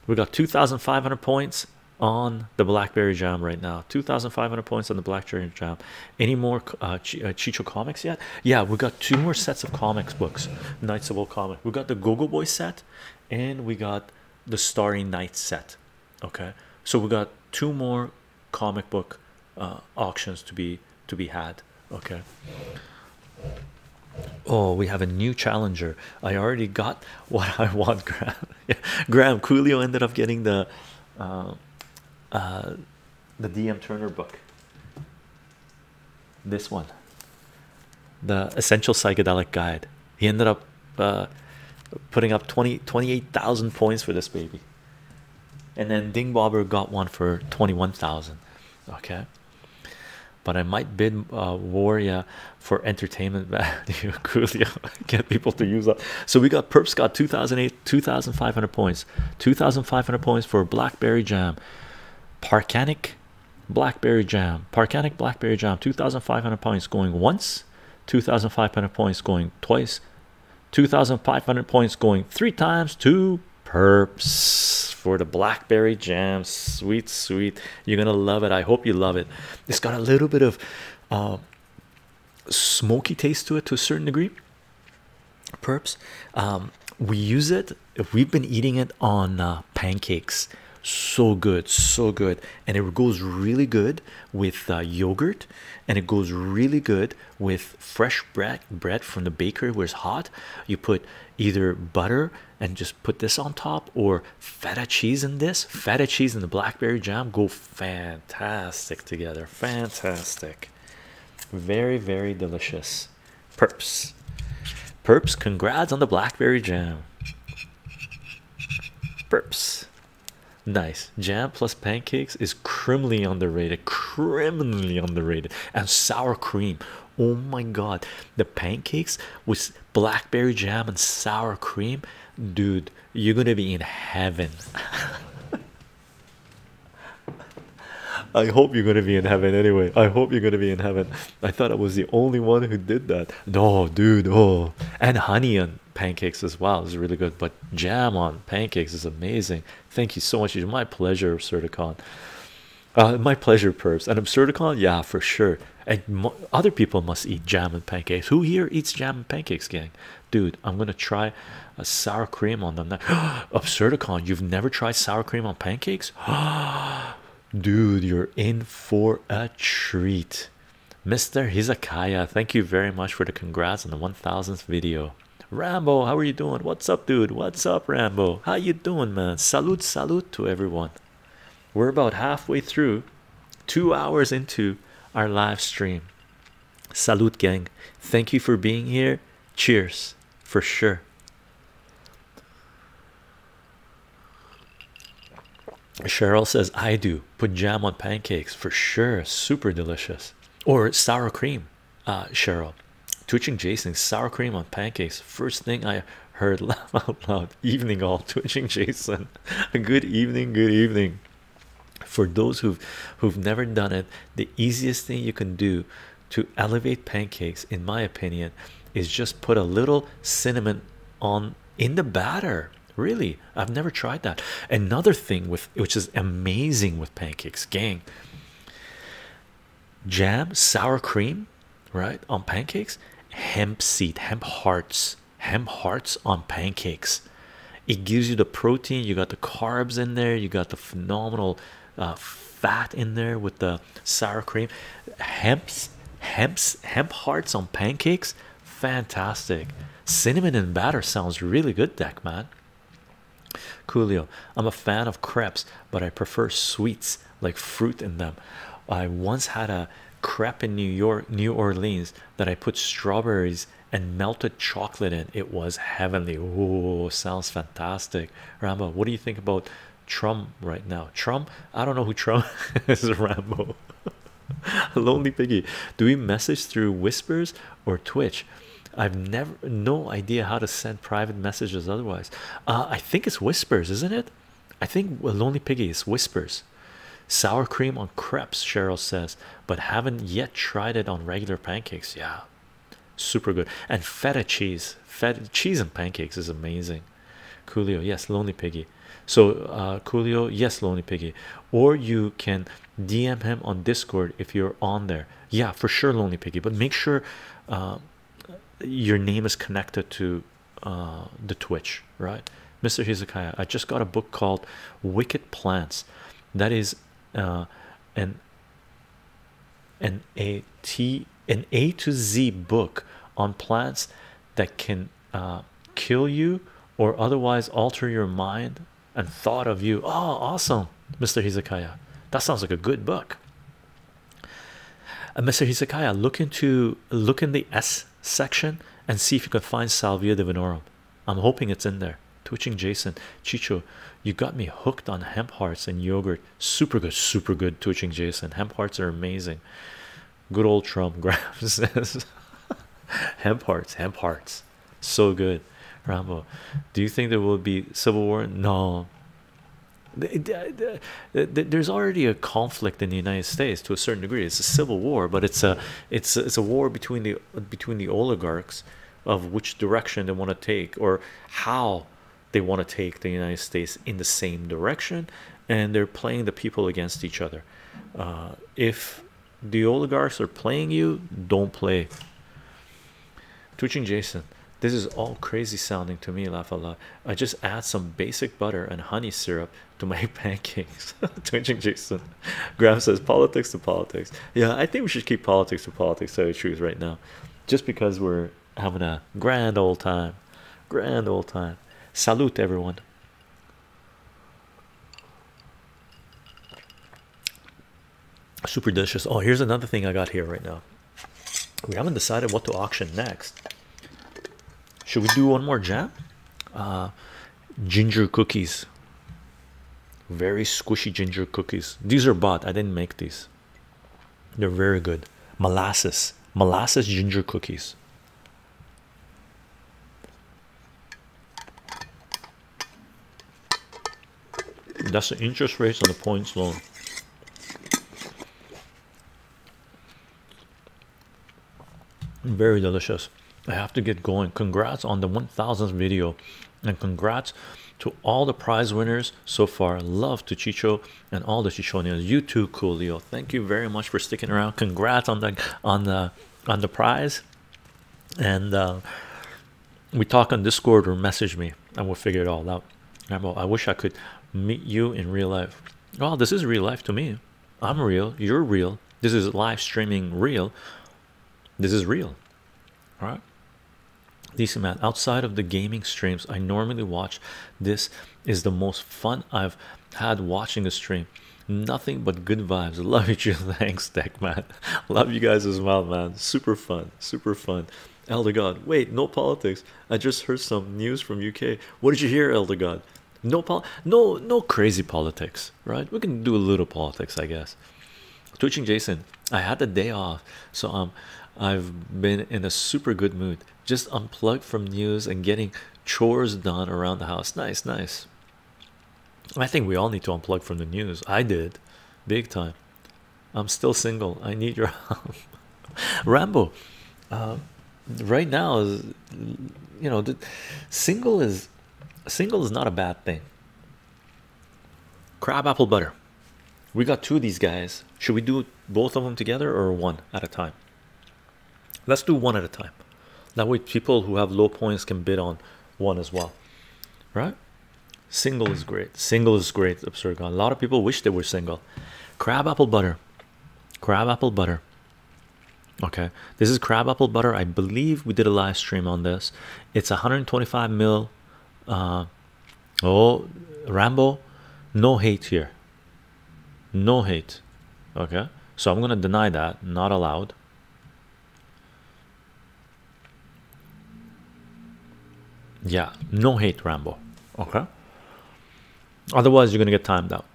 we got 2500 points on the blackberry jam right now. 2500 points on the blackberry jam. Any more uh, Ch uh, chycho comics yet? Yeah we got two more sets of comics books. Knights of old comic. We got the gogo boy set and we got the starry night set okay? So we got two more comic book uh, auctions to be to be had okay? Oh we have a new challenger. I already got what i want graham yeah. graham. Coolio ended up getting the uh, the dm turner book. This one. The essential psychedelic guide. He ended up uh, putting up 20 28,000 points for this baby. And then Ding Bobber got one for 21,000 okay. But I might bid uh, Waria for entertainment value Coolio. Get people to use that so we got Perps got 2008 2,500 points. 2,500 points for Blackberry Jam Parkanic Blackberry Jam. Parkanic Blackberry Jam. 2,500 points going once. 2,500 points going twice. 2,500 points going three times to perps. For the blackberry jam. Sweet sweet. You're gonna love it. I hope you love it. It's got a little bit of uh, smoky taste to it to a certain degree. Perps. Um, we use it. We've been eating it on uh, pancakes so good so good. And it goes really good with uh, yogurt and it goes really good with fresh bread bread from the bakery where it's hot. You put either butter and just put this on top or feta cheese in this. Feta cheese and the blackberry jam go fantastic together. Fantastic. Very very delicious. Perps. Perps congrats on the blackberry jam. Perps nice. Jam plus pancakes is criminally underrated criminally underrated. And sour cream. Oh my god. The pancakes with blackberry jam and sour cream dude you're gonna be in heaven I hope you're gonna be in heaven anyway. I hope you're gonna be in heaven. I thought I was the only one who did that. No, dude. Oh, and honey on pancakes as well is really good. But jam on pancakes is amazing. Thank you so much. It's my pleasure, Absurdicon. Uh, my pleasure, Perps. And Absurdicon, yeah, for sure. And other people must eat jam and pancakes. Who here eats jam and pancakes, gang? Dude, I'm gonna try a sour cream on them. Absurdicon, you've never tried sour cream on pancakes? Dude, you're in for a treat. Mr. Hizakaya, thank you very much for the congrats on the 1000th video. Rambo, how are you doing? What's up, dude? What's up, Rambo? How you doing, man? Salute, salute to everyone. We're about halfway through, two hours into our live stream. Salute, gang. Thank you for being here. Cheers, for sure. Cheryl says, I do put jam on pancakes for sure, super delicious, or sour cream. Uh, Cheryl, twitching Jason, sour cream on pancakes. First thing I heard, laugh out loud. Evening, all twitching Jason. good evening, good evening. For those who've who've never done it, the easiest thing you can do to elevate pancakes, in my opinion, is just put a little cinnamon on in the batter Really, I've never tried that. Another thing with which is amazing with pancakes, gang. Jam, sour cream, right on pancakes, hemp seed, hemp hearts, hemp hearts on pancakes. It gives you the protein, you got the carbs in there, you got the phenomenal uh, fat in there with the sour cream. Hemp's, hemp's, hemp hearts on pancakes, fantastic. Cinnamon and batter sounds really good, deck man. Coolio, I'm a fan of crepes, but I prefer sweets like fruit in them. I once had a crepe in New York, New Orleans that I put strawberries and melted chocolate in. It was heavenly. Oh, sounds fantastic. Rambo, what do you think about Trump right now? Trump, I don't know who Trump is. Rambo, lonely piggy. Do we message through whispers or Twitch? I've never no idea how to send private messages otherwise. Uh, I think it's whispers, isn't it? I think lonely piggy is whispers. Sour cream on crepes, Cheryl says, but haven't yet tried it on regular pancakes. Yeah, super good. And feta cheese, feta cheese and pancakes is amazing. Coolio, yes, lonely piggy. So, uh, Coolio, yes, lonely piggy, or you can DM him on Discord if you're on there. Yeah, for sure, lonely piggy, but make sure uh, your name is connected to uh, the Twitch, right? Mr. Hezekiah, I just got a book called Wicked Plants. That is uh, an an a t an A to Z book on plants that can uh, kill you or otherwise alter your mind and thought of you. Oh, awesome, Mr. Hezekiah. That sounds like a good book. Uh, Mr. Hezekiah, look into look in the S section and see if you can find Salvia divinorum. I'm hoping it's in there. Twitching Jason Chycho, you got me hooked on hemp hearts and yogurt. Super good, super good. Twitching Jason, hemp hearts are amazing. Good old Trump says hemp hearts, hemp hearts, so good. Rambo, do you think there will be civil war? No, there's already a conflict in the United States to a certain degree. It's a civil war, but it's a it's it's a war between the between the oligarchs of which direction they want to take or how they want to take the United States in the same direction, and they're playing the people against each other. Uh, if the oligarchs are playing you, don't play. Twitching Jason. This is all crazy sounding to me, laugh a lot. I just add some basic butter and honey syrup to my pancakes. Twitching Jason. Graham says politics to politics. Yeah, I think we should keep politics to politics, so truth, right now. Just because we're having a grand old time. Grand old time. Salute everyone. Super delicious. Oh, here's another thing I got here right now. We haven't decided what to auction next. Should we do one more jam? Uh, ginger cookies. Very squishy ginger cookies. These are bought. I didn't make these. They're very good. Molasses, molasses ginger cookies. That's the interest rates on the points loan. Very delicious. I have to get going. Congrats on the 1000th video and congrats to all the prize winners so far. Love to Chycho and all the Chichonians. You too, Coolio. Thank you very much for sticking around. Congrats on the on the on the prize. And uh, we talk on Discord or message me, and we'll figure it all out. I wish I could meet you in real life. Well, this is real life to me. I'm real. You're real. This is live streaming real. This is real. All right. Decent man. Outside of the gaming streams, I normally watch. This is the most fun I've had watching a stream. Nothing but good vibes. Love you. Thanks, Deckman. Love you guys as well, man. Super fun. Super fun. Elder God. Wait, no politics. I just heard some news from UK. What did you hear, Elder God? No pol no no crazy politics, right? We can do a little politics, I guess. Twitching Jason. I had the day off, so um I've been in a super good mood just unplugged from news and getting chores done around the house. Nice, nice. I think we all need to unplug from the news. I did, big time. I'm still single. I need your help. Rambo, uh, right now is you know the single is single is not a bad thing. Crab apple butter. We got two of these guys. Should we do both of them together or one at a time? Let's do one at a time. That way, people who have low points can bid on one as well, right? Single is great. Single is great. Absurd. A lot of people wish they were single. Crab apple butter. Crab apple butter. Okay, this is crab apple butter. I believe we did a live stream on this. It's 125 mil. Uh, oh, Rambo, no hate here. No hate. Okay, so I'm gonna deny that. Not allowed. Yeah, no hate, Rambo. Okay. Otherwise, you're gonna get timed out.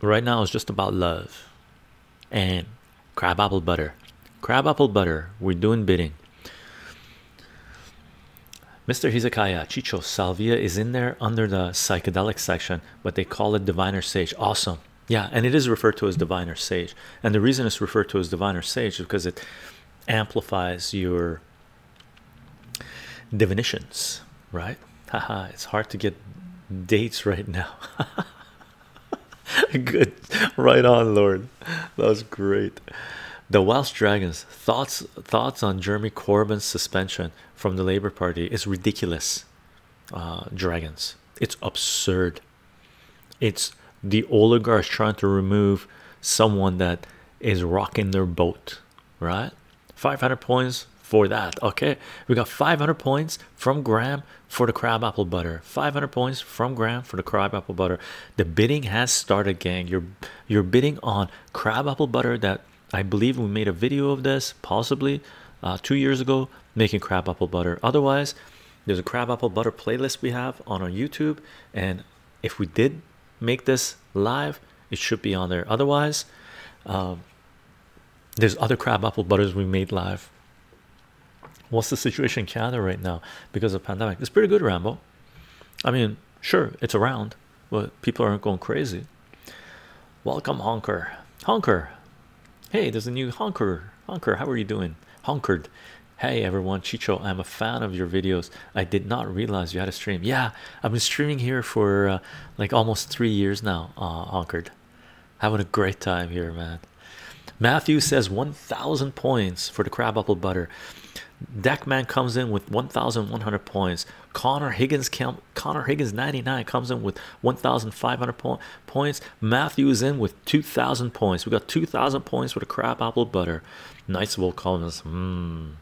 Right now, it's just about love and crab apple butter. Crab apple butter. We're doing bidding. Mr. Hizakaya, Chycho, Salvia is in there under the psychedelic section, but they call it diviner sage. Awesome. Yeah, and it is referred to as diviner sage. And the reason it's referred to as diviner sage is because it amplifies your divinations, right? Haha, it's hard to get dates right now. Good, right on, Lord. That was great. The Welsh Dragons thoughts thoughts on Jeremy Corbyn's suspension from the Labour Party is ridiculous. Uh, dragons, it's absurd. It's the oligarchs trying to remove someone that is rocking their boat, right? 500 points for that. Okay, we got 500 points from Graham for the crab apple butter. 500 points from Graham for the crab apple butter. The bidding has started, gang. You're you're bidding on crab apple butter that I believe we made a video of this possibly uh, two years ago making crab apple butter. Otherwise, there's a crab apple butter playlist we have on our YouTube, and if we did make this live, it should be on there. Otherwise, um, there's other crab apple butters we made live. What's the situation in Canada right now because of pandemic? It's pretty good, Rambo. I mean, sure, it's around, but people aren't going crazy. Welcome, Honker. Honker, Hey, there's a new honker. Honker, how are you doing? Honkered. Hey everyone, Chycho, I'm a fan of your videos. I did not realize you had a stream. Yeah, I've been streaming here for uh, like almost three years now. Uh, honkered, having a great time here, man. Matthew says 1,000 points for the crab apple butter. Deckman comes in with 1,100 points. Connor Higgins Connor Higgins 99 comes in with 1,500 po points. Matthew is in with 2,000 points. We got 2,000 points with a crab apple butter. Knights will call us. Hmm.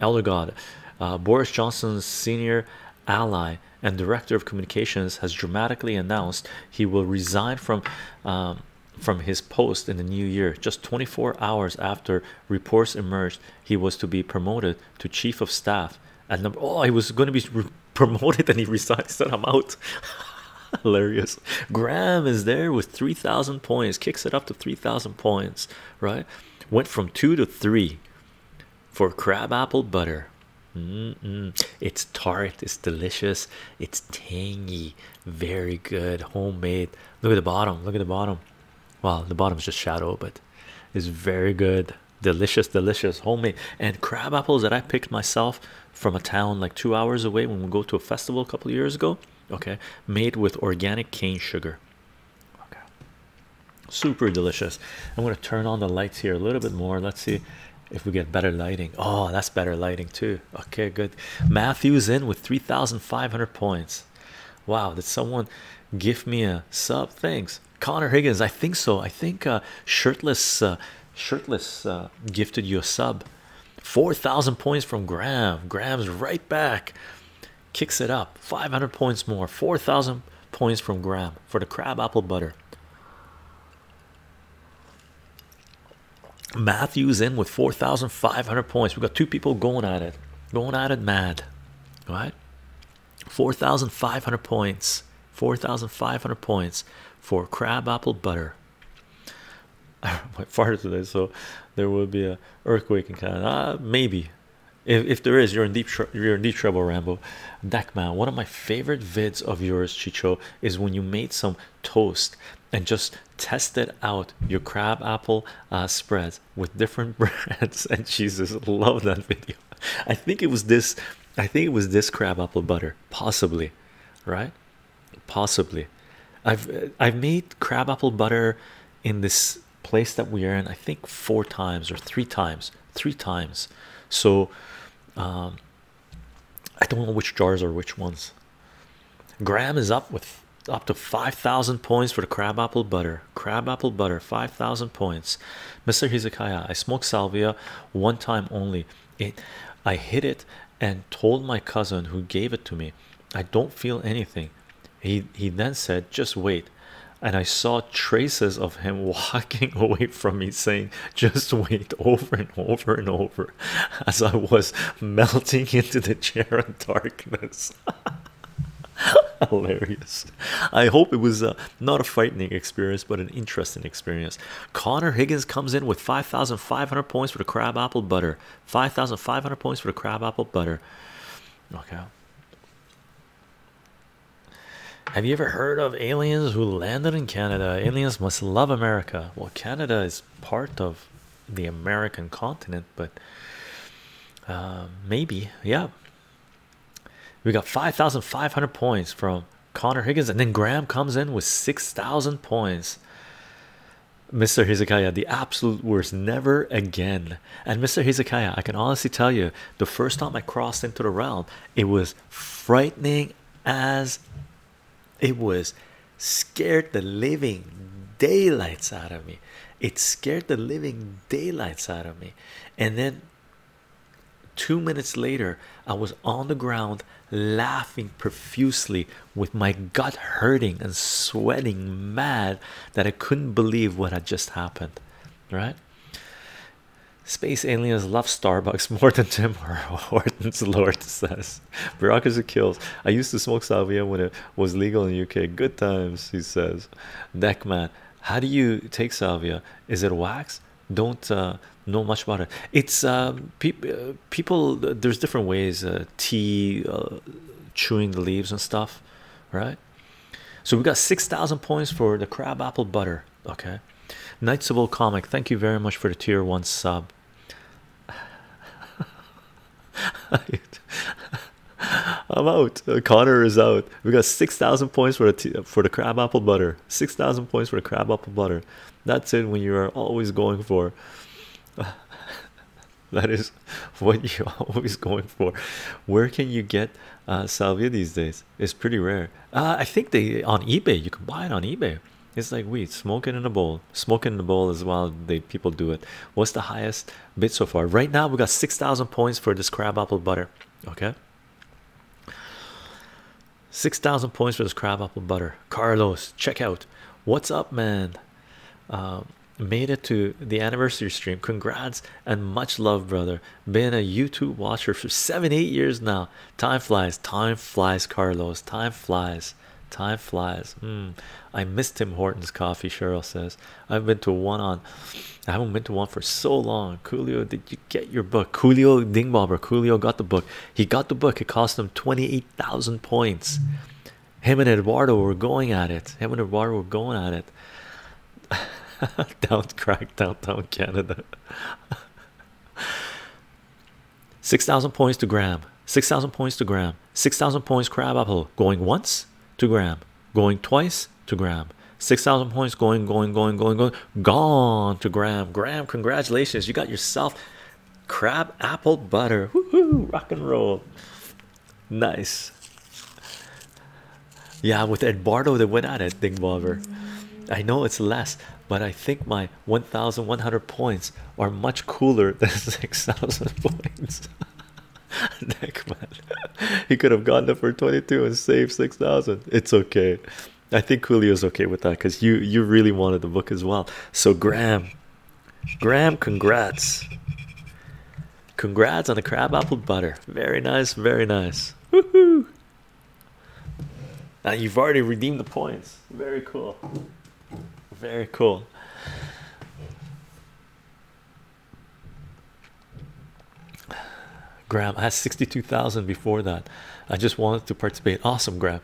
Elder God, uh, Boris Johnson's senior ally and director of communications has dramatically announced he will resign from um, from his post in the new year. Just 24 hours after reports emerged, he was to be promoted to chief of staff. And oh, he was going to be promoted and he resigned. Said I'm out. Hilarious. Graham is there with 3,000 points, kicks it up to 3,000 points, right? Went from two to three for crab apple butter. Mm -mm. It's tart, it's delicious, it's tangy, very good, homemade. Look at the bottom, look at the bottom well the bottom is just shadow but it's very good. Delicious delicious. Homemade. And crab apples that i picked myself from a town like two hours away when we go to a festival a couple of years ago okay made with organic cane sugar. Okay. Super delicious. I'm going to turn on the lights here a little bit more. Let's see if we get better lighting. Oh that's better lighting too. Okay good. Matthew's in with 3500 points. Wow did someone give me a sub? Thanks Connor Higgins, I think so. I think uh, shirtless, uh, shirtless uh, gifted you a sub. Four thousand points from Graham. Graham's right back, kicks it up. Five hundred points more. Four thousand points from Graham for the crab apple butter. Matthews in with 4,500 points. We got two people going at it, going at it mad, right? 4,500 points, 4,500 points for crab apple butter. My farted today, so there will be a earthquake in Canada. Uh, maybe, if if there is, you're in deep you're in deep trouble, Rambo. Deckman, one of my favorite vids of yours, Chycho, is when you made some toast and just tested out your crab apple uh, spreads with different breads and cheeses. Love that video. I think it was this. I think it was this crab apple butter, possibly, right? possibly. I've I've made crab apple butter in this place that we are in. I think four times or three times, three times. So, um, I don't know which jars are which ones. Graham is up with up to 5,000 points for the crab apple butter. Crab apple butter, 5,000 points. Mr. Hizakaya, I smoked salvia one time only. It, I hit it and told my cousin who gave it to me, I don't feel anything. He he then said, just wait. And I saw traces of him walking away from me, saying, Just wait over and over and over as I was melting into the chair of darkness. Hilarious. I hope it was uh, not a frightening experience, but an interesting experience. Connor Higgins comes in with 5,500 points for the crab apple butter. 5,500 points for the crab apple butter. Okay. Have you ever heard of aliens who landed in Canada? Aliens must love America. Well, Canada is part of the American continent, but uh, maybe, yeah. We got 5,500 points from Connor Higgins, and then Graham comes in with 6,000 points. Mr. Hizakaya, the absolute worst, never again. And Mr. Hizakaya, I can honestly tell you, the first time I crossed into the realm, it was frightening as it was scared the living daylights out of me. It scared the living daylights out of me. And then two minutes later, I was on the ground laughing profusely with my gut hurting and sweating mad that I couldn't believe what had just happened. Right? Space aliens love Starbucks more than Tim Hortons Lord says. Bureaucracy kills. I used to smoke salvia when it was legal in the UK. Good times, he says. Deckman, how do you take salvia? Is it wax? Don't uh, know much about it. It's um, pe uh, people. There's different ways. Uh, tea, uh, chewing the leaves and stuff, right? So we got six thousand points for the crab apple butter. Okay, Knights of Old Comic. Thank you very much for the tier one sub. I'm out. Connor is out. We got six thousand points for the for the crab apple butter. Six thousand points for the crab apple butter. That's it. When you are always going for. that is what you're always going for. Where can you get uh, salvia these days? It's pretty rare. Uh, I think they on eBay. You can buy it on eBay. It's like weed. Smoke it in a bowl. Smoke it in a bowl as well. They people do it. What's the highest bid so far? Right now we got six thousand points for this crab apple butter. Okay. 6,000 points for this crab apple butter. Carlos, check out. What's up, man? Uh, made it to the anniversary stream. Congrats and much love, brother. Been a YouTube watcher for seven, eight years now. Time flies, time flies, Carlos. Time flies, time flies. Mm. I missed Tim Hortons coffee. Cheryl says I've been to one on. I haven't been to one for so long. Coolio, did you get your book? Coolio Dingbobber. Coolio got the book. He got the book. It cost him twenty-eight thousand points. Him and Eduardo were going at it. Him and Eduardo were going at it. Down crack downtown Canada. Six thousand points to Graham. Six thousand points to Graham. Six thousand points crab apple. Going once to Graham. Going twice to Graham. 6,000 points going, going, going, going, going, gone to Graham. Graham, congratulations. You got yourself crab apple butter. Woohoo, rock and roll. Nice. Yeah, with Eduardo, they went at it, Dingbobber. I know it's less, but I think my 1,100 points are much cooler than 6,000 points. Deckman. he could have gotten it for 22 and saved 6,000. It's okay. I think Coolio's okay with that because you you really wanted the book as well. So Graham, Graham, congrats, congrats on the crab apple butter. Very nice, very nice. Woohoo! Now you've already redeemed the points. Very cool. Very cool. Graham I had 62,000 before that. I just wanted to participate. Awesome, Graham.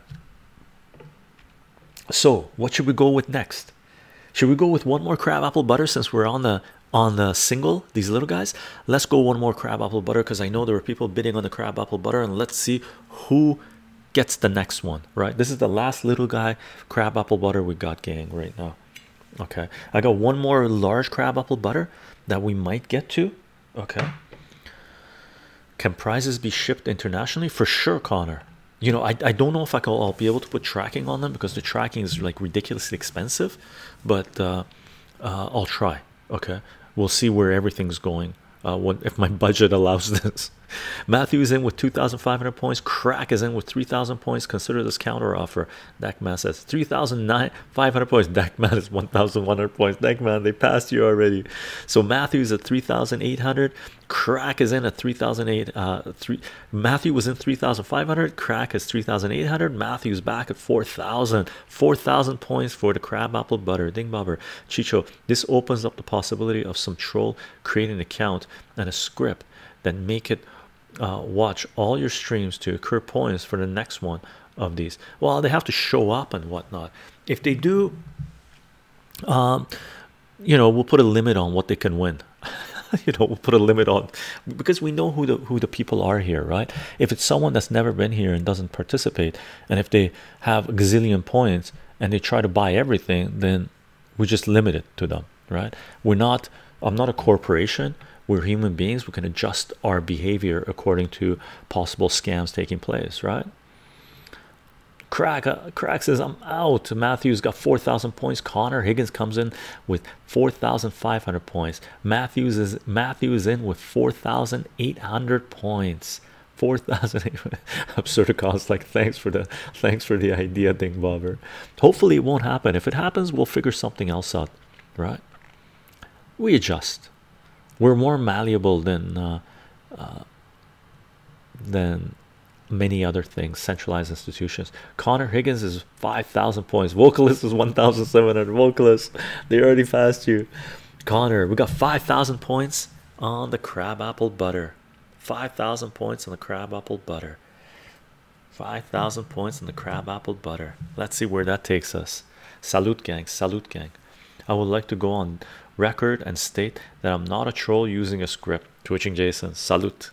So, what should we go with next? Should we go with one more crab apple butter since we're on the on the single these little guys? Let's go one more crab apple butter because I know there were people bidding on the crab apple butter and let's see who gets the next one, right? This is the last little guy crab apple butter we got, gang, right now. Okay, I got one more large crab apple butter that we might get to. Okay, can prizes be shipped internationally for sure, Connor? You know, I, I don't know if I I'll be able to put tracking on them because the tracking is like ridiculously expensive, but uh, uh, I'll try. Okay, we'll see where everything's going. Uh, what if my budget allows this? Matthew is in with 2,500 points. Crack is in with 3,000 points. Consider this counter offer. Deckman says 3,500 points. Deckman is 1,100 points. Deckman, they passed you already. So Matthew's at 3,800. Crack is in at 3,008. Uh, three. Matthew was in 3,500. Crack is 3,800. Matthew's back at 4,000. 4,000 points for the crab apple butter. Ding bobber. Chycho, this opens up the possibility of some troll creating an account and a script that make it uh, watch all your streams to accrue points for the next one of these. Well, they have to show up and whatnot. If they do, um, you know, we'll put a limit on what they can win. you know, we'll put a limit on because we know who the who the people are here, right? If it's someone that's never been here and doesn't participate, and if they have a gazillion points and they try to buy everything, then we just limit it to them, right? We're not. I'm not a corporation we're human beings we can adjust our behavior according to possible scams taking place right crack uh, crack says i'm out. Matthews got 4,000 points. Connor higgins comes in with 4,500 points. Matthews is matthews in with 4,800 points. 4,000 absurd cost like thanks for the thanks for the idea ding bobber. Hopefully it won't happen. If it happens we'll figure something else out right? We adjust. We're more malleable than uh, uh, than many other things centralized institutions. Connor higgins is 5000 points. Vocalist is 1700 vocalist they already passed you. Connor we got 5000 points on the crab apple butter. 5000 points on the crab apple butter. 5000 points on the crab apple butter. Let's see where that takes us. Salute gang. Salute gang. I would like to go on record and state that I'm not a troll using a script. Twitching Jason, salute.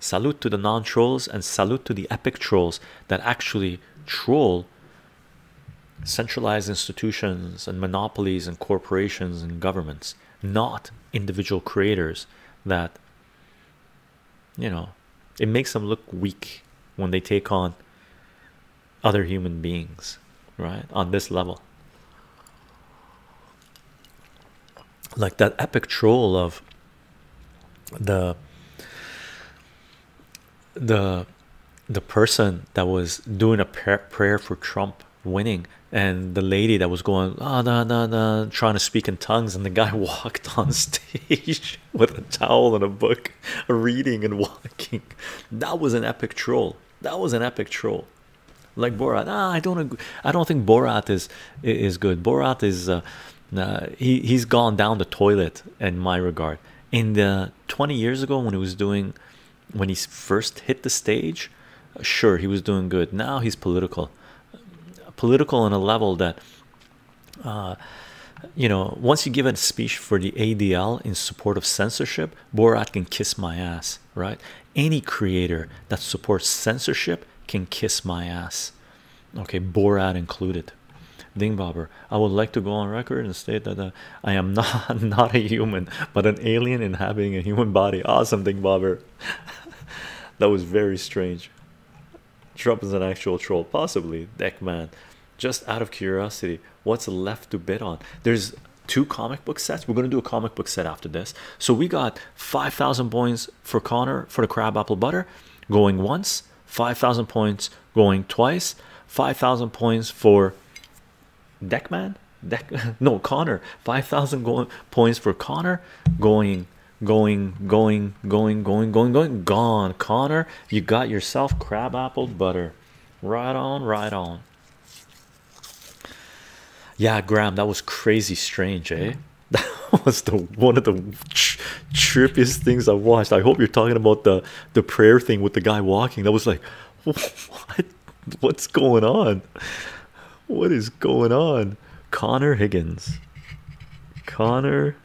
Salute to the non trolls and salute to the epic trolls that actually troll centralized institutions and monopolies and corporations and governments, not individual creators that you know it makes them look weak when they take on other human beings, right? On this level. like that epic troll of the the the person that was doing a prayer for Trump winning and the lady that was going ah nah, nah, nah, trying to speak in tongues and the guy walked on stage with a towel and a book reading and walking. That was an epic troll. That was an epic troll. Like Borat ah, I don't I don't think Borat is is good. Borat is uh, uh, he he's gone down the toilet in my regard. In the 20 years ago when he was doing when he first hit the stage, sure he was doing good. Now he's political, political on a level that, uh, you know, once you give a speech for the ADL in support of censorship, Borat can kiss my ass, right? Any creator that supports censorship can kiss my ass. Okay, Borat included. Dingbobber, I would like to go on record and state that uh, I am not not a human, but an alien inhabiting a human body. Awesome, Dingbobber. that was very strange. Trump is an actual troll, possibly. Deckman. Just out of curiosity, what's left to bid on? There's two comic book sets. We're gonna do a comic book set after this. So we got five thousand points for Connor for the crab apple butter going once, five thousand points going twice, five thousand points for Deckman, Deck no Connor, five thousand going points for Connor, going, going, going, going, going, going, going, gone. Connor, you got yourself crab apple butter. Right on, right on. Yeah, Graham, that was crazy strange, eh? That was the one of the trippiest things I watched. I hope you're talking about the the prayer thing with the guy walking. That was like, what? What's going on? What is going on? Connor Higgins. Connor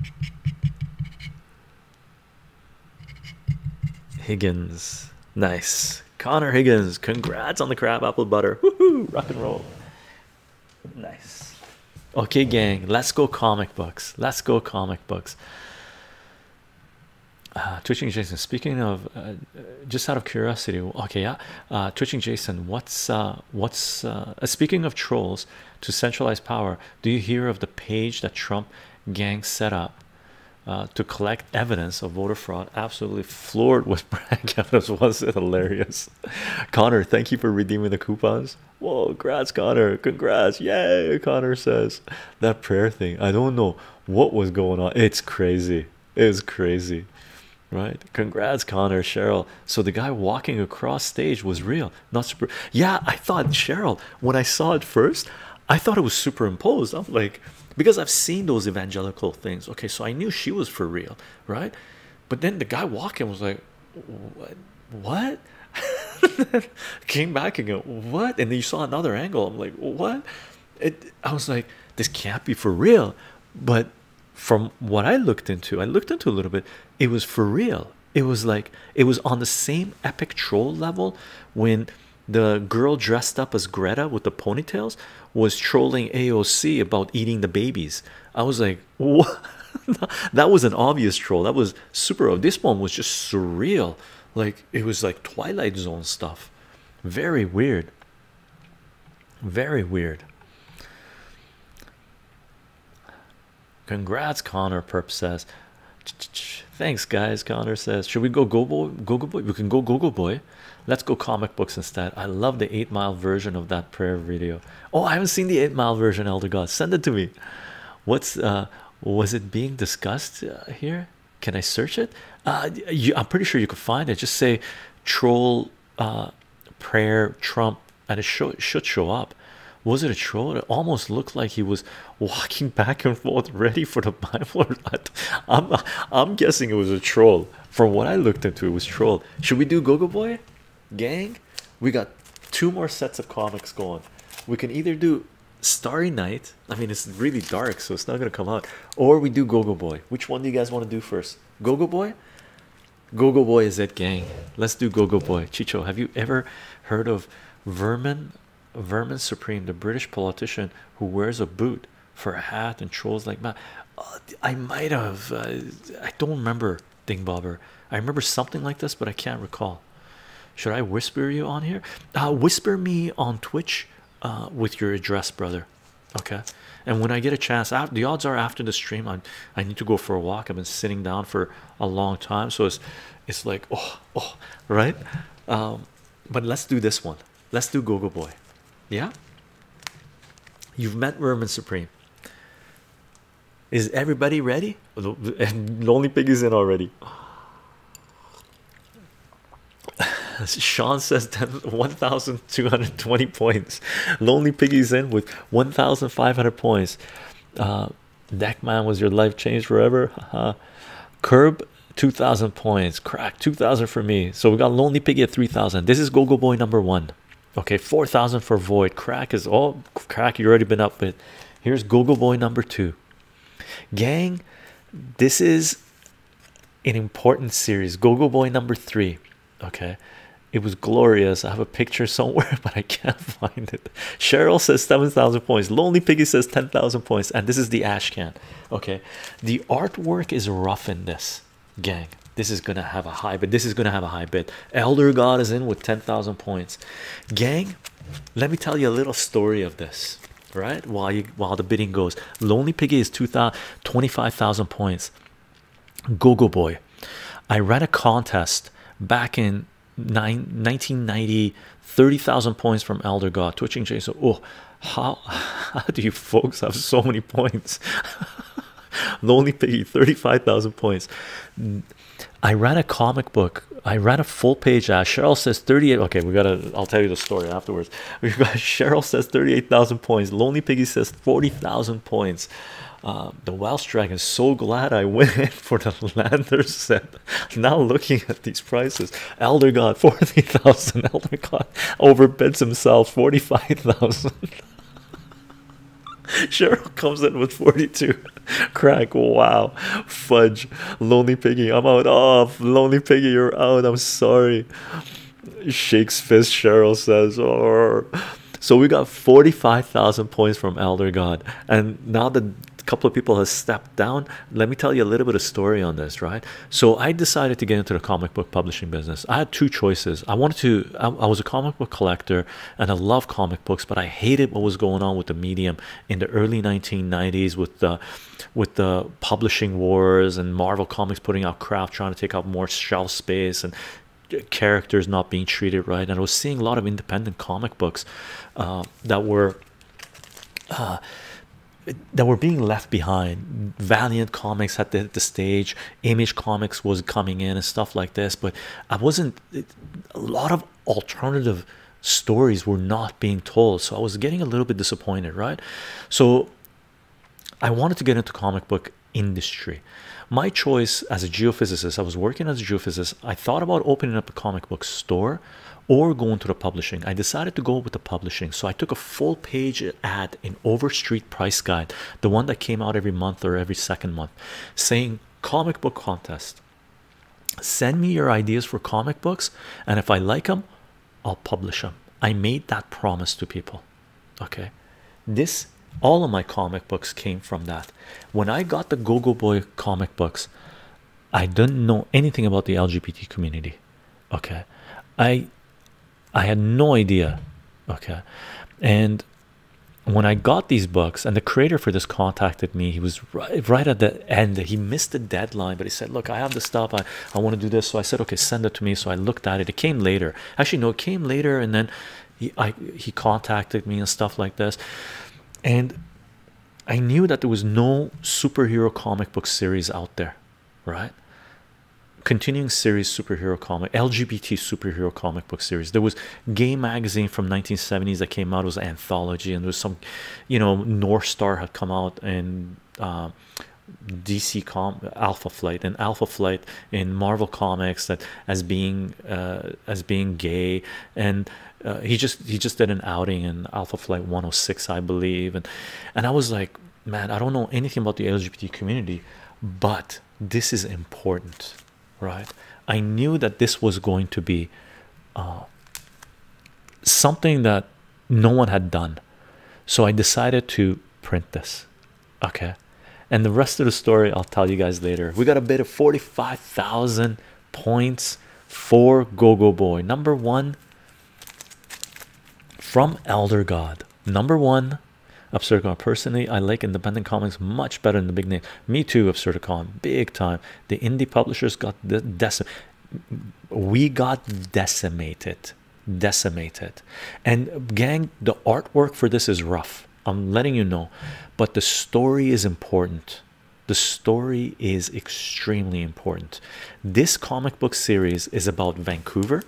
Higgins. Nice. Connor Higgins, congrats on the crab apple butter. Woohoo! Rock and roll. Nice. Okay, gang, let's go comic books. Let's go comic books. Uh, twitching Jason. Speaking of, uh, just out of curiosity, okay, yeah. Uh, twitching Jason, what's uh, what's uh, speaking of trolls to centralize power? Do you hear of the page that Trump gang set up to collect evidence of voter fraud? Absolutely floored with brag evidence. Was it hilarious? Connor, thank you for redeeming the coupons. Whoa, congrats, Connor! Congrats, yay! Connor says that prayer thing. I don't know what was going on. It's crazy. It's crazy right? Congrats connor cheryl. So the guy walking across stage was real not super yeah i thought cheryl when i saw it first i thought it was superimposed. I'm like because i've seen those evangelical things. Okay so i knew she was for real right? But then the guy walking was like what? What? Came back and go what? And then you saw another angle. I'm like what? It i was like this can't be for real. But from what I looked into, I looked into a little bit, it was for real. It was like it was on the same epic troll level when the girl dressed up as Greta with the ponytails was trolling AOC about eating the babies. I was like, what? that was an obvious troll. That was super. This one was just surreal. Like it was like Twilight Zone stuff. Very weird. Very weird. Congrats, Connor. Perp says, Thanks, guys. Connor says, Should we go Google Gogo Boy? We can go Gogo Boy. Let's go comic books instead. I love the eight mile version of that prayer video. Oh, I haven't seen the eight mile version, Elder God. Send it to me. What's uh was it being discussed uh, here? Can I search it? Uh, you, I'm pretty sure you could find it. Just say troll uh prayer Trump and it show, should show up was it a troll? It almost looked like he was walking back and forth, ready for the Bible. I'm I'm guessing it was a troll. From what I looked into, it was troll. Should we do Gogo Boy, gang? We got two more sets of comics going. We can either do Starry Night. I mean, it's really dark, so it's not gonna come out. Or we do Gogo Boy. Which one do you guys want to do first? Gogo Boy. Gogo Boy is it, gang? Let's do Gogo Boy. Chycho, have you ever heard of Vermin Vermin Supreme, the British politician who wears a boot for a hat and trolls like that. Uh, I might have, uh, I don't remember Ding Bobber. I remember something like this, but I can't recall. Should I whisper you on here? Uh, whisper me on Twitch uh, with your address, brother. Okay. And when I get a chance, the odds are after the stream, I I need to go for a walk. I've been sitting down for a long time, so it's it's like oh oh right. Um, but let's do this one. Let's do Gogo Boy. Yeah, you've met Vermin Supreme. Is everybody ready? Lonely Pig is in already. Sean says 1220 points. Lonely Piggy's in with 1500 points. Uh, Deckman was your life changed forever. Uh, Curb 2000 points. Crack 2000 for me. So we got Lonely Piggy at 3000. This is Gogo Boy number one okay 4000 for void. Crack is all crack you already been up with here's gogo boy number two. Gang this is an important series. Google boy number three okay? It was glorious. I have a picture somewhere but i can't find it. Cheryl says 7000 points. Lonely piggy says 10000 points and this is the ash can okay? The artwork is rough in this gang this is gonna have a high bid. This is gonna have a high bid. Elder god is in with 10,000 points. Gang let me tell you a little story of this right? While you while the bidding goes. Lonely piggy is 2,000 25,000 points. Gogo boy. I ran a contest back in nine, 1990 30,000 points from elder god. Twitching jason oh how how do you folks have so many points lonely piggy 35,000 points I ran a comic book. I ran a full page ad. Cheryl says 38. Okay, we gotta. I'll tell you the story afterwards. We've got Cheryl says 38,000 points. Lonely Piggy says 40,000 points. Uh, the Welsh Dragon. So glad I went for the Lander set. Now looking at these prices, Elder God 40,000. Elder God overbids himself 45,000. Cheryl comes in with 42. Crack, wow. Fudge. Lonely Piggy, I'm out. Oh, Lonely Piggy, you're out. I'm sorry. Shakes fist, Cheryl says, or so we got 45,000 points from Elder God, and now a couple of people have stepped down, let me tell you a little bit of story on this, right? So I decided to get into the comic book publishing business. I had two choices. I wanted to, I, I was a comic book collector and I love comic books, but I hated what was going on with the medium in the early 1990s with the with the publishing wars and Marvel Comics putting out crap, trying to take up more shelf space and characters not being treated right. And I was seeing a lot of independent comic books uh, that were uh, that were being left behind. Valiant Comics had the, the stage, Image Comics was coming in and stuff like this, but I wasn't a lot of alternative stories were not being told, so I was getting a little bit disappointed, right? So I wanted to get into comic book industry. My choice as a geophysicist, I was working as a geophysicist. I thought about opening up a comic book store or going to the publishing. I decided to go with the publishing, so I took a full page ad in Overstreet Price Guide, the one that came out every month or every second month, saying comic book contest. Send me your ideas for comic books, and if I like them, I'll publish them. I made that promise to people. Okay, this all of my comic books came from that. When I got the Go-Go Boy comic books, I didn't know anything about the LGBT community. Okay, I I had no idea. Okay, and when I got these books, and the creator for this contacted me, he was right, right at the end. He missed the deadline, but he said, "Look, I have the stuff. I I want to do this." So I said, "Okay, send it to me." So I looked at it. It came later. Actually, no, it came later, and then he I he contacted me and stuff like this, and I knew that there was no superhero comic book series out there, right? continuing series superhero comic lgbt superhero comic book series. There was game magazine from 1970s that came out. It was an anthology and there was some you know north star had come out and uh, dc com alpha flight and alpha flight in marvel comics that as being uh, as being gay. And uh, he just he just did an outing in alpha flight 106 i believe. And and i was like man i don't know anything about the lgbt community but this is important right? I knew that this was going to be uh, something that no one had done. So i decided to print this okay? And the rest of the story i'll tell you guys later. We got a bit of 45,000 points for go go boy. Number one from elder god number one Absurdicon. Personally, I like independent comics much better than the big name. Me too, Absurdicon, big time. The indie publishers got the. We got decimated, decimated. And gang, the artwork for this is rough. I'm letting you know, but the story is important. The story is extremely important. This comic book series is about Vancouver.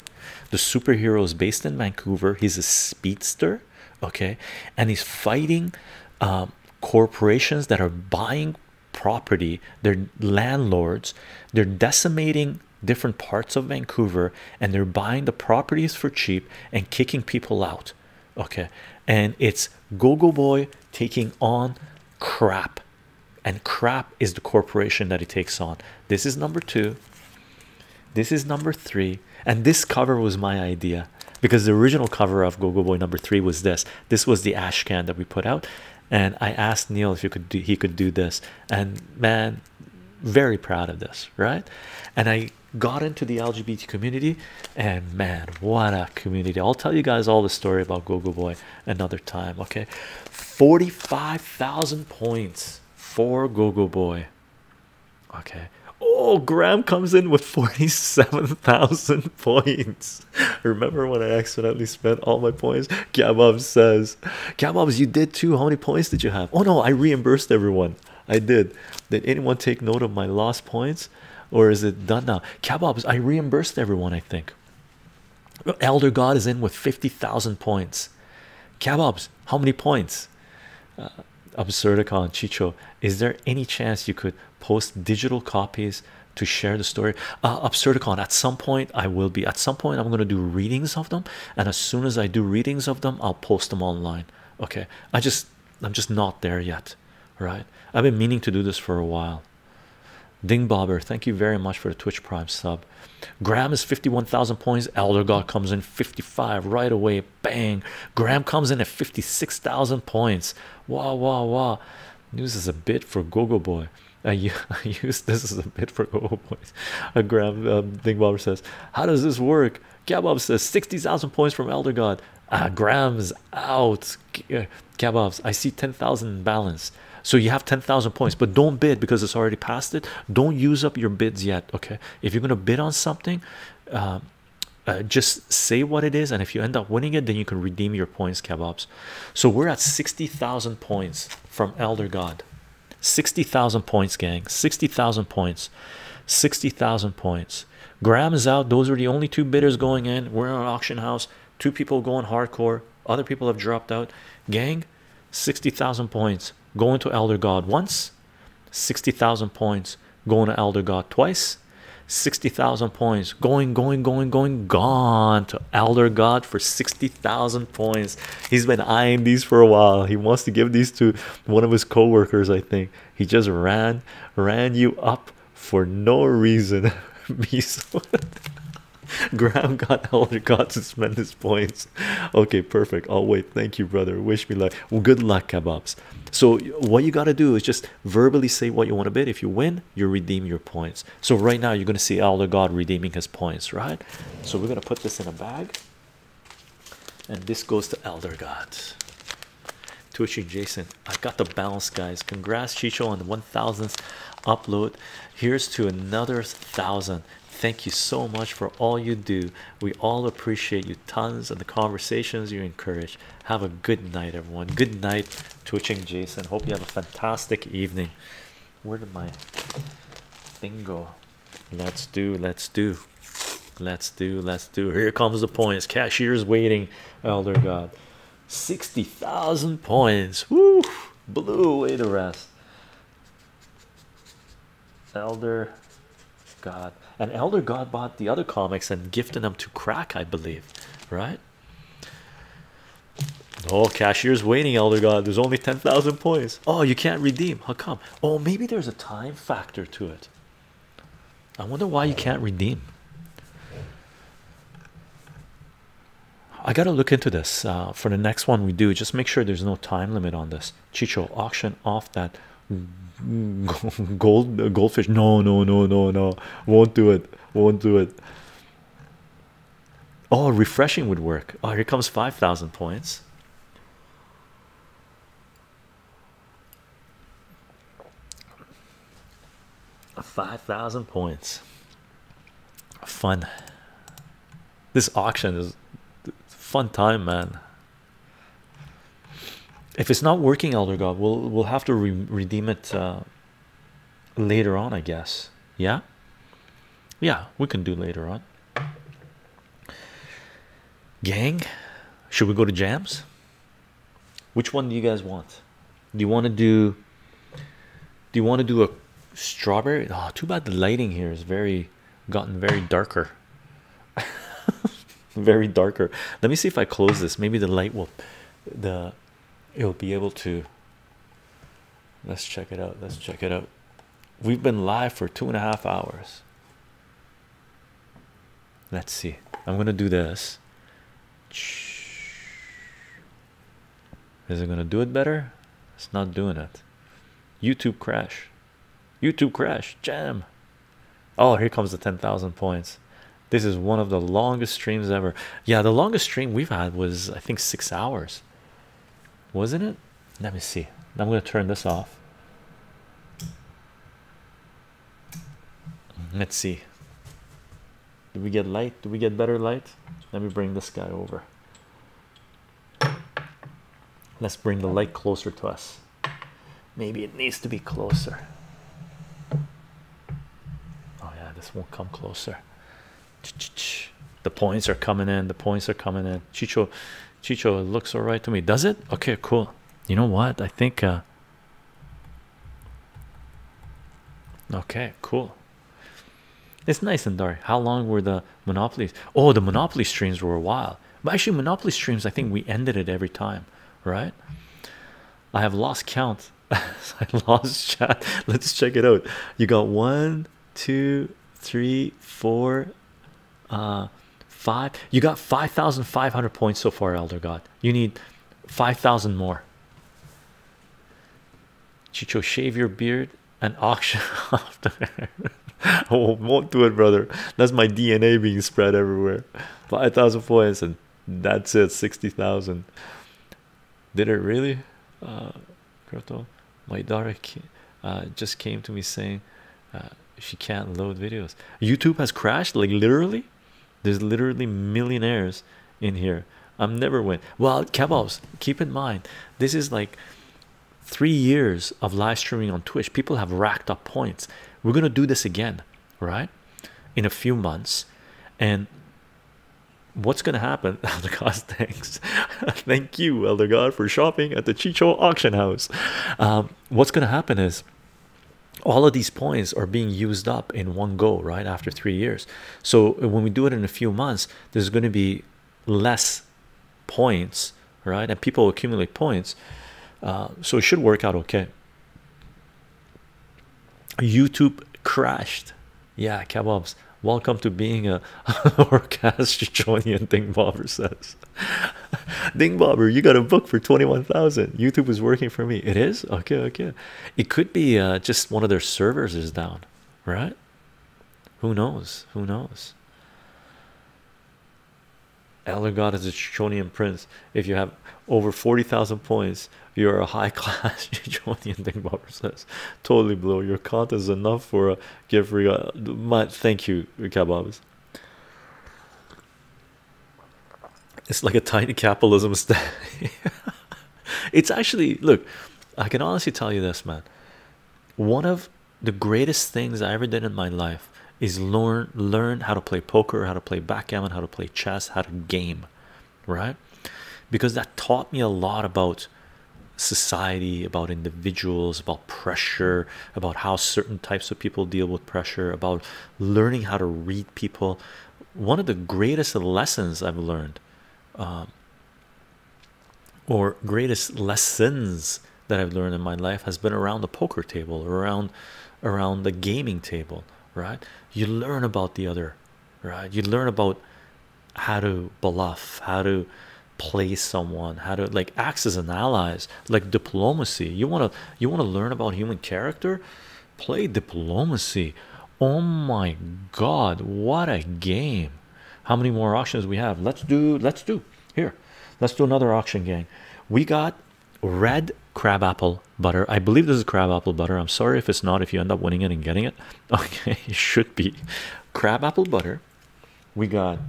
The superhero is based in Vancouver. He's a speedster okay? And he's fighting uh, corporations that are buying property. They're landlords. They're decimating different parts of Vancouver and they're buying the properties for cheap and kicking people out okay? And it's go-go boy taking on crap and crap is the corporation that he takes on. This is number two. This is number three and this cover was my idea because the original cover of Go Go Boy number three was this. This was the ash can that we put out, and I asked Neil if he could do he could do this, and man, very proud of this, right? And I got into the LGBT community, and man, what a community! I'll tell you guys all the story about Go Go Boy another time. Okay, forty-five thousand points for Go Go Boy. Okay, Oh, Graham comes in with 47,000 points. Remember when I accidentally spent all my points? Gabab says, Gababs, you did too. How many points did you have? Oh no, I reimbursed everyone. I did. Did anyone take note of my lost points? Or is it done now? Kababs, I reimbursed everyone, I think. Elder God is in with 50,000 points. Kababs, how many points? Uh, Absurdicon, Chycho, is there any chance you could post digital copies to share the story? Uh, absurdicon at some point i will be. At some point i'm going to do readings of them and as soon as i do readings of them i'll post them online okay? I just i'm just not there yet right? I've been meaning to do this for a while. Ding Bobber, thank you very much for the Twitch Prime sub. Graham is 51,000 points. Elder God comes in 55 right away. Bang. Graham comes in at 56,000 points. Wow, wow, wow. News is a bit for Gogo Boy. I use this is a bit for Gogo Boys. A Graham um, Ding Bobber says, How does this work? Kebab says 60,000 points from Elder God. Ah, Graham's out. Kebabs, I see 10,000 balance so you have 10,000 points but don't bid because it's already past it. Don't use up your bids yet okay? If you're gonna bid on something uh, uh, just say what it is and if you end up winning it then you can redeem your points kebabs. So we're at 60,000 points from elder god. 60,000 points gang. 60,000 points. 60,000 points. Graham is out. Those are the only two bidders going in. We're in an auction house. Two people going hardcore. Other people have dropped out. Gang 60,000 points going to elder god once 60,000 points going to elder god twice 60,000 points going going going going gone to elder god for 60,000 points. He's been eyeing these for a while. He wants to give these to one of his co-workers I think. He just ran ran you up for no reason Graham got elder god to spend his points. Okay perfect. I'll wait. Thank you brother. Wish me luck. Well good luck kebabs so what you got to do is just verbally say what you want to bid if you win you redeem your points. So right now you're going to see elder god redeeming his points right? So we're going to put this in a bag. And this goes to elder god. Twitchy jason i got the bounce guys. Congrats chycho on the 1000th upload. Here's to another thousand thank you so much for all you do. We all appreciate you. Tons and the conversations you encourage. Have a good night everyone. Good night twitching jason. Hope you have a fantastic evening. Where did my thing go let's do let's do let's do let's do. Here comes the points. Cashier's waiting elder god. 60,000 points. Woo! blew away the rest. Elder god and elder god bought the other comics and gifted them to crack i believe right? Oh cashier's waiting elder god. There's only 10,000 points. Oh you can't redeem. How come? Oh maybe there's a time factor to it. I wonder why you can't redeem. I gotta look into this uh, for the next one we do. Just make sure there's no time limit on this. Chycho auction off that gold goldfish. No no no no no. Won't do it. Won't do it. Oh refreshing would work. Oh here comes 5,000 points. Five thousand points. Fun. This auction is fun time, man if it's not working elder god we'll we'll have to re redeem it uh, later on i guess. Yeah? Yeah we can do later on. Gang should we go to jams? Which one do you guys want? Do you want to do do you want to do a strawberry? Oh too bad the lighting here is very gotten very darker. Very darker. Let me see if i close this. Maybe the light will the it'll be able to. Let's check it out. Let's check it out. We've been live for two and a half hours. Let's see. I'm gonna do this. Is it gonna do it better? It's not doing it. Youtube crash. Youtube crash. Jam. Oh here comes the 10,000 points. This is one of the longest streams ever. Yeah the longest stream we've had was i think six hours wasn't it? Let me see. I'm going to turn this off. Let's see. Do we get light? Do we get better light? Let me bring this guy over. Let's bring the light closer to us. Maybe it needs to be closer. Oh yeah this won't come closer. The points are coming in. The points are coming in. Chycho chycho it looks all right to me. Does it? Okay cool. You know what? I think uh okay cool. It's nice and dark. How long were the monopolies oh the monopoly streams were a while. But actually monopoly streams i think we ended it every time right? I have lost count. I lost chat. Let's check it out. You got one, two, three, four, uh, five. You got five thousand five hundred points so far, Elder God. You need five thousand more. Chycho, shave your beard and auction the oh, won't do it, brother. That's my DNA being spread everywhere. Five thousand points, and that's it. Sixty thousand. Did it really? Uh. My daughter uh, just came to me saying uh, she can't load videos. YouTube has crashed, like literally. There's literally millionaires in here. I'm never win. Well, kebabs. Keep in mind, this is like three years of live streaming on Twitch. People have racked up points. We're gonna do this again, right? In a few months, and what's gonna happen? Elder God, thanks. Thank you, Elder God, for shopping at the Chycho auction house. Um, what's gonna happen is all of these points are being used up in one go, right? After three years. So when we do it in a few months, there's going to be less points, right? And people accumulate points. Uh, so it should work out okay. YouTube crashed. Yeah, kebabs. Welcome to being a Orcastron Ding Bobber says. Ding Bobber, you got a book for 21,000. YouTube is working for me. It is? Okay, okay. It could be uh, just one of their servers is down, right? Who knows? Who knows? Elder God is a Chychonian prince. If you have over 40,000 points, you're a high class Chychonian thing says. Totally blow. Your content is enough for a gift for. My thank you, kebabs. It's like a tiny capitalism it's actually look, I can honestly tell you this, man. One of the greatest things I ever did in my life is learn learn how to play poker, how to play backgammon, how to play chess, how to game, right? Because that taught me a lot about society, about individuals, about pressure, about how certain types of people deal with pressure, about learning how to read people. One of the greatest lessons I've learned, um, or greatest lessons that I've learned in my life, has been around the poker table, around around the gaming table. Right? You learn about the other, right? You learn about how to bluff, how to play someone how to like act as an allies like diplomacy. You want to you want to learn about human character? Play diplomacy. Oh my god what a game. How many more auctions we have? Let's do let's do. Here let's do another auction gang. We got red crab apple butter. I believe this is crab apple butter. I'm sorry if it's not if you end up winning it and getting it. Okay it should be crab apple butter. We got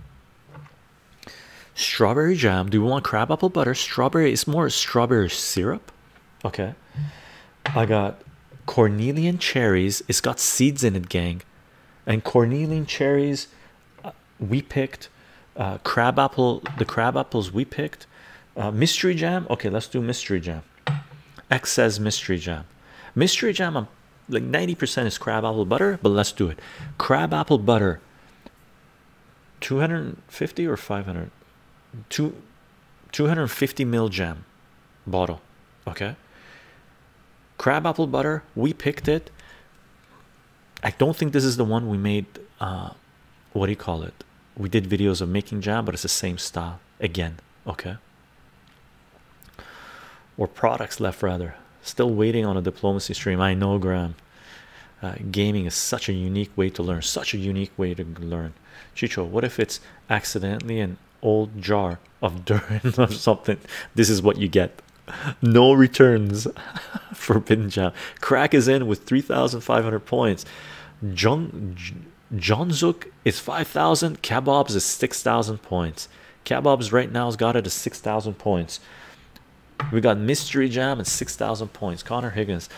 strawberry jam. Do we want crab apple butter? Strawberry is more strawberry syrup. Okay. I got cornelian cherries. It's got seeds in it gang. And cornelian cherries uh, we picked uh, crab apple the crab apples we picked. Uh, mystery jam? Okay let's do mystery jam. X says mystery jam. Mystery jam I'm like 90% is crab apple butter but let's do it. Crab apple butter 250 or 500 two 250 mil jam bottle okay? Crab apple butter we picked it. I don't think this is the one we made uh what do you call it? We did videos of making jam but it's the same style again okay? Or products left rather. Still waiting on a diplomacy stream. I know graham. Uh, gaming is such a unique way to learn such a unique way to learn. Chycho what if it's accidentally an old jar of dirt or something. This is what you get. No returns forbidden jam crack is in with 3500 points. John john zook is 5000 kebabs is 6000 points. Kebabs right now has got it to 6000 points. We got mystery jam at 6,000 points. Connor Higgins,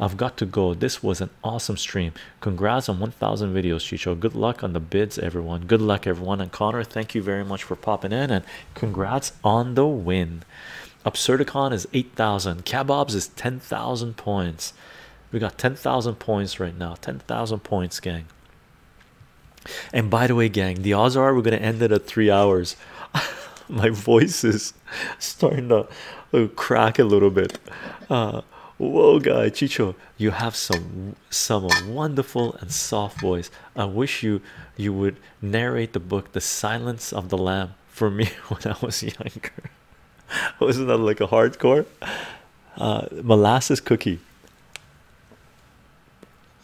I've got to go. This was an awesome stream. Congrats on 1,000 videos, Chycho. Good luck on the bids, everyone. Good luck, everyone. And Connor, thank you very much for popping in and congrats on the win. Absurdicon is 8,000. Kebabs is 10,000 points. We got 10,000 points right now. 10,000 points, gang. And by the way, gang, the odds are we're going to end it at three hours. My voice is starting to crack a little bit uh, Whoa, guy, Chycho, you have some some wonderful and soft voice. I wish you you would narrate the book The Silence of the Lamb for me when I was younger. Wasn't that like a hardcore? Uh, molasses cookie.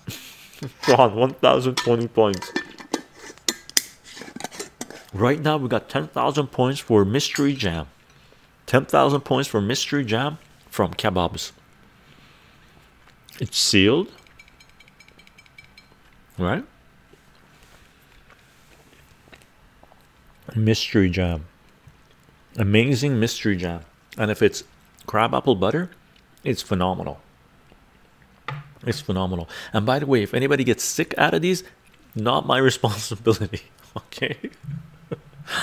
Ron, 1020 points. Right now, we got 10,000 points for mystery jam. 10,000 points for mystery jam from kebabs. It's sealed, right? Mystery jam, amazing mystery jam, and if it's crab apple butter, it's phenomenal. It's phenomenal. And by the way, if anybody gets sick out of these, not my responsibility. Okay.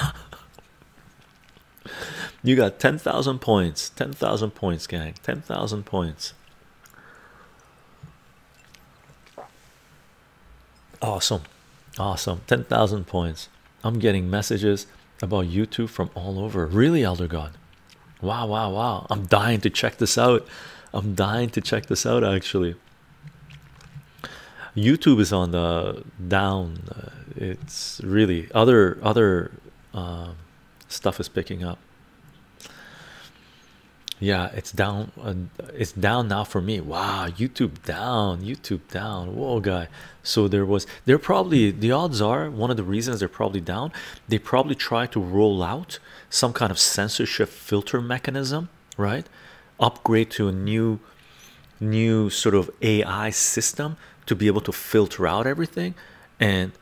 you got 10,000 points. 10,000 points, gang. 10,000 points. Awesome. Awesome. 10,000 points. I'm getting messages about YouTube from all over. Really, Elder God. Wow, wow, wow. I'm dying to check this out. I'm dying to check this out actually. YouTube is on the down. Uh, it's really other other um, stuff is picking up. Yeah, it's down. Uh, it's down now for me. Wow, YouTube down. YouTube down. Whoa, guy. So there was. They're probably the odds are one of the reasons they're probably down. They probably try to roll out some kind of censorship filter mechanism, right? Upgrade to a new, new sort of AI system to be able to filter out everything, and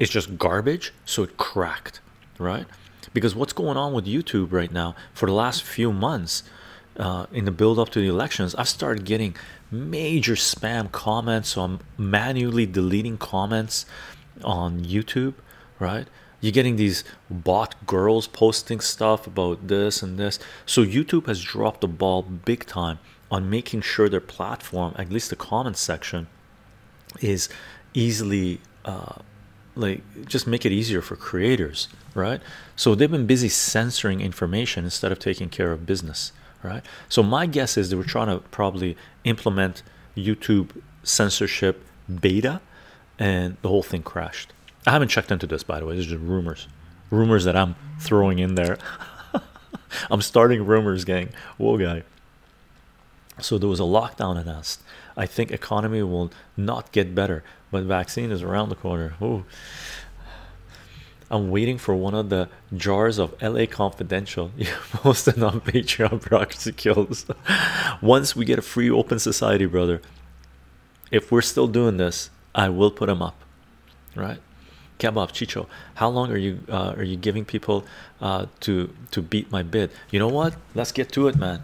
it's just garbage. So it cracked, right? Because what's going on with YouTube right now for the last few months? Uh, in the build up to the elections, I've started getting major spam comments. So I'm manually deleting comments on YouTube, right? You're getting these bot girls posting stuff about this and this. So YouTube has dropped the ball big time on making sure their platform, at least the comment section, is easily uh, like just make it easier for creators, right? So they've been busy censoring information instead of taking care of business right? So my guess is they were trying to probably implement youtube censorship beta and the whole thing crashed. I haven't checked into this by the way. This is just rumors. Rumors that i'm throwing in there. I'm starting rumors gang. Whoa guy. So there was a lockdown announced. I think economy will not get better but vaccine is around the corner. Oh I'm waiting for one of the jars of LA Confidential you posted on Patreon proxy kills. Once we get a free open society, brother, if we're still doing this, I will put them up. Right? Kebab Chycho, how long are you uh, are you giving people uh, to to beat my bid? You know what? Let's get to it, man.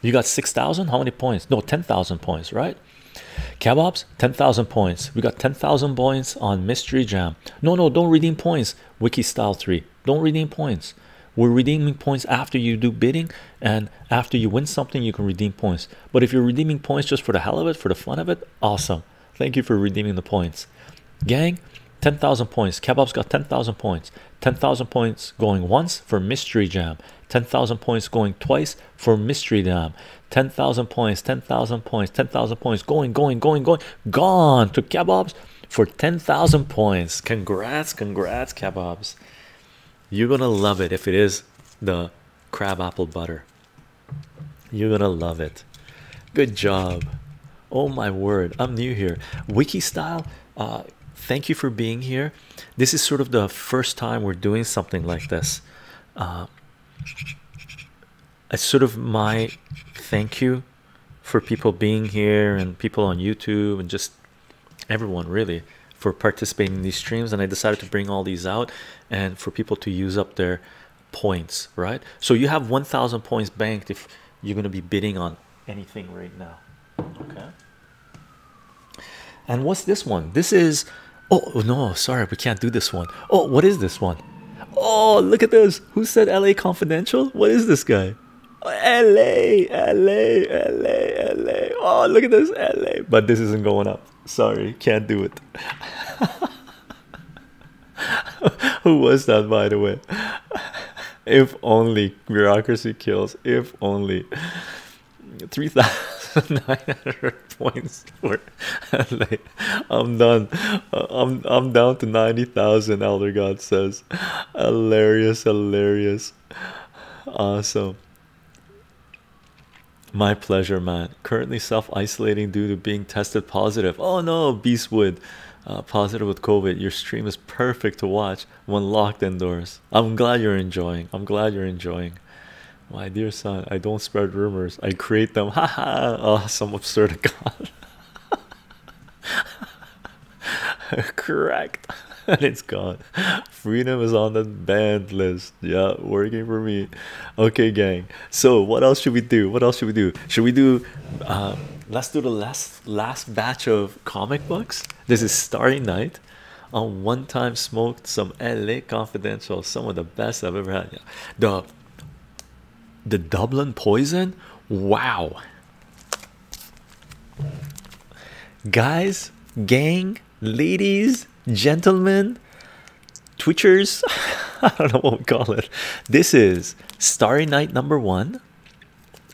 You got six thousand. How many points? No, ten thousand points, right? Kebabs, 10,000 points. We got 10,000 points on Mystery Jam. No, no, don't redeem points. Wiki Style 3. Don't redeem points. We're redeeming points after you do bidding, and after you win something, you can redeem points. But if you're redeeming points just for the hell of it, for the fun of it, awesome. Thank you for redeeming the points. Gang, 10,000 points. Kebab's got 10,000 points. 10,000 points going once for Mystery Jam. 10,000 points going twice for Mystery Jam. 10,000 points, 10,000 points, 10,000 points, going, going, going, going, gone to kebabs for 10,000 points. Congrats, congrats, kebabs. You're gonna love it if it is the crab apple butter. You're gonna love it. Good job. Oh my word, I'm new here. Wiki style, uh, thank you for being here. This is sort of the first time we're doing something like this. Uh, it's sort of my thank you for people being here and people on YouTube and just everyone really for participating in these streams. And I decided to bring all these out and for people to use up their points right? So you have 1000 points banked if you're going to be bidding on anything right now okay? And what's this one? This is oh no sorry we can't do this one. Oh what is this one? Oh look at this. Who said la confidential? What is this guy LA, LA, LA, LA. Oh, look at this LA. But this isn't going up. Sorry, can't do it. Who was that, by the way? If only bureaucracy kills. If only. 3,900 points for I'm done. I'm I'm down to 90,000. Elder God says, hilarious, hilarious, awesome. My pleasure, man. Currently self-isolating due to being tested positive. Oh no, Beastwood, uh, positive with COVID. Your stream is perfect to watch when locked indoors. I'm glad you're enjoying. I'm glad you're enjoying. My dear son, I don't spread rumors. I create them. Haha. oh, some absurd god. Correct. And it's gone. Freedom is on the banned list. Yeah, working for me. Okay, gang. So what else should we do? What else should we do? Should we do uh, let's do the last last batch of comic books. This is Starry Night. On one time smoked some LA confidential, some of the best I've ever had. Yeah. The the Dublin poison. Wow. Guys, gang, ladies, gentlemen, twitchers, I don't know what we call it. This is Starry Night number one.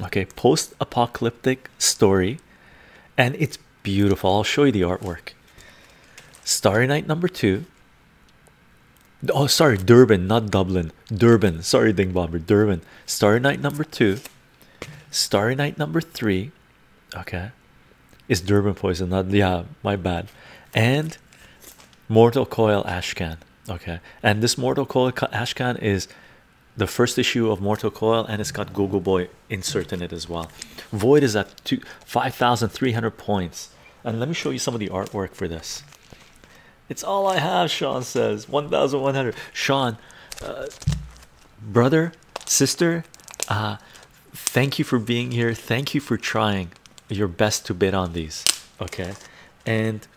Okay, post apocalyptic story, and it's beautiful. I'll show you the artwork. Starry Night number two. Oh, sorry, Durban, not Dublin. Durban. Sorry, Ding Bobber. Durban. Starry Night number two. Starry Night number three. Okay, it's Durban poison. Not yeah, my bad. And Mortal Coil Ashcan. Okay, and this Mortal Coil Ashcan is the first issue of Mortal Coil, and it's got Gogo Boy insert in it as well. Void is at two five thousand three hundred points, and let me show you some of the artwork for this. It's all I have, Sean says. 1100. Sean, uh, brother, sister, uh, thank you for being here. Thank you for trying your best to bid on these. Okay, and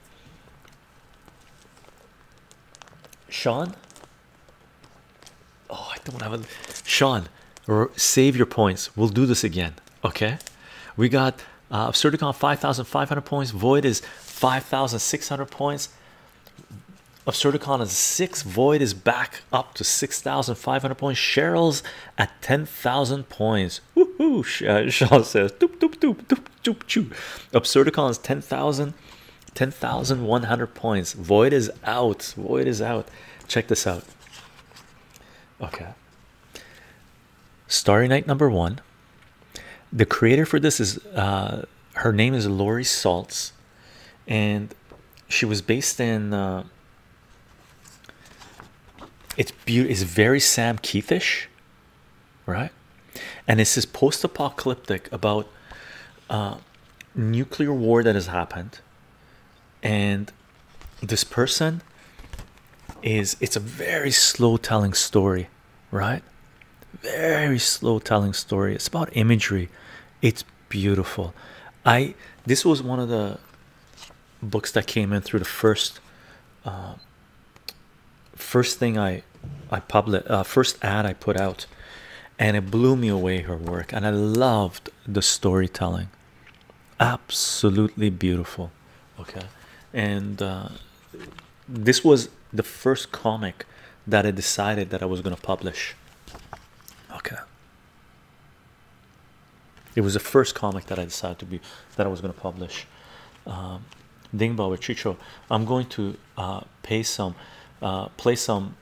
Sean, oh, I don't have a Sean, save your points. We'll do this again. Okay, we got uh, Absurdicon 5,500 points, Void is 5,600 points. Absurdicon is six. Void is back up to 6,500 points. Cheryl's at 10,000 points. Woohoo! Uh, Sean says, doop, doop, doop, doop, doop, doop. Absurdicon is 10,000, 10,100 points. Void is out. Void is out. Check this out. Okay. Starry Night number one. The creator for this is uh, her name is Laurie Saltz, and she was based in uh, it's beautiful it's very sam keithish right and this is post-apocalyptic about uh, nuclear war that has happened and this person is it's a very slow telling story right? Very slow telling story. It's about imagery. It's beautiful. I this was one of the books that came in through the first uh, first thing I I published uh, first ad I put out and it blew me away her work. And I loved the storytelling. Absolutely beautiful. Okay and uh, this was the first comic that I decided that I was going to publish. Okay. It was the first comic that I decided to be that I was going to publish. Um, Dingba Chycho I'm going to uh, pay some uh, play some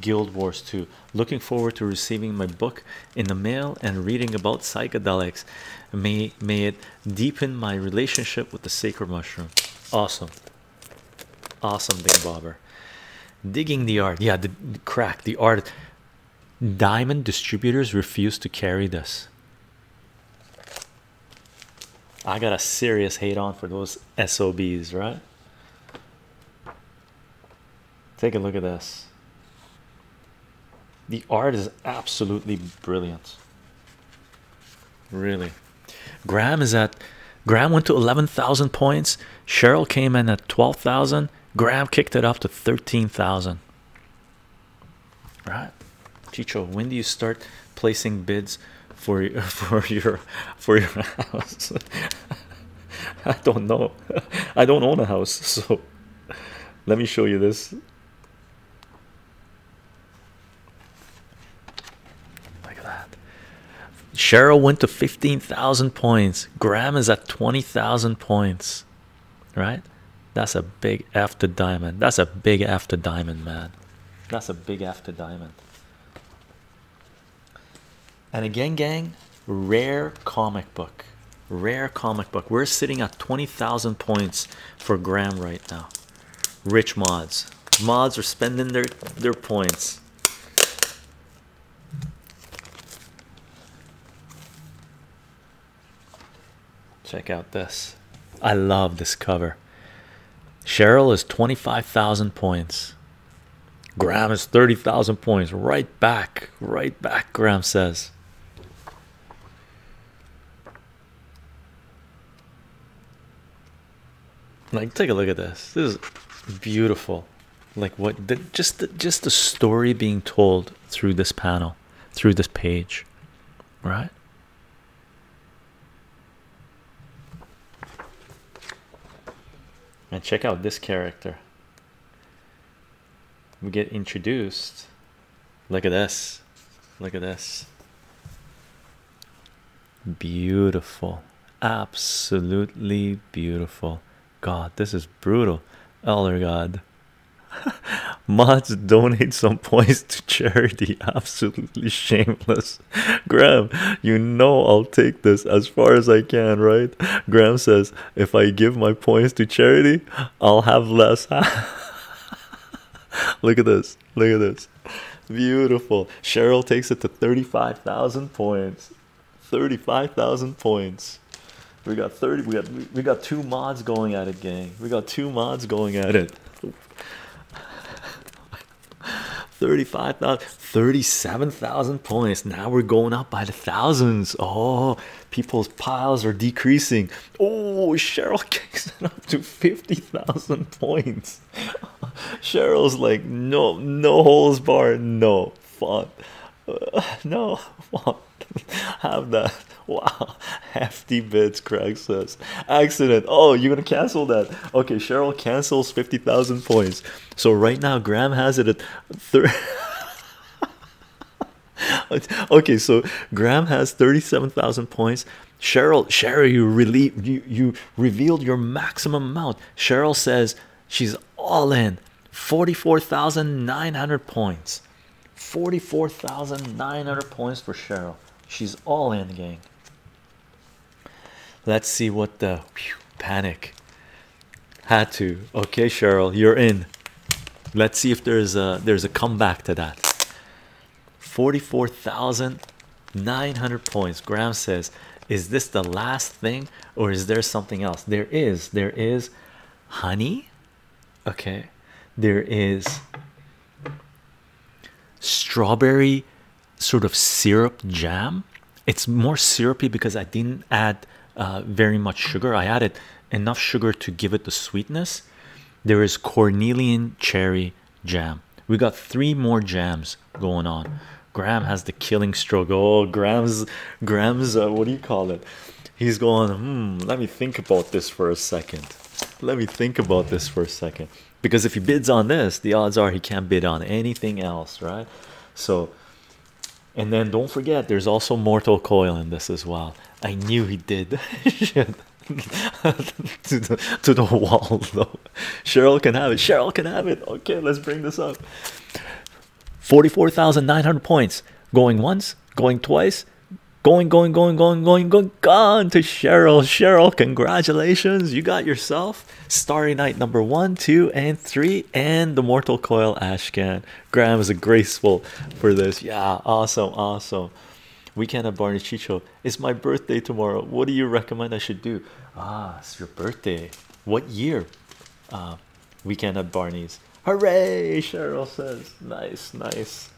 Guild Wars 2 looking forward to receiving my book in the mail and reading about psychedelics. May may it deepen my relationship with the sacred mushroom. Awesome awesome thing, Bobber digging the art yeah the, crack the art diamond distributors refuse to carry this I got a serious hate on for those SOBs, right? Take a look at this. The art is absolutely brilliant. Really. Graham is at Graham went to 11,000 points. Cheryl came in at 12,000. Graham kicked it up to 13,000. Right. Chycho, when do you start placing bids for for your for your house? I don't know. I don't own a house, so let me show you this. Like that. Cheryl went to 15,000 points. Graham is at 20,000 points. Right? That's a big after diamond. That's a big after diamond, man. That's a big after diamond. And again, gang, rare comic book. Rare comic book. We're sitting at 20,000 points for Graham right now. Rich mods. Mods are spending their, their points. Check out this. I love this cover. Cheryl is 25,000 points. Graham is 30,000 points. Right back, right back, Graham says. Like, take a look at this. This is beautiful. Like, what the, just the, just the story being told through this panel, through this page, right? And check out this character. We get introduced. Look at this. Look at this. Beautiful. Absolutely beautiful. God, this is brutal. Elder God. Mods donate some points to charity. Absolutely shameless. Graham, you know I'll take this as far as I can, right? Graham says, if I give my points to charity, I'll have less. Look at this. Look at this. Beautiful. Cheryl takes it to 35,000 points. 35,000 points. We got 30. We got we got two mods going at it, gang. We got two mods going at it. 35,000 37,000 points. Now we're going up by the thousands. Oh, people's piles are decreasing. Oh, Cheryl kicks it up to 50,000 points. Cheryl's like, no, no holes bar, no fun. No, fun. have that. Wow, hefty bids. Craig says accident. Oh, you're gonna cancel that? Okay, Cheryl cancels 50,000 points. So right now, Graham has it at thirty. okay, so Graham has 37,000 points. Cheryl, Cheryl, you really you you revealed your maximum amount. Cheryl says she's all in 44,900 points. 44,900 points for Cheryl. She's all in, gang. Let's see what the whew, panic had to. Okay, Cheryl, you're in. Let's see if there's a there's a comeback to that. 44,900 points. Graham says, "Is this the last thing or is there something else?" There is. There is honey. Okay. There is strawberry sort of syrup jam. It's more syrupy because I didn't add uh, very much sugar. I added enough sugar to give it the sweetness. There is cornelian cherry jam. We got three more jams going on. Graham has the killing stroke. Oh, Graham's Graham's uh, what do you call it? He's going, hmm, let me think about this for a second. Let me think about this for a second. Because if he bids on this, the odds are he can't bid on anything else, right? So, and then don't forget, there's also Mortal Coil in this as well. I knew he did. Shit. to the to the wall though. Cheryl can have it. Cheryl can have it. Okay, let's bring this up. 44,900 points. Going once, going twice, going, going, going, going, going, going, gone to Cheryl. Cheryl, congratulations. You got yourself Starry Night number one, two, and three, and the Mortal Coil Ashcan. Graham is a graceful for this. Yeah, awesome, awesome. Weekend at Barney Chycho. It's my birthday tomorrow. What do you recommend I should do? Ah, it's your birthday. What year? Uh, weekend at Barney's. Hooray! Cheryl says. Nice, nice.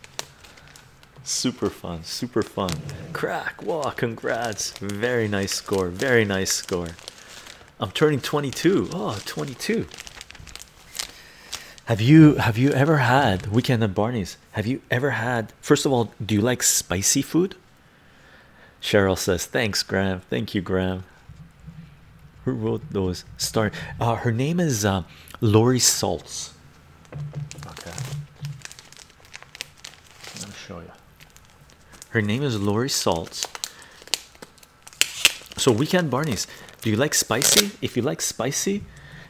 Super fun, super fun. Crack. Wow, congrats. Very nice score. Very nice score. I'm turning 22. Oh, 22. Have you have you ever had weekend at Barney's? Have you ever had first of all, do you like spicy food? Cheryl says, Thanks, Graham. Thank you, Graham. Who wrote those? Start. Uh, her name is uh, Lori Saltz. Okay. Let me show you. Her name is Lori Saltz. So weekend Barney's. Do you like spicy? If you like spicy,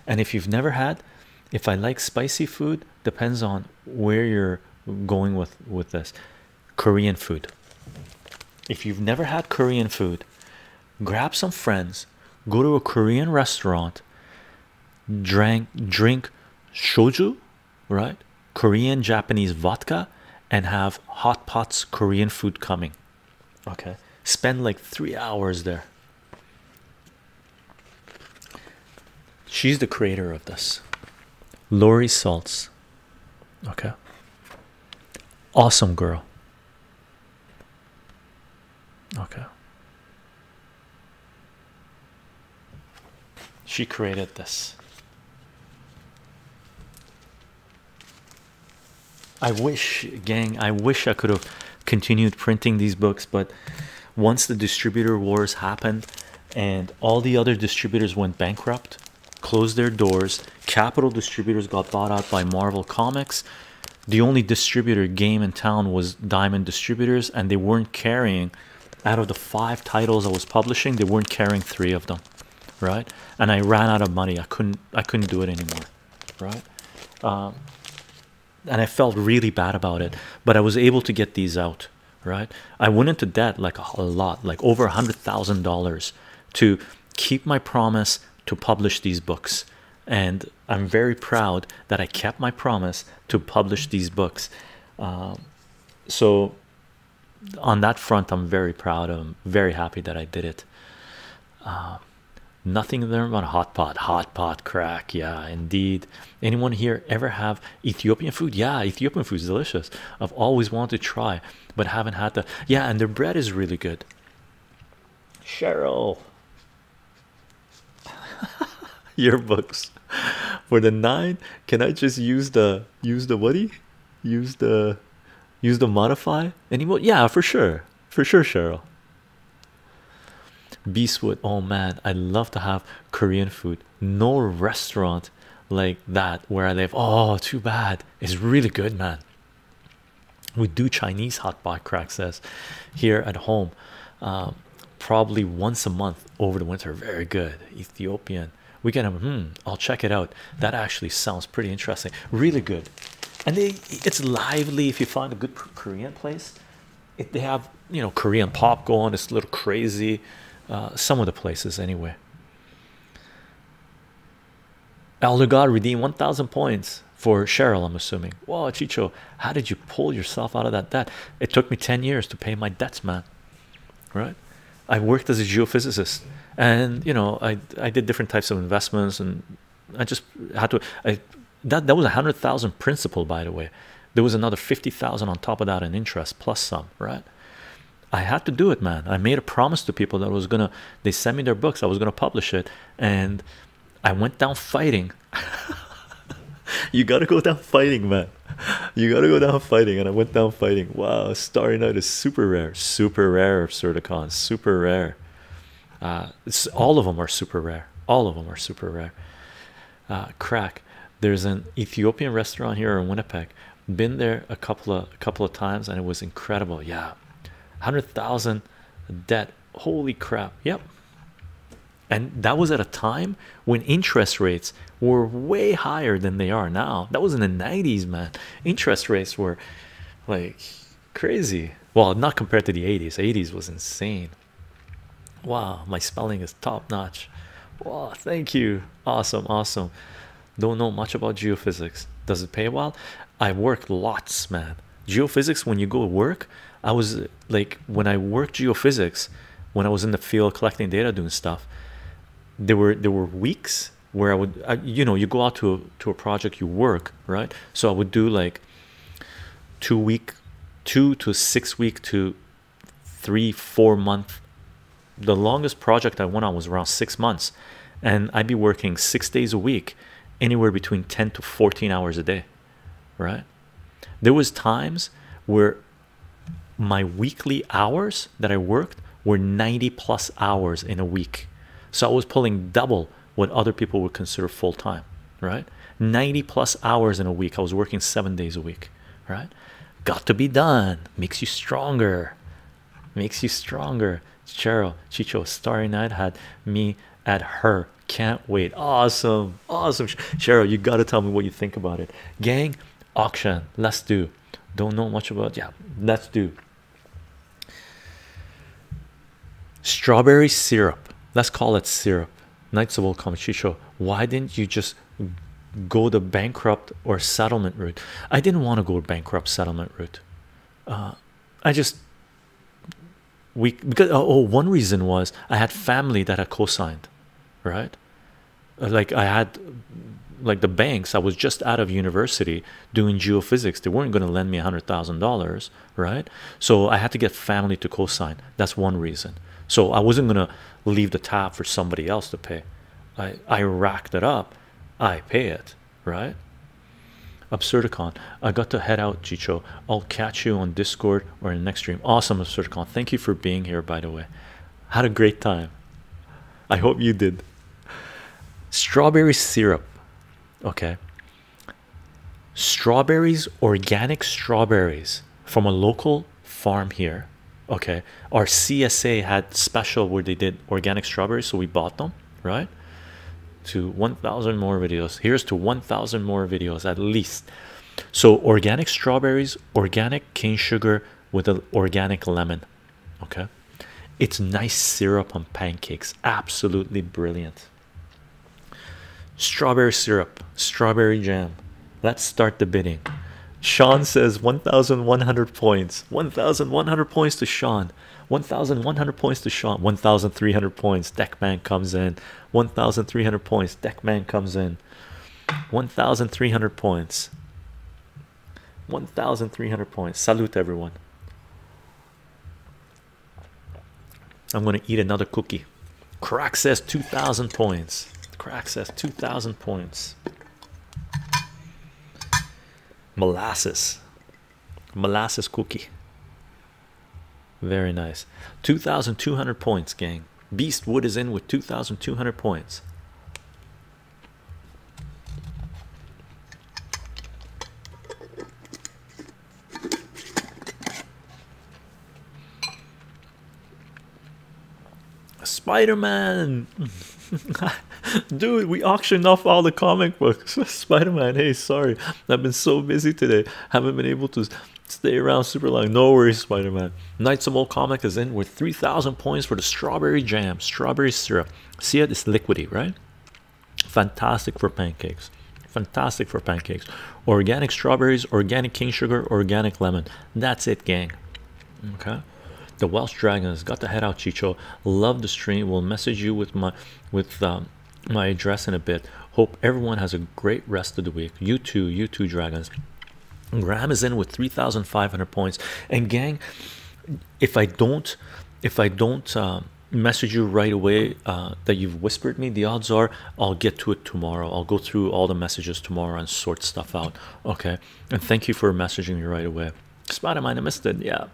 and if you've never had, if I like spicy food, depends on where you're going with with this. Korean food. If you've never had Korean food, grab some friends, go to a Korean restaurant, drink drink soju, right? Korean Japanese vodka, and have hot pots Korean food coming. Okay, spend like three hours there. She's the creator of this, Lori Salts. Okay, awesome girl. Okay, she created this. I wish, gang, I wish I could have continued printing these books, but once the distributor wars happened and all the other distributors went bankrupt, closed their doors, Capital Distributors got bought out by Marvel Comics. The only distributor game in town was Diamond Distributors, and they weren't carrying out of the five titles I was publishing, they weren't carrying three of them, right? And I ran out of money. I couldn't I couldn't do it anymore, right? Um, and I felt really bad about it, but I was able to get these out, right? I went into debt like a, lot, like over a hundred thousand dollars to keep my promise to publish these books, and I'm very proud that I kept my promise to publish these books. Um, so, on that front, I'm very proud. I'm very happy that I did it. Uh, Nothing there about hot pot, hot pot crack. Yeah, indeed. Anyone here ever have Ethiopian food? Yeah, Ethiopian food is delicious. I've always wanted to try, but haven't had the. Yeah, and their bread is really good. Cheryl, your books for the nine. Can I just use the use the whatty? Use the use the modify anymore? Yeah, for sure, for sure, Cheryl. Beastwood. Oh man, I'd love to have Korean food. No restaurant like that where I live. Oh, too bad. It's really good, man. We do Chinese hot pot crack says here at home, um, probably once a month over the winter. Very good. Ethiopian. We get them. Hmm. I'll check it out. That actually sounds pretty interesting. Really good. And they, it's lively if you find a good Korean place. If they have, you know, Korean pop going. It's a little crazy uh, some of the places anyway. Elder God redeemed 1,000 points for Cheryl. I'm assuming. Whoa, Chycho, how did you pull yourself out of that debt? It took me 10 years to pay my debts, man. Right? I worked as a geophysicist, and you know, I I did different types of investments, and I just had to. I, that that was a hundred thousand principal, by the way. There was another fifty thousand on top of that in interest plus some, right? I had to do it, man. I made a promise to people that I was gonna. They sent me their books. I was gonna publish it, and I went down fighting. you gotta go down fighting, man. You gotta go down fighting, and I went down fighting. Wow, Starry Night is super rare, super rare. Certicon, super rare. Uh, it's all of them are super rare. All of them are super rare. Uh, crack. There's an Ethiopian restaurant here in Winnipeg. Been there a couple of a couple of times, and it was incredible. Yeah, hundred thousand debt. Holy crap! Yep. And that was at a time when interest rates were way higher than they are now. That was in the 90s, man. Interest rates were like crazy. Well, not compared to the 80s. 80s was insane. Wow, my spelling is top notch. Wow, thank you. Awesome, awesome. Don't know much about geophysics. Does it pay well? I work lots, man. Geophysics, when you go to work, I was like when I worked geophysics, when I was in the field collecting data, doing stuff. There were there were weeks where I would, I, you know, you go out to a, to a project, you work, right? So I would do like two week, two to six week to three four month. The longest project I went on was around six months, and I'd be working six days a week, anywhere between ten to fourteen hours a day, right? There was times where my weekly hours that I worked were 90 plus hours in a week. So I was pulling double what other people would consider full time, right? 90 plus hours in a week. I was working seven days a week, right? Got to be done, makes you stronger. makes you stronger. Cheryl, Chycho, Starry Night had me at her. Can't wait. Awesome, awesome. Cheryl, you got to tell me what you think about it. Gang, auction. Let's do. Don't know much about. Yeah, let's do. Strawberry syrup. Let's call it syrup. Knights of Old Chycho. Why didn't you just go the bankrupt or settlement route? I didn't want to go bankrupt settlement route. Uh, I just we because oh, oh one reason was I had family that had co-signed, right? Like I had like the banks. I was just out of university doing geophysics. They weren't going to lend me a hundred thousand dollars, right? So I had to get family to co-sign. That's one reason. So I wasn't to leave the tab for somebody else to pay. I I racked it up. I pay it, right? Absurdicon, I got to head out, Chycho. I'll catch you on Discord or in the next stream. Awesome, Absurdicon. Thank you for being here, by the way. Had a great time. I hope you did. Strawberry syrup. Okay. Strawberries, organic strawberries from a local farm here. Okay. Our CSA had special where they did organic strawberries, so we bought them, right? to 1000 more videos. Here's to 1000 more videos at least. So organic strawberries organic cane sugar with an organic lemon okay? It's nice syrup on pancakes. Absolutely brilliant. Strawberry syrup strawberry jam. Let's start the bidding sean says 1100 points. 1100 points to sean. 1100 points to Sean. 1300 points. Deckman comes in. 1300 points. Deckman comes in. 1300 points. 1300 points. Salute everyone. I'm gonna eat another cookie. Crack says 2000 points. Crack says 2000 points molasses molasses cookie very nice. 2,200 points, gang. Beastwood is in with 2,200 points. Spider-Man, dude, we auctioned off all the comic books. Spider-Man, hey, sorry, I've been so busy today, haven't been able to stay around super long. No worries, Spider Man. Knights of Old Comic is in with 3,000 points for the strawberry jam, strawberry syrup. See it? It's liquidy, right? Fantastic for pancakes. Fantastic for pancakes. Organic strawberries, organic king sugar, organic lemon. That's it, gang. Okay. The Welsh Dragons got to head out, Chycho. Love the stream. We'll message you with my with um, my address in a bit. Hope everyone has a great rest of the week. You too, you too, Dragons. Graham is in with 3,500 points. And gang, if I don't, if I don't uh, message you right away uh, that you've whispered me, the odds are I'll get to it tomorrow. I'll go through all the messages tomorrow and sort stuff out. Okay. And thank you for messaging me right away. Spider-Man, I missed it. Yeah.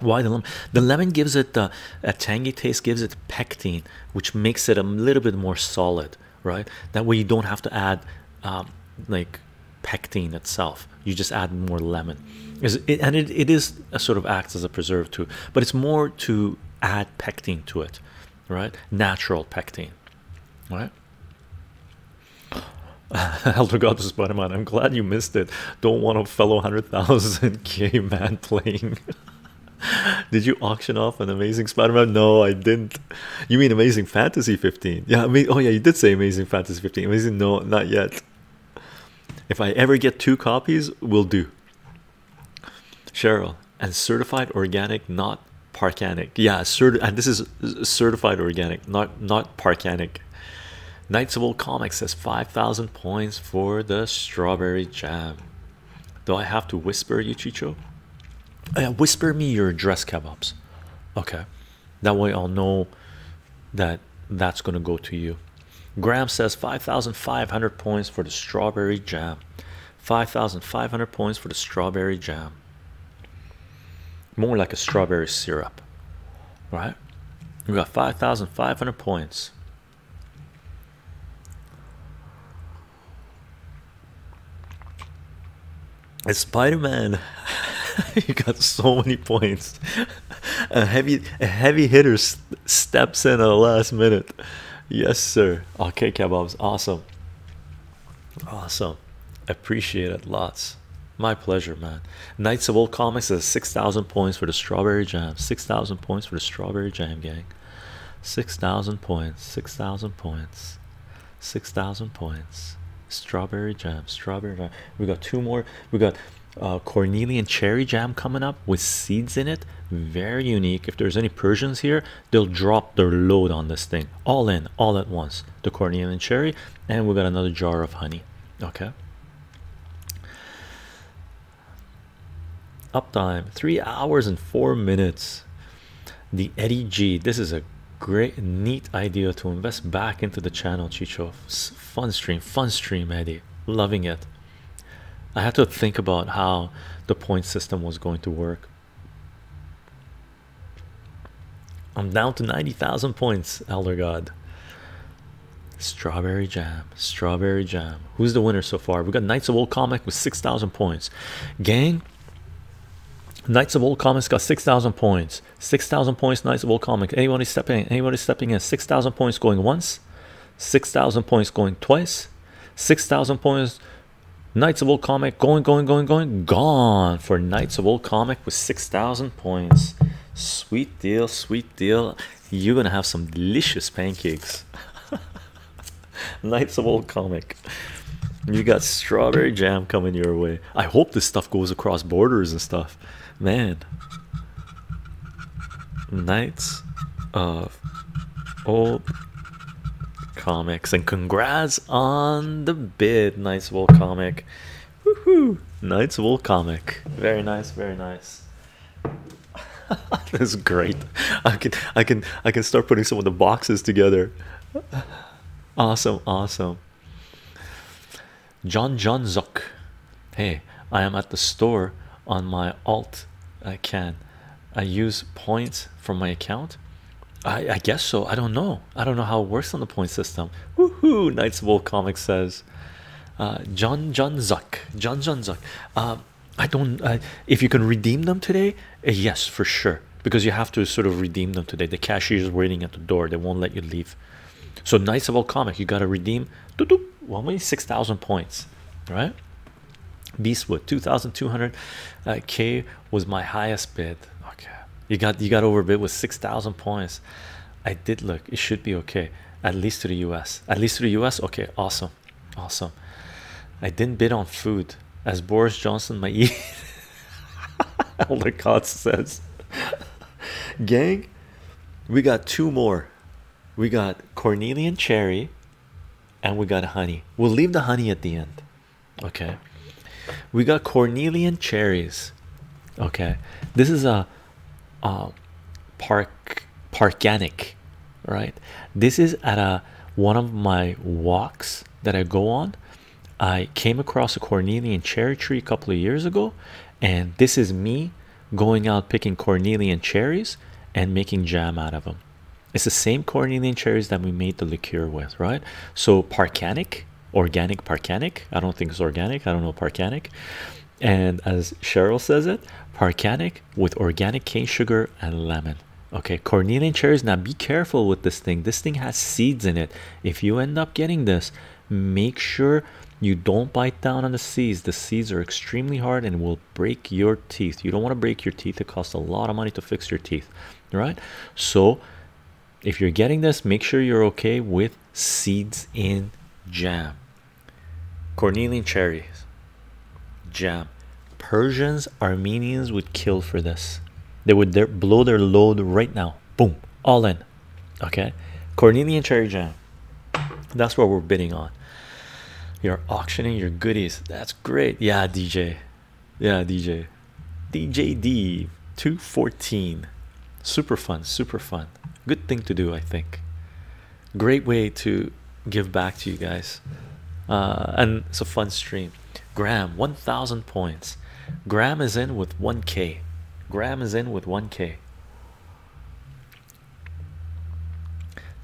Why the lemon? The lemon gives it uh, a tangy taste, gives it pectin, which makes it a little bit more solid, right? That way you don't have to add um, like pectin itself you just add more lemon it and it, it is a sort of acts as a preserve too but it's more to add pectin to it right natural pectin right Elder God Spider-Man, I'm glad you missed it. Don't want a fellow 100,000 K man playing. Did you auction off an amazing Spider-Man? No, I didn't. You mean Amazing Fantasy 15? Yeah, I mean, oh yeah, you did say Amazing Fantasy 15. Amazing, no, not yet. If I ever get two copies, we'll do. Cheryl and certified organic, not parkanic. Yeah, cert and this is certified organic, not not parkanic. Knights of Old Comics says 5,000 points for the strawberry jam. Do I have to whisper you, Chycho? Uh, whisper me your address kebabs. Okay, that way I'll know that that's gonna go to you. Graham says 5,500 points for the strawberry jam. 5,500 points for the strawberry jam. More like a strawberry syrup, right? We got 5,500 points. It's Spider-Man. you got so many points. a heavy a heavy hitter steps in at the last minute. Yes, sir. Okay, kebabs, awesome, awesome. Appreciate it lots. My pleasure, man. Knights of Old Comics is six thousand points for the strawberry jam. Six thousand points for the strawberry jam, gang. Six thousand points. Six thousand points. Six thousand points. Strawberry jam. Strawberry jam. We got two more. We got uh, Cornelian cherry jam coming up with seeds in it. Very unique. If there's any Persians here, they'll drop their load on this thing all in, all at once. The Cornelian cherry, and we got another jar of honey. Okay. Uptime three hours and four minutes. The Eddie G. This is a great, neat idea to invest back into the channel. Chycho, fun stream, fun stream, Eddie. Loving it. I had to think about how the point system was going to work. I'm down to 90,000 points, Elder God. Strawberry Jam, Strawberry Jam. Who's the winner so far? We got Knights of Old Comic with 6,000 points. Gang, Knights of Old Comics got 6,000 points. 6,000 points, Knights of Old Comic. Anybody stepping Anybody stepping in? 6,000 points going once, 6,000 points going twice, 6,000 points Knights of Old Comic going, going, going, going, gone for Knights of Old Comic with 6,000 points. Sweet deal, sweet deal. You're gonna have some delicious pancakes. Knights of Old Comic. You got strawberry jam coming your way. I hope this stuff goes across borders and stuff, man. Knights of Old comics and congrats on the bid nice Old Comic. Woohoo! Of Old Comic. Very nice very nice. That's great. I can I can I can start putting some of the boxes together. Awesome awesome. John John Zuck. Hey I am at the store on my alt I can I use points from my account I, I guess so. I don't know. I don't know how it works on the point system. Woohoo! Knights of Old Comics says, uh, John John Zuck. John John Zuck. Um, I don't. Uh, if you can redeem them today, uh, yes, for sure. Because you have to sort of redeem them today. The cashier is waiting at the door. They won't let you leave. So Knights of Old Comic, you got to redeem. Doo way six thousand points, right? Beastwood, two thousand two hundred uh, K was my highest bid. Okay, you got you got overbid with six thousand points. I did look. It should be okay. At least to the U.S. At least to the U.S. Okay, awesome, awesome. I didn't bid on food, as Boris Johnson might eat. Elder God says, "Gang, we got two more. We got Cornelian cherry, and we got honey. We'll leave the honey at the end. Okay. We got Cornelian cherries. Okay, this is a park parkanic right? This is at a one of my walks that i go on. I came across a cornelian cherry tree a couple of years ago and this is me going out picking cornelian cherries and making jam out of them it's the same cornelian cherries that we made the liqueur with right? So parkanic organic parkanic i don't think it's organic i don't know parkanic and as cheryl says it Parkanic with organic cane sugar and lemon. Okay, Cornelian cherries. Now be careful with this thing. This thing has seeds in it. If you end up getting this, make sure you don't bite down on the seeds. The seeds are extremely hard and will break your teeth. You don't want to break your teeth. It costs a lot of money to fix your teeth, right? So, if you're getting this, make sure you're okay with seeds in jam. Cornelian cherries, jam. Persians, Armenians would kill for this. They would blow their load right now. Boom, all in. Okay, Cornelian cherry jam. That's what we're bidding on. You're auctioning your goodies. That's great. Yeah, DJ. Yeah, DJ. DJ D 214. Super fun, super fun. Good thing to do, I think. Great way to give back to you guys. Uh, and it's a fun stream. Graham, 1000 points. Graham is in with 1k. Graham is in with 1k.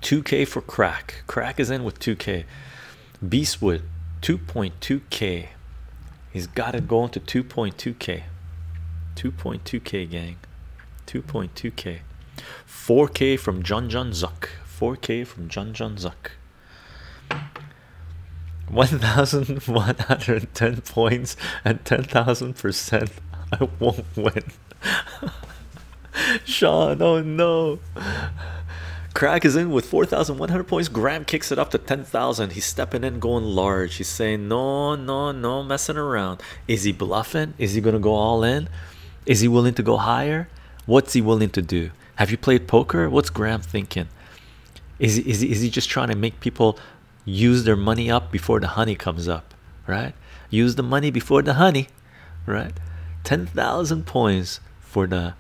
2k for crack. Crack is in with 2k. Beastwood 2.2k. He's got it going to 2.2k. 2.2k gang. 2.2k 4k from John John Zuck 4k from John John Zuck 1110 points and 10,000 percent I won't win Sean oh no Crack is in with 4,100 points. Graham kicks it up to 10,000. He's stepping in, going large. He's saying, No, no, no, messing around. Is he bluffing? Is he going to go all in? Is he willing to go higher? What's he willing to do? Have you played poker? What's Graham thinking? Is he, is he, is he just trying to make people use their money up before the honey comes up? Right? Use the money before the honey, right? 10,000 points for the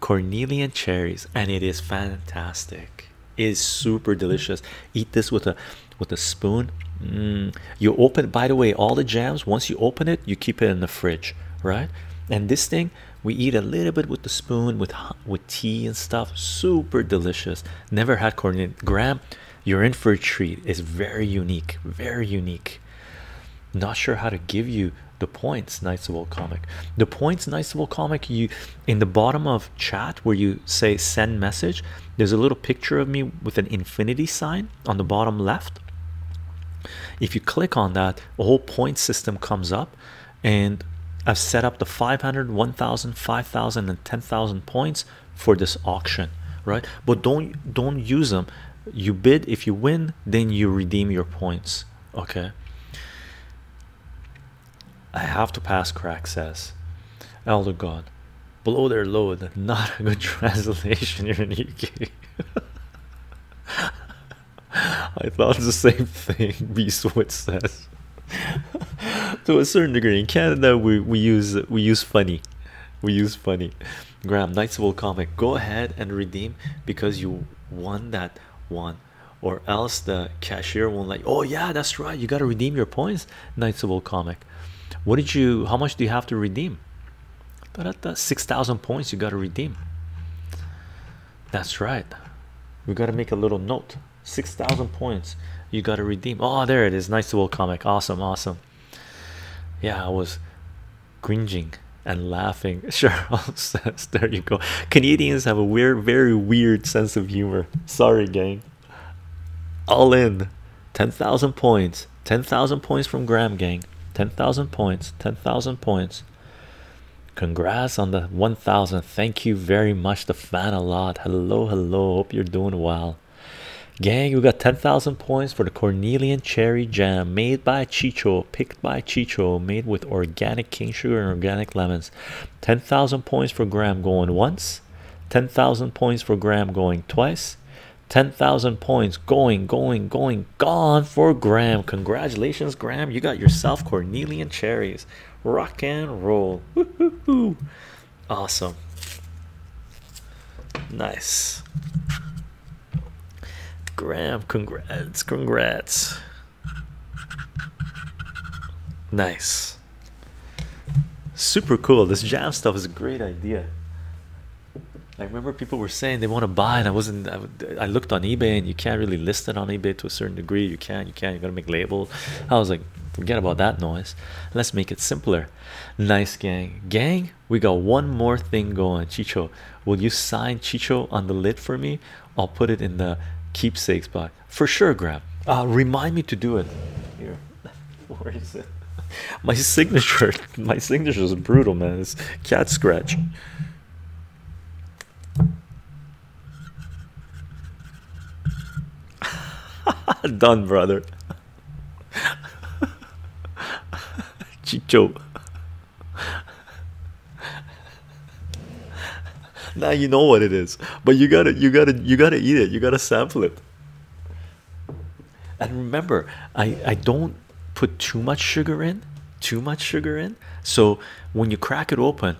Cornelian cherries, and it is fantastic. It is super delicious. Eat this with a with a spoon. Mm. You open, by the way, all the jams. Once you open it, you keep it in the fridge, right? And this thing, we eat a little bit with the spoon, with with tea and stuff. Super delicious. Never had Cornelian Graham. You're in for a treat. It's very unique, very unique. Not sure how to give you the points nice of old comic the points nice of old comic you in the bottom of chat where you say send message there's a little picture of me with an infinity sign on the bottom left if you click on that a whole point system comes up and I've set up the 500 1000 5000 and 10,000 points for this auction right but don't don't use them you bid if you win then you redeem your points. Okay. I have to pass crack says Elder God. Below their load not a good translation you're in UK I thought the same thing Beastwood says. To a certain degree in Canada we, we use we use funny. We use funny. Graham Knights of Old Comic go ahead and redeem because you won that one or else the cashier won't like oh yeah that's right you got to redeem your points Knights of Old Comic. What did you how much do you have to redeem? That 6,000 points you got to redeem. That's right we got to make a little note. 6,000 points you got to redeem. Oh there it is nice little comic awesome awesome. Yeah I was cringing and laughing. Cheryl says there you go. Canadians have a weird very weird sense of humor. Sorry gang. All in 10,000 points. 10,000 points from Graham gang. 10,000 points. 10,000 points. Congrats on the 1,000 thank you very much the fan a lot. Hello hello. Hope you're doing well gang we got 10,000 points for the Cornelian cherry jam made by Chycho picked by Chycho made with organic cane sugar and organic lemons. 10,000 points for Graham going once 10,000 points for Graham going twice 10,000 points going going going gone for Graham. Congratulations Graham. You got yourself Cornelian cherries. Rock and roll. Awesome. Nice Graham congrats congrats nice super cool this jam stuff is a great idea I remember people were saying they want to buy, and I wasn't. I, I, looked on eBay, and you can't really list it on eBay to a certain degree. You can't, you can't. You gotta make labels. I was like, forget about that noise. Let's make it simpler. Nice gang, gang. We got one more thing going. Chycho, will you sign Chycho on the lid for me? I'll put it in the keepsakes box for sure. Grab. Uh, remind me to do it. Here, where is it? My signature. My signature is brutal, man. It's cat scratch. Done, brother. Chycho. Now you know what it is, but you gotta, you gotta, you gotta eat it. You gotta sample it. And remember, I I don't put too much sugar in, too much sugar in. So when you crack it open,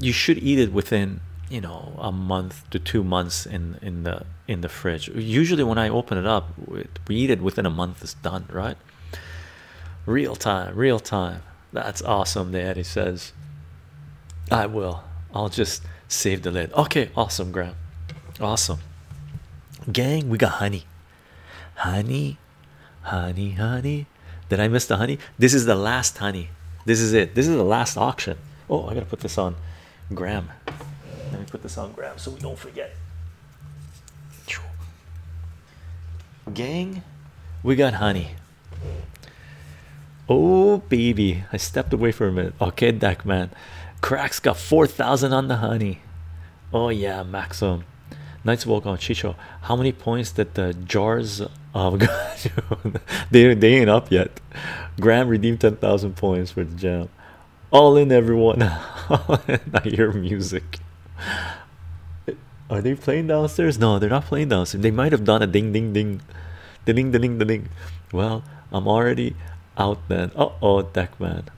you should eat it within you know a month to two months in in the in the fridge usually when i open it up we eat it within a month it's done right real time real time that's awesome daddy says i will i'll just save the lid okay awesome graham. Awesome. Gang we got honey. Honey honey honey. Did i miss the honey? This is the last honey. This is it. This is the last auction. Oh i gotta put this on graham. Let me put this on Graham so we don't forget. Gang, we got honey. Oh baby, I stepped away for a minute. Okay, Deckman. Cracks got 4,000 on the honey. Oh yeah, Maxim. Knights Walk on Chycho. How many points did the jars of they they ain't up yet? Graham redeemed 10,000 points for the jam. All in everyone. I hear music. Are they playing downstairs? No, they're not playing downstairs. They might have done a ding ding ding. Ding ding ding ding. Well, I'm already out then. Uh oh, Deckman.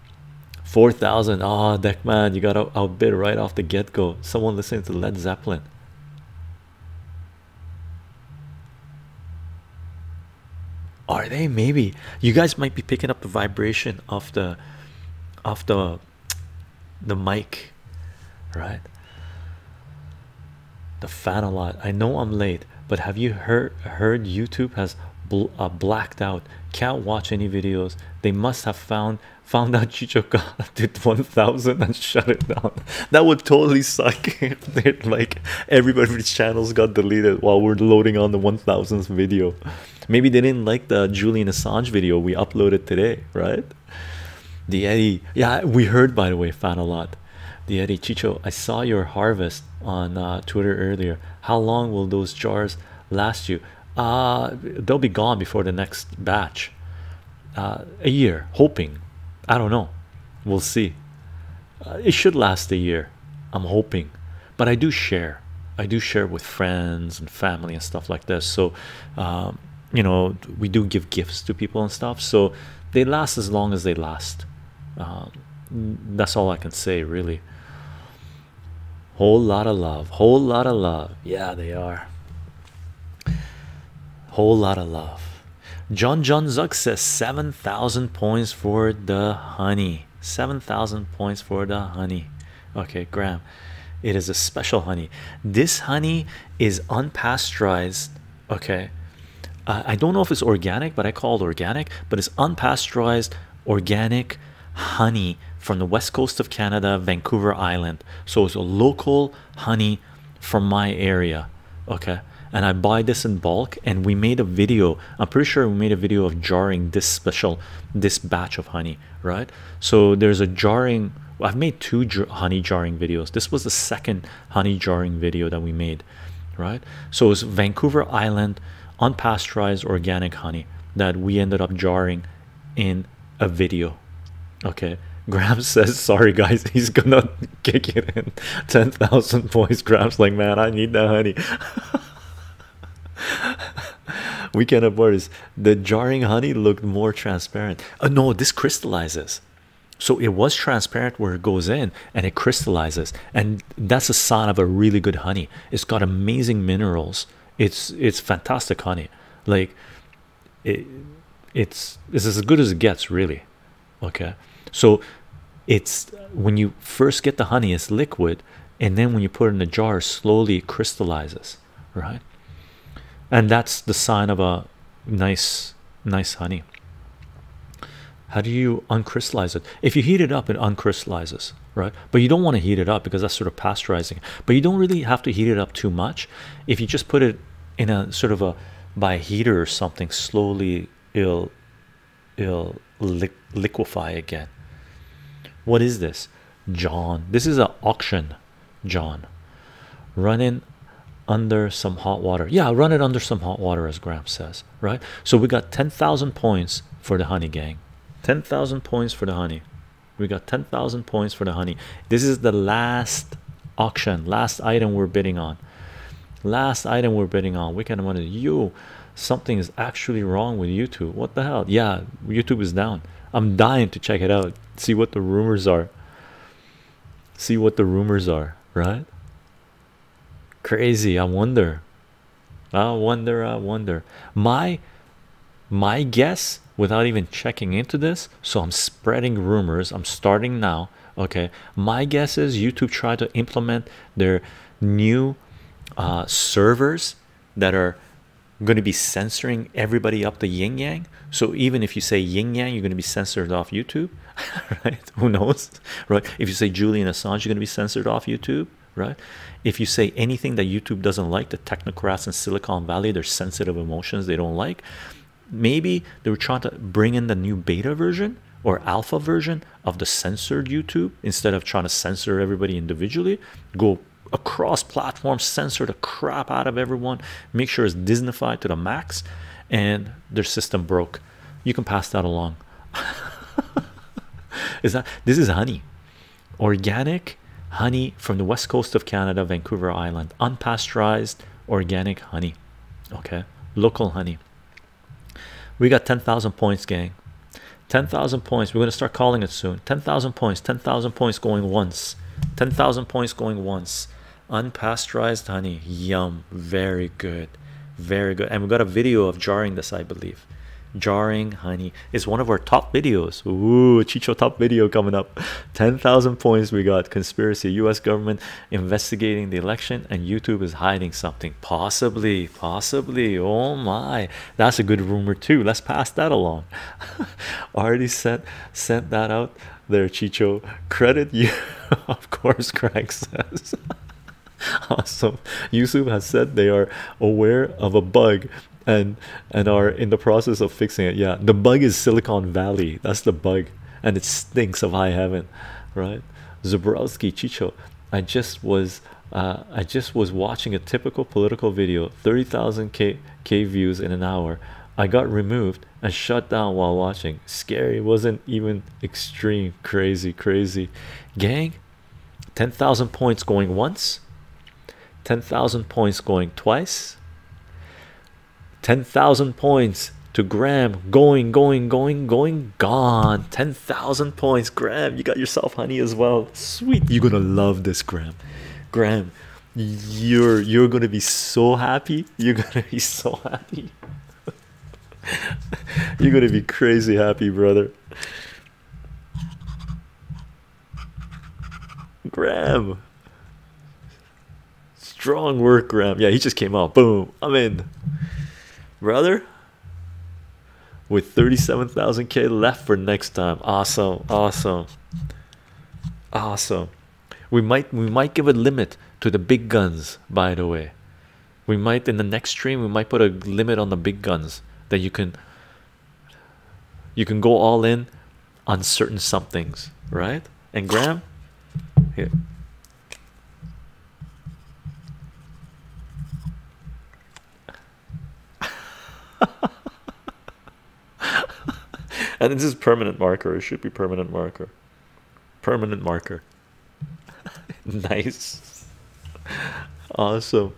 4,000. Ah, oh, Deckman, you got outbid right off the get go. Someone listening to Led Zeppelin. Are they? Maybe you guys might be picking up the vibration of the of the the mic, right? The fan a lot. I know I'm late, but have you heard heard YouTube has bl uh, blacked out? Can't watch any videos. They must have found found out Chycho did 1000 and shut it down. That would totally suck if like everybody's channels got deleted while we're loading on the 1000th video. Maybe they didn't like the Julian Assange video we uploaded today, right? The Eddie, yeah, we heard by the way, fan a lot. The Eddie Chycho, I saw your harvest on uh, Twitter earlier. How long will those jars last you? Uh, they'll be gone before the next batch. Uh, a year, hoping. I don't know. We'll see. Uh, it should last a year. I'm hoping, but I do share. I do share with friends and family and stuff like this. So, um, you know, we do give gifts to people and stuff. So they last as long as they last. Um, that's all I can say, really. Whole lot of love, whole lot of love. Yeah, they are. Whole lot of love. John John Zuck says 7,000 points for the honey. 7,000 points for the honey. Okay, Graham, it is a special honey. This honey is unpasteurized. Okay, uh, I don't know if it's organic, but I call it organic, but it's unpasteurized organic honey from the west coast of Canada, Vancouver Island. So it's a local honey from my area. Okay, and I buy this in bulk, and we made a video. I'm pretty sure we made a video of jarring this special, this batch of honey, right? So there's a jarring. I've made two honey jarring videos. This was the second honey jarring video that we made, right? So it's Vancouver Island unpasteurized organic honey that we ended up jarring in a video okay Graham says sorry guys he's gonna kick it in 10,000 points Graham's like man I need that honey weekend of words the jarring honey looked more transparent. Oh no this crystallizes. So it was transparent where it goes in and it crystallizes. And that's a sign of a really good honey. It's got amazing minerals. It's it's fantastic honey. Like it it's it's as good as it gets really. Okay? So it's when you first get the honey it's liquid and then when you put it in a jar slowly it crystallizes right and that's the sign of a nice nice honey. How do you uncrystallize it? If you heat it up it uncrystallizes right? But you don't want to heat it up because that's sort of pasteurizing but you don't really have to heat it up too much. If you just put it in a sort of a by a heater or something slowly it'll it'll li liquefy again. What is this? John. This is an auction john. Running under some hot water. Yeah run it under some hot water as graham says right? So we got 10,000 points for the honey gang. 10,000 points for the honey. We got 10,000 points for the honey. This is the last auction last item we're bidding on. Last item we're bidding on. We weekend money you something is actually wrong with youtube. What the hell? Yeah youtube is down. I'm dying to check it out see what the rumors are. See what the rumors are right crazy i wonder i wonder i wonder my my guess without even checking into this so i'm spreading rumors i'm starting now okay my guess is youtube tried to implement their new uh, servers that are going to be censoring everybody up the yin yang. So even if you say yin yang, you're going to be censored off YouTube, right? Who knows, right? If you say Julian Assange, you're going to be censored off YouTube, right? If you say anything that YouTube doesn't like, the technocrats in Silicon Valley, their sensitive emotions they don't like, maybe they were trying to bring in the new beta version or alpha version of the censored YouTube instead of trying to censor everybody individually. Go across platforms, censor the crap out of everyone, make sure it's Disneyfied to the max, and their system broke. You can pass that along. is that this is honey? Organic honey from the west coast of Canada, Vancouver Island, unpasteurized organic honey. Okay, local honey. We got 10,000 points, gang. 10,000 points. We're going to start calling it soon. 10,000 points, 10,000 points going once, 10,000 points going once. Unpasteurized honey, yum, very good, very good. And we got a video of jarring this, I believe jarring honey is one of our top videos. Ooh, chycho top video coming up. 10,000 points we got. Conspiracy US government investigating the election and YouTube is hiding something. Possibly possibly. Oh my. That's a good rumor too. Let's pass that along. Already sent sent that out there chycho. Credit you. Of course Craig says. Awesome. YouTube has said they are aware of a bug and and are in the process of fixing it. Yeah the bug is silicon valley. That's the bug and it stinks of high heaven right? Zabrowski chycho i just was uh, i just was watching a typical political video 30,000 k k views in an hour. I got removed and shut down while watching. Scary wasn't even extreme crazy crazy. Gang 10,000 points going once 10,000 points going twice 10,000 points to Graham. Going going going going gone. 10,000 points. Graham you got yourself honey as well. Sweet. You're gonna love this Graham. Graham you're you're gonna be so happy. You're gonna be so happy. You're gonna be crazy happy brother. Graham. Strong work Graham. Yeah he just came out. Boom. I'm in brother? With 37,000k left for next time. Awesome awesome. Awesome. We might we might give a limit to the big guns by the way. We might in the next stream we might put a limit on the big guns that you can you can go all in on certain somethings right? And Graham? Here and this is permanent marker. It should be permanent marker. Permanent marker. Nice. Awesome.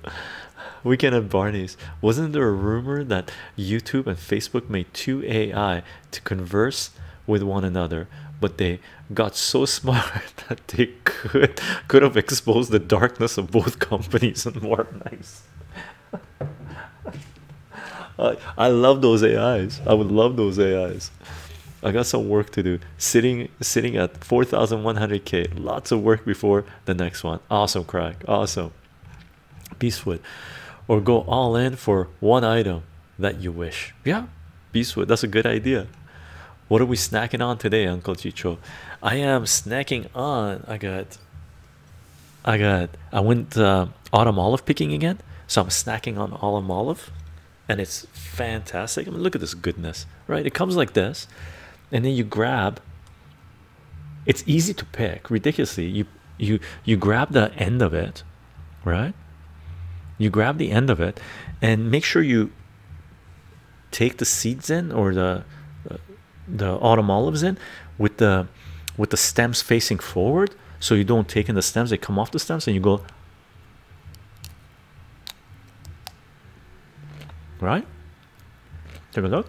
Weekend at Barney's. Wasn't there a rumor that YouTube and Facebook made two AI to converse with one another but they got so smart that they could could have exposed the darkness of both companies and more. Nice I, I love those AIs I would love those AIs I got some work to do. Sitting sitting at 4100k lots of work before the next one. Awesome crack awesome. Beastwood or go all in for one item that you wish. Yeah. Beastwood that's a good idea. What are we snacking on today uncle chycho? I am snacking on i got i got i went uh, autumn olive picking again. So i'm snacking on autumn olive and it's fantastic. I mean look at this goodness right? It comes like this and then you grab it's easy to pick ridiculously. You you you grab the end of it right? You grab the end of it and make sure you take the seeds in or the uh, the autumn olives in with the with the stems facing forward so you don't take in the stems they come off the stems and you go right? Take a look.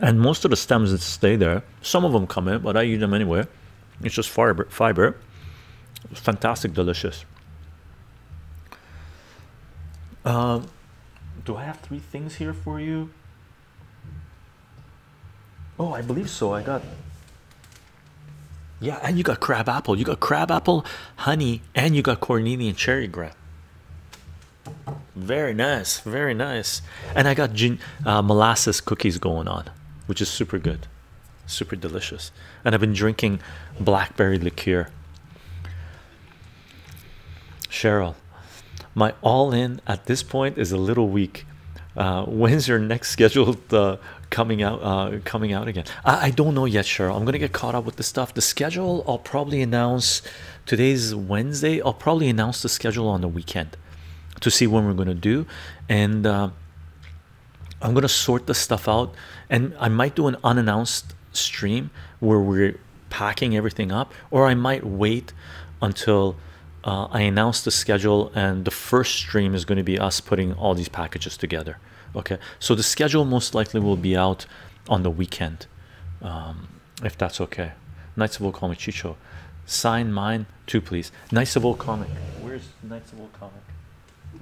And most of the stems that stay there some of them come in but i eat them anyway. It's just fiber fiber. Fantastic delicious. Um do i have three things here for you? Oh i believe so. I got yeah and you got crab apple. You got crab apple honey and you got cornelian cherry grab very nice very nice and i got gin uh, molasses cookies going on which is super good super delicious and i've been drinking blackberry liqueur Cheryl, my all in at this point is a little weak. Uh, when's your next scheduled uh, coming out? Uh, coming out again? I, I don't know yet, Cheryl. I'm gonna get caught up with the stuff. The schedule I'll probably announce. Today's Wednesday. I'll probably announce the schedule on the weekend to see when we're gonna do, and uh, I'm gonna sort the stuff out. And I might do an unannounced stream where we're packing everything up, or I might wait until uh, I announce the schedule, and the first stream is going to be us putting all these packages together. Okay, so the schedule most likely will be out on the weekend, um, if that's okay. Knights of Old Comic Chycho, sign mine too, please. Knights of Old Comic, where's Knights of Old Comic?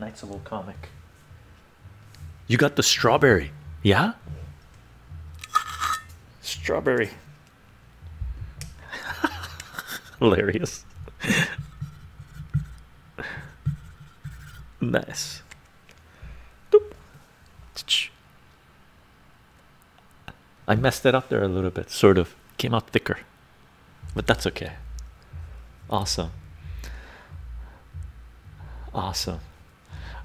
Knights of Old Comic. You got the strawberry, yeah? Strawberry. Hilarious. nice. I messed it up there a little bit, sort of came out thicker, but that's okay. Awesome. Awesome.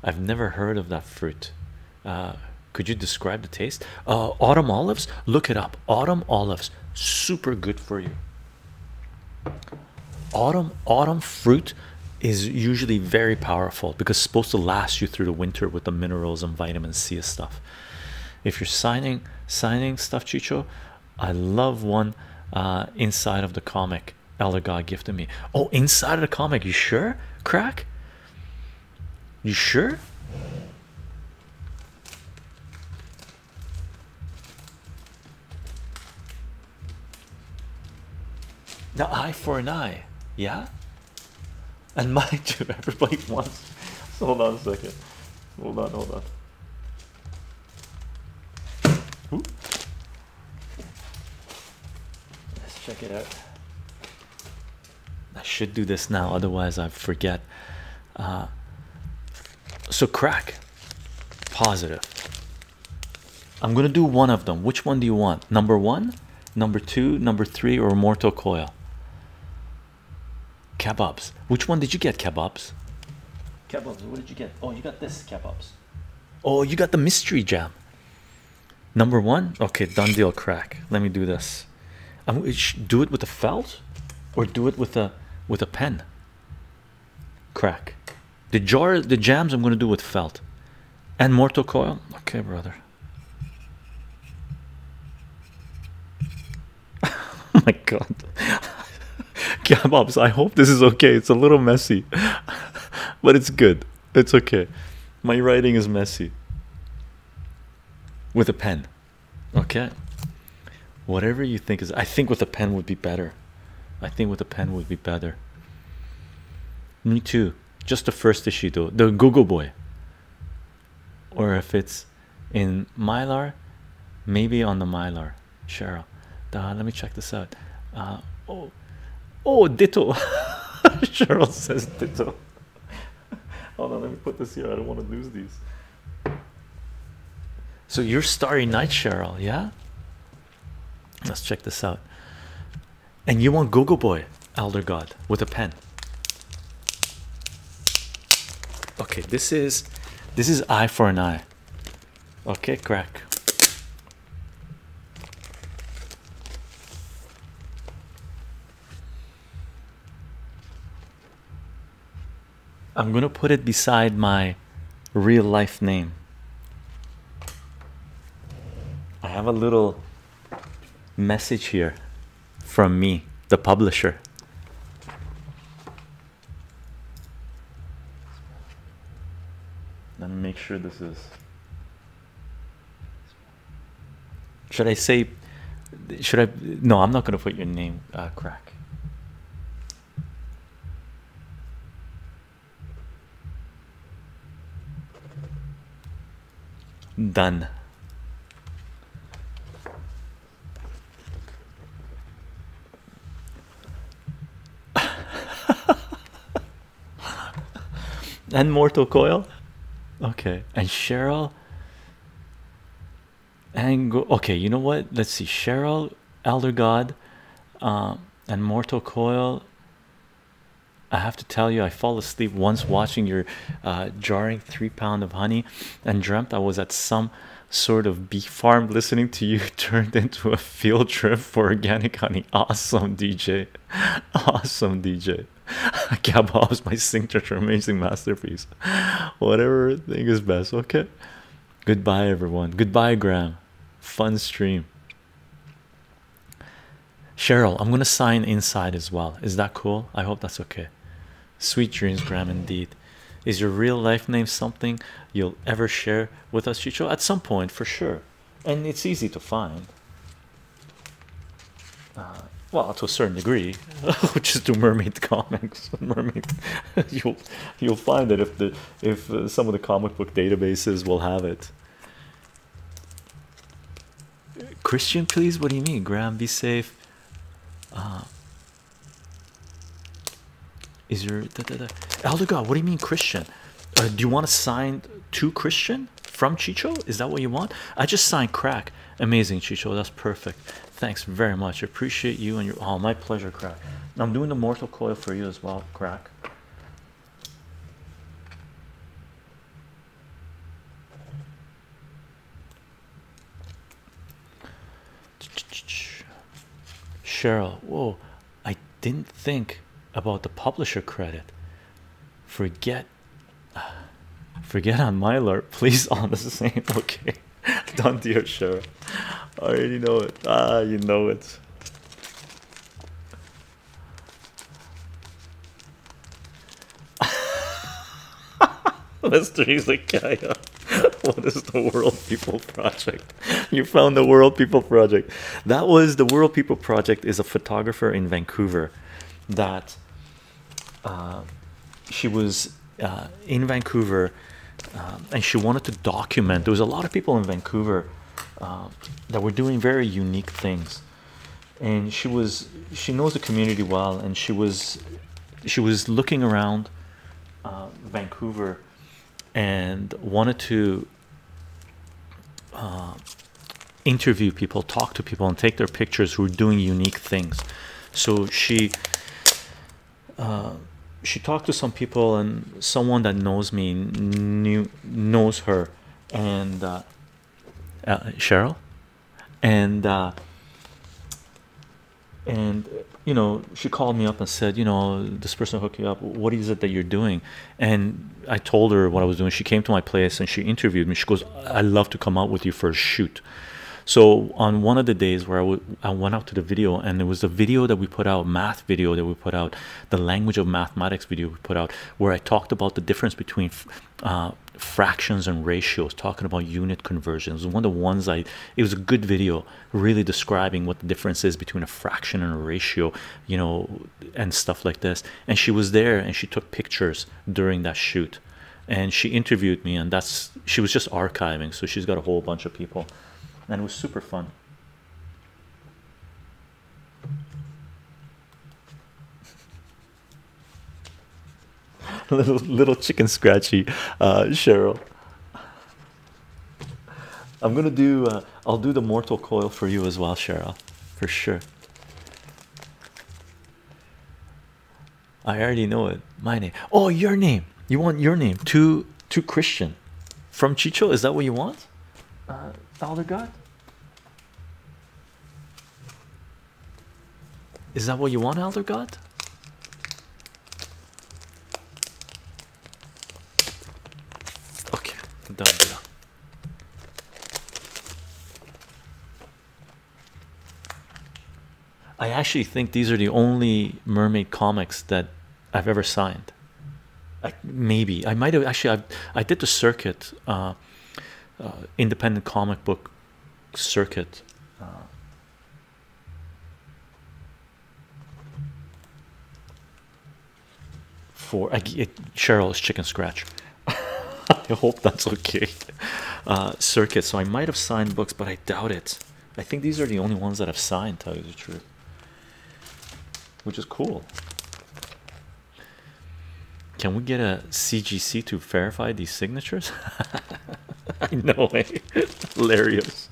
I've never heard of that fruit. Uh, could you describe the taste? Uh, autumn olives, look it up. Autumn olives, super good for you. Autumn autumn fruit is usually very powerful because it's supposed to last you through the winter with the minerals and vitamin C stuff. If you're signing signing stuff, Chycho, I love one uh, inside of the comic Elder God gifted me. Oh, inside of the comic, you sure? Crack? You sure? The eye for an eye, yeah. And mind you, everybody wants. hold on a second. Hold on, hold on. Let's check it out. I should do this now, otherwise I forget. Uh, so crack, positive. I'm gonna do one of them. Which one do you want? Number one, number two, number three, or mortal coil? Kebabs. Which one did you get? Kebabs. Kebabs. What did you get? Oh, you got this kebabs. Oh, you got the mystery jam. Number one. Okay, done deal. Crack. Let me do this. I'm do it with a felt, or do it with a with a pen. Crack. The jar, the jams. I'm going to do with felt, and mortal coil. Okay, brother. oh my god. Kebabs, I hope this is okay. It's a little messy, but it's good. It's okay. My writing is messy with a pen. Okay, whatever you think is, I think with a pen would be better. I think with a pen would be better. Me too. Just the first issue, though, the Gogo Boy, or if it's in Mylar, maybe on the Mylar. Cheryl, uh, let me check this out. Uh, oh, oh, ditto. Cheryl says ditto. Hold on, let me put this here. I don't want to lose these. So you're Starry Night, Cheryl, yeah? Let's check this out. And you want Gogo Boy, Elder God, with a pen. Okay, this is this is eye for an eye. Okay, crack. I'm gonna put it beside my real life name. I have a little message here from me, the publisher. Me make sure this is. Should I say? Should I? No, I'm not going to put your name. Uh, crack. Done. and Mortal Coil. Okay, and Cheryl and go okay, you know what? Let's see, Cheryl, Elder God, uh, and Mortal Coil. I have to tell you, I fall asleep once watching your uh, jarring three pound of honey and dreamt I was at some sort of bee farm listening to you turned into a field trip for organic honey. Awesome, DJ. Awesome, DJ. Gabob's my signature amazing masterpiece. Whatever thing is best. Okay. Goodbye, everyone. Goodbye, Graham. Fun stream. Cheryl, I'm gonna sign inside as well. Is that cool? I hope that's okay. Sweet dreams, Graham. Indeed. Is your real life name something you'll ever share with us, Chycho? At some point, for sure. And it's easy to find. Uh, well, to a certain degree, which is to mermaid comics. mermaid, you'll you'll find that if the if uh, some of the comic book databases will have it. Christian, please. What do you mean, Graham? Be safe. Uh, is your da, da, da. elder god? What do you mean, Christian? Uh, do you want to sign to Christian from Chycho? Is that what you want? I just signed crack. Amazing, Chycho. That's perfect. Thanks very much. Appreciate you and your. Oh, my pleasure, crack. I'm doing the mortal coil for you as well, crack. Cheryl, whoa, I didn't think about the publisher credit. Forget, forget on my alert, please. On the same, okay. Done, dear Cheryl. I already know it. Ah, you know it. Mysteries like. What is the World People Project? You found the World People Project. That was the World People Project. Is a photographer in Vancouver that uh, she was uh, in Vancouver um, and she wanted to document. There was a lot of people in Vancouver uh, that were doing very unique things, and she was she knows the community well, and she was she was looking around uh, Vancouver and wanted to uh, interview people, talk to people, and take their pictures who are doing unique things. So she uh, she talked to some people, and someone that knows me knew knows her, and uh, uh, Cheryl, and uh, and you know she called me up and said you know this person hooked you up. What is it that you're doing? And i told her what i was doing. She came to my place and she interviewed me. She goes i love to come out with you for a shoot so on one of the days where I, I went out to the video and it was a video that we put out math video that we put out the language of mathematics video we put out where i talked about the difference between uh, fractions and ratios talking about unit conversions. One of the ones i it was a good video really describing what the difference is between a fraction and a ratio you know and stuff like this. And she was there and she took pictures during that shoot. And she interviewed me and that's she was just archiving so she's got a whole bunch of people and it was super fun. Little little chicken scratchy uh cheryl. I'm gonna do uh, i'll do the mortal coil for you as well cheryl for sure. I already know it. My name. Oh your name. You want your name. To to christian. From chycho is that what you want? Uh elder god is that what you want elder god Okay, done, done. I actually think these are the only mermaid comics that I've ever signed. I, maybe I might have actually. I I did the circuit, uh, uh, independent comic book circuit. Uh, for I, it, Cheryl's chicken scratch. I hope that's okay. Uh, circuit. So I might have signed books, but I doubt it. I think these are the only ones that I've signed. Tell you the truth, which is cool. Can we get a CGC to verify these signatures? I know, eh? hilarious.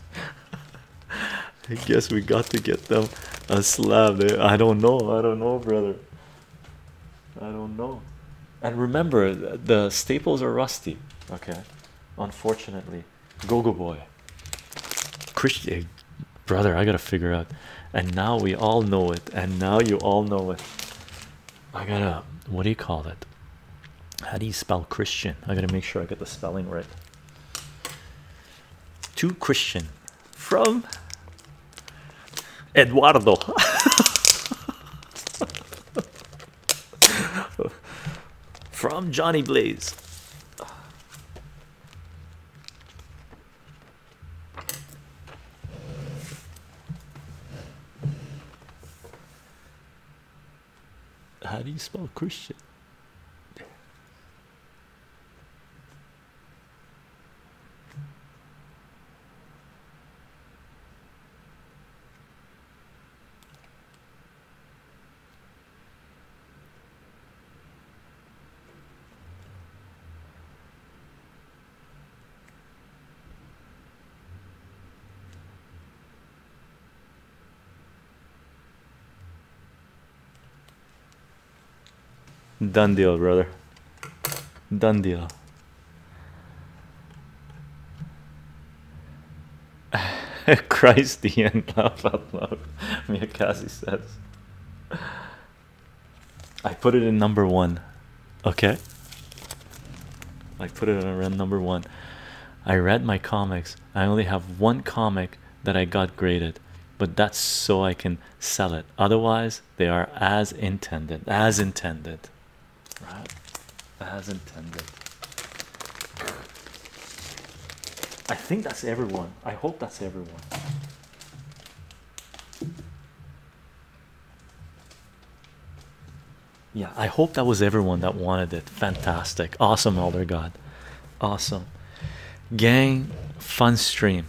I guess we got to get them a slab. I don't know. I don't know, brother. I don't know. And remember, the staples are rusty. Okay, unfortunately, Gogo go boy. Christian, eh, brother, I gotta figure out. And now we all know it, and now you all know it. I gotta, what do you call it? How do you spell Christian? I gotta make sure I get the spelling right. To Christian from Eduardo. from Johnny Blaze. How do you spell Christian? Done deal, brother. Done deal. Christ, the end laugh out loud. Mia Cassie says, I put it in number one. Okay, I put it in around number one. I read my comics. I only have one comic that I got graded, but that's so I can sell it. Otherwise, they are as intended, as intended, right? As intended. I think that's everyone. I hope that's everyone. Yeah, I hope that was everyone that wanted it. Fantastic. Awesome, Elder God. Awesome. Gang, fun stream.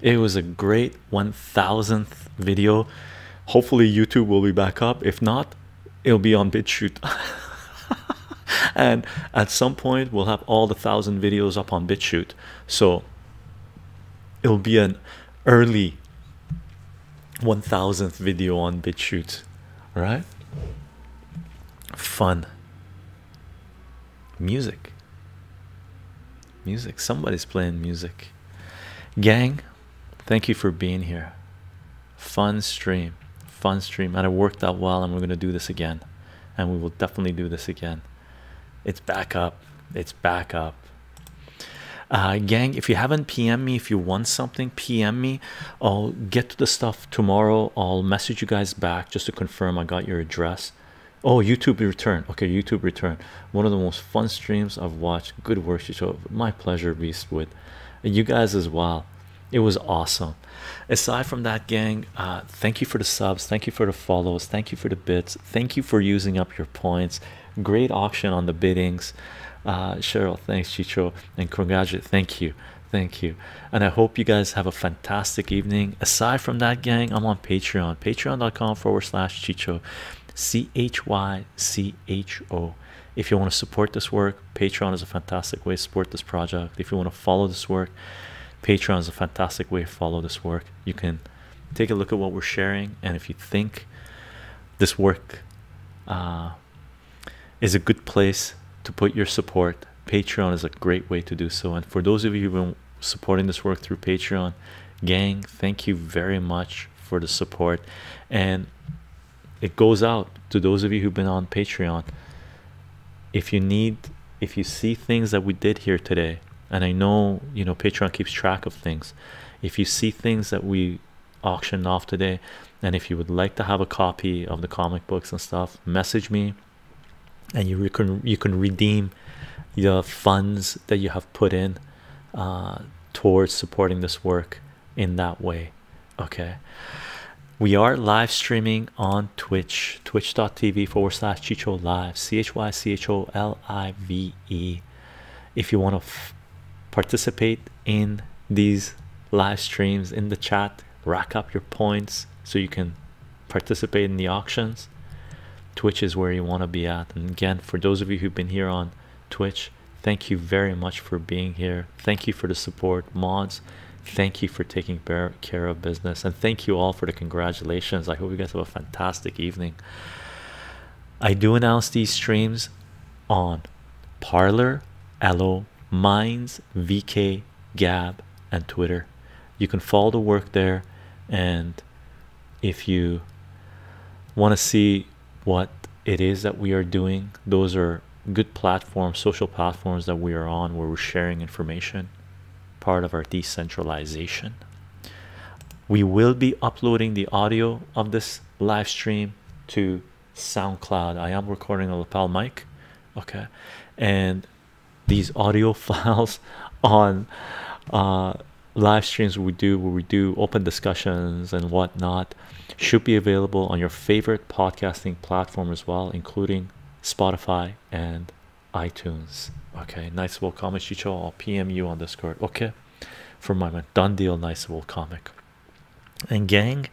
It was a great 1000th video. Hopefully, YouTube will be back up. If not, it'll be on BitChute. and at some point, we'll have all the thousand videos up on BitChute. So it'll be an early 1000th video on BitChute, right? Fun music, music. Somebody's playing music, gang. Thank you for being here. Fun stream, fun stream, and it worked out well. And we're gonna do this again, and we will definitely do this again. It's back up, it's back up. Uh, gang if you haven't pm me if you want something pm me. I'll get to the stuff tomorrow. I'll message you guys back just to confirm i got your address. Oh youtube return. Okay youtube return. One of the most fun streams i've watched. Good work you show my pleasure beast with you guys as well. It was awesome. Aside from that gang uh, thank you for the subs. Thank you for the follows. Thank you for the bits. Thank you for using up your points great auction on the biddings uh, Cheryl, thanks, Chycho, and congratulate. Thank you, thank you, and I hope you guys have a fantastic evening. Aside from that, gang, I'm on Patreon, patreon.com forward slash Chycho, C H Y C H O. If you want to support this work, Patreon is a fantastic way to support this project. If you want to follow this work, Patreon is a fantastic way to follow this work. You can take a look at what we're sharing, and if you think this work uh, is a good place to put your support. Patreon is a great way to do so. And for those of you who've been supporting this work through patreon gang thank you very much for the support. And it goes out to those of you who've been on patreon. If you need if you see things that we did here today and i know you know patreon keeps track of things. If you see things that we auctioned off today and if you would like to have a copy of the comic books and stuff message me and you can you can redeem the funds that you have put in uh, towards supporting this work in that way okay? We are live streaming on twitch twitch.tv forward slash chycho live c-h-y-c-h-o-l-i-v-e if you want to participate in these live streams in the chat rack up your points so you can participate in the auctions Twitch is where you want to be at. And again, for those of you who've been here on Twitch, thank you very much for being here. Thank you for the support, mods. Thank you for taking care of business, and thank you all for the congratulations. I hope you guys have a fantastic evening. I do announce these streams on Parler, Ello, Minds, VK, Gab, and Twitter. You can follow the work there, and if you want to see what it is that we are doing, those are good platforms, social platforms that we are on where we're sharing information, part of our decentralization. We will be uploading the audio of this live stream to SoundCloud. I am recording a lapel mic, okay, and these audio files on uh, live streams we do where we do open discussions and whatnot should be available on your favorite podcasting platform as well, including Spotify and iTunes. Okay, nice will comic Chycho. I'll PM you on Discord. Okay, for my done deal, nice will comic. And gang,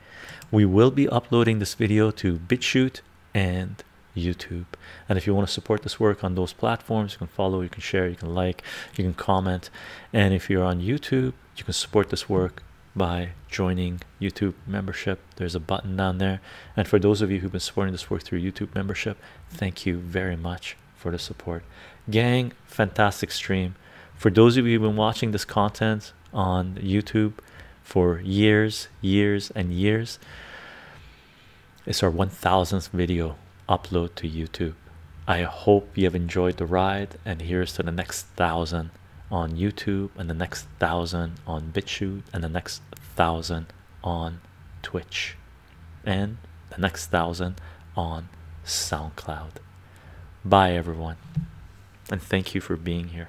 we will be uploading this video to BitChute and YouTube. And if you want to support this work on those platforms, you can follow, you can share, you can like, you can comment. And if you're on YouTube, you can support this work by joining YouTube membership. There's a button down there. And for those of you who've been supporting this work through YouTube membership, thank you very much for the support. Gang, fantastic stream. For those of you who've been watching this content on YouTube for years, years, and years, it's our 1000th video upload to YouTube. I hope you have enjoyed the ride, and here's to the next thousand on YouTube, and the next thousand on BitChute, and the next thousand on Twitch, and the next thousand on SoundCloud. Bye, everyone, and thank you for being here.